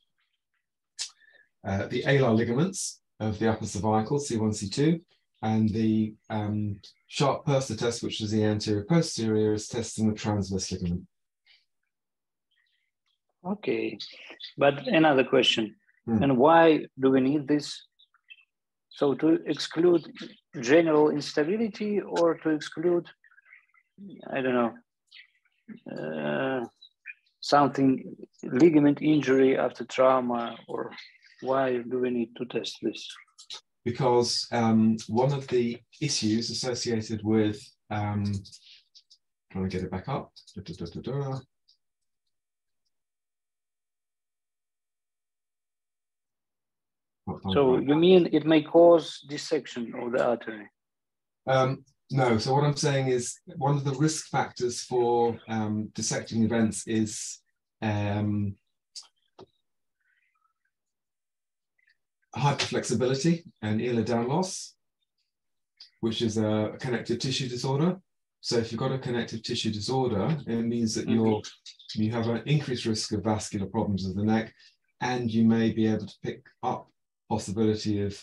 uh, the alar ligaments of the upper cervical, C1, C2, and the um, sharp purser test, which is the anterior posterior, is testing the transverse ligament. Okay, but another question. Hmm. And why do we need this? So to exclude general instability or to exclude, I don't know, uh, something ligament injury after trauma or why do we need to test this? Because um, one of the issues associated with um, trying to get it back up. Da, da, da, so you mean it may cause dissection of the artery? Um, no. So what I'm saying is one of the risk factors for um, dissecting events is um, hyperflexibility and Ehlers-Danlos, which is a connective tissue disorder. So if you've got a connective tissue disorder, it means that you're you have an increased risk of vascular problems of the neck, and you may be able to pick up possibility of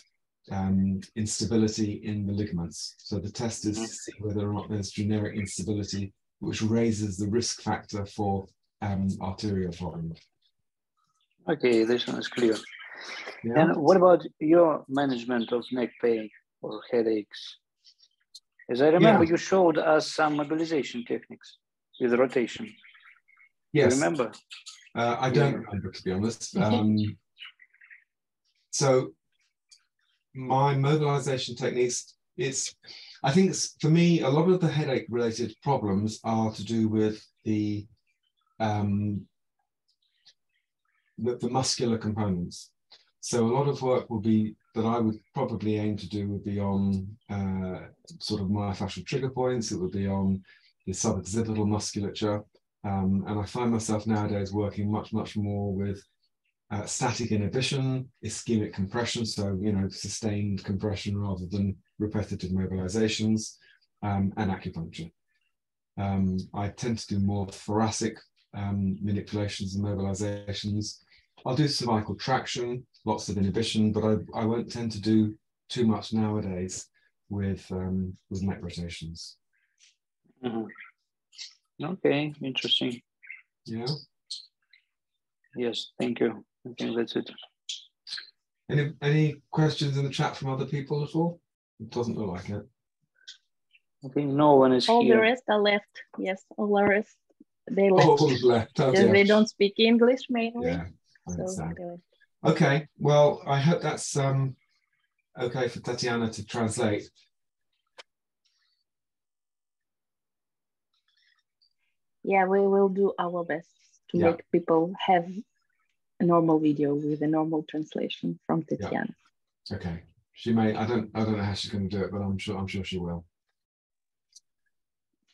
um, instability in the ligaments. So the test is to see whether or not there's generic instability, which raises the risk factor for um, arterial problems. Okay, this one is clear. Yeah. And what about your management of neck pain or headaches? As I remember, yeah. you showed us some mobilization techniques with rotation. Yes. You remember? Uh, I don't remember, to be honest. Um, so my mobilization techniques it's I think it's, for me a lot of the headache related problems are to do with the um, the, the muscular components. So a lot of work will be that I would probably aim to do would be on uh, sort of myofascial trigger points. It would be on the suboccipital musculature. Um, and I find myself nowadays working much, much more with uh, static inhibition, ischemic compression, so you know sustained compression rather than repetitive mobilizations, um, and acupuncture. Um, I tend to do more thoracic um, manipulations and mobilizations. I'll do cervical traction, lots of inhibition, but I, I won't tend to do too much nowadays with um, with neck rotations. Mm-hmm. Okay, interesting. Yeah. Yes, thank you. I think that's it. Any any questions in the chat from other people at all? It doesn't look like it. I think no one is all here. the rest are left. Yes, all the rest they left. All left. Oh, Because dear. they don't speak English mainly. Yeah, I So. Okay, well, I hope that's um, okay for Tatiana to translate. yeah, we will do our best to Yeah. make people have a normal video with a normal translation from Tatiana. Okay, she may. I don't. I don't know how she's going to do it, but I'm sure. I'm sure she will.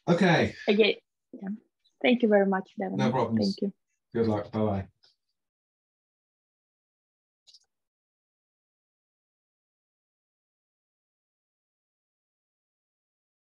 Okay. Okay. Yeah. Thank you very much, Devin. No problems. Thank you. Good luck. Bye bye.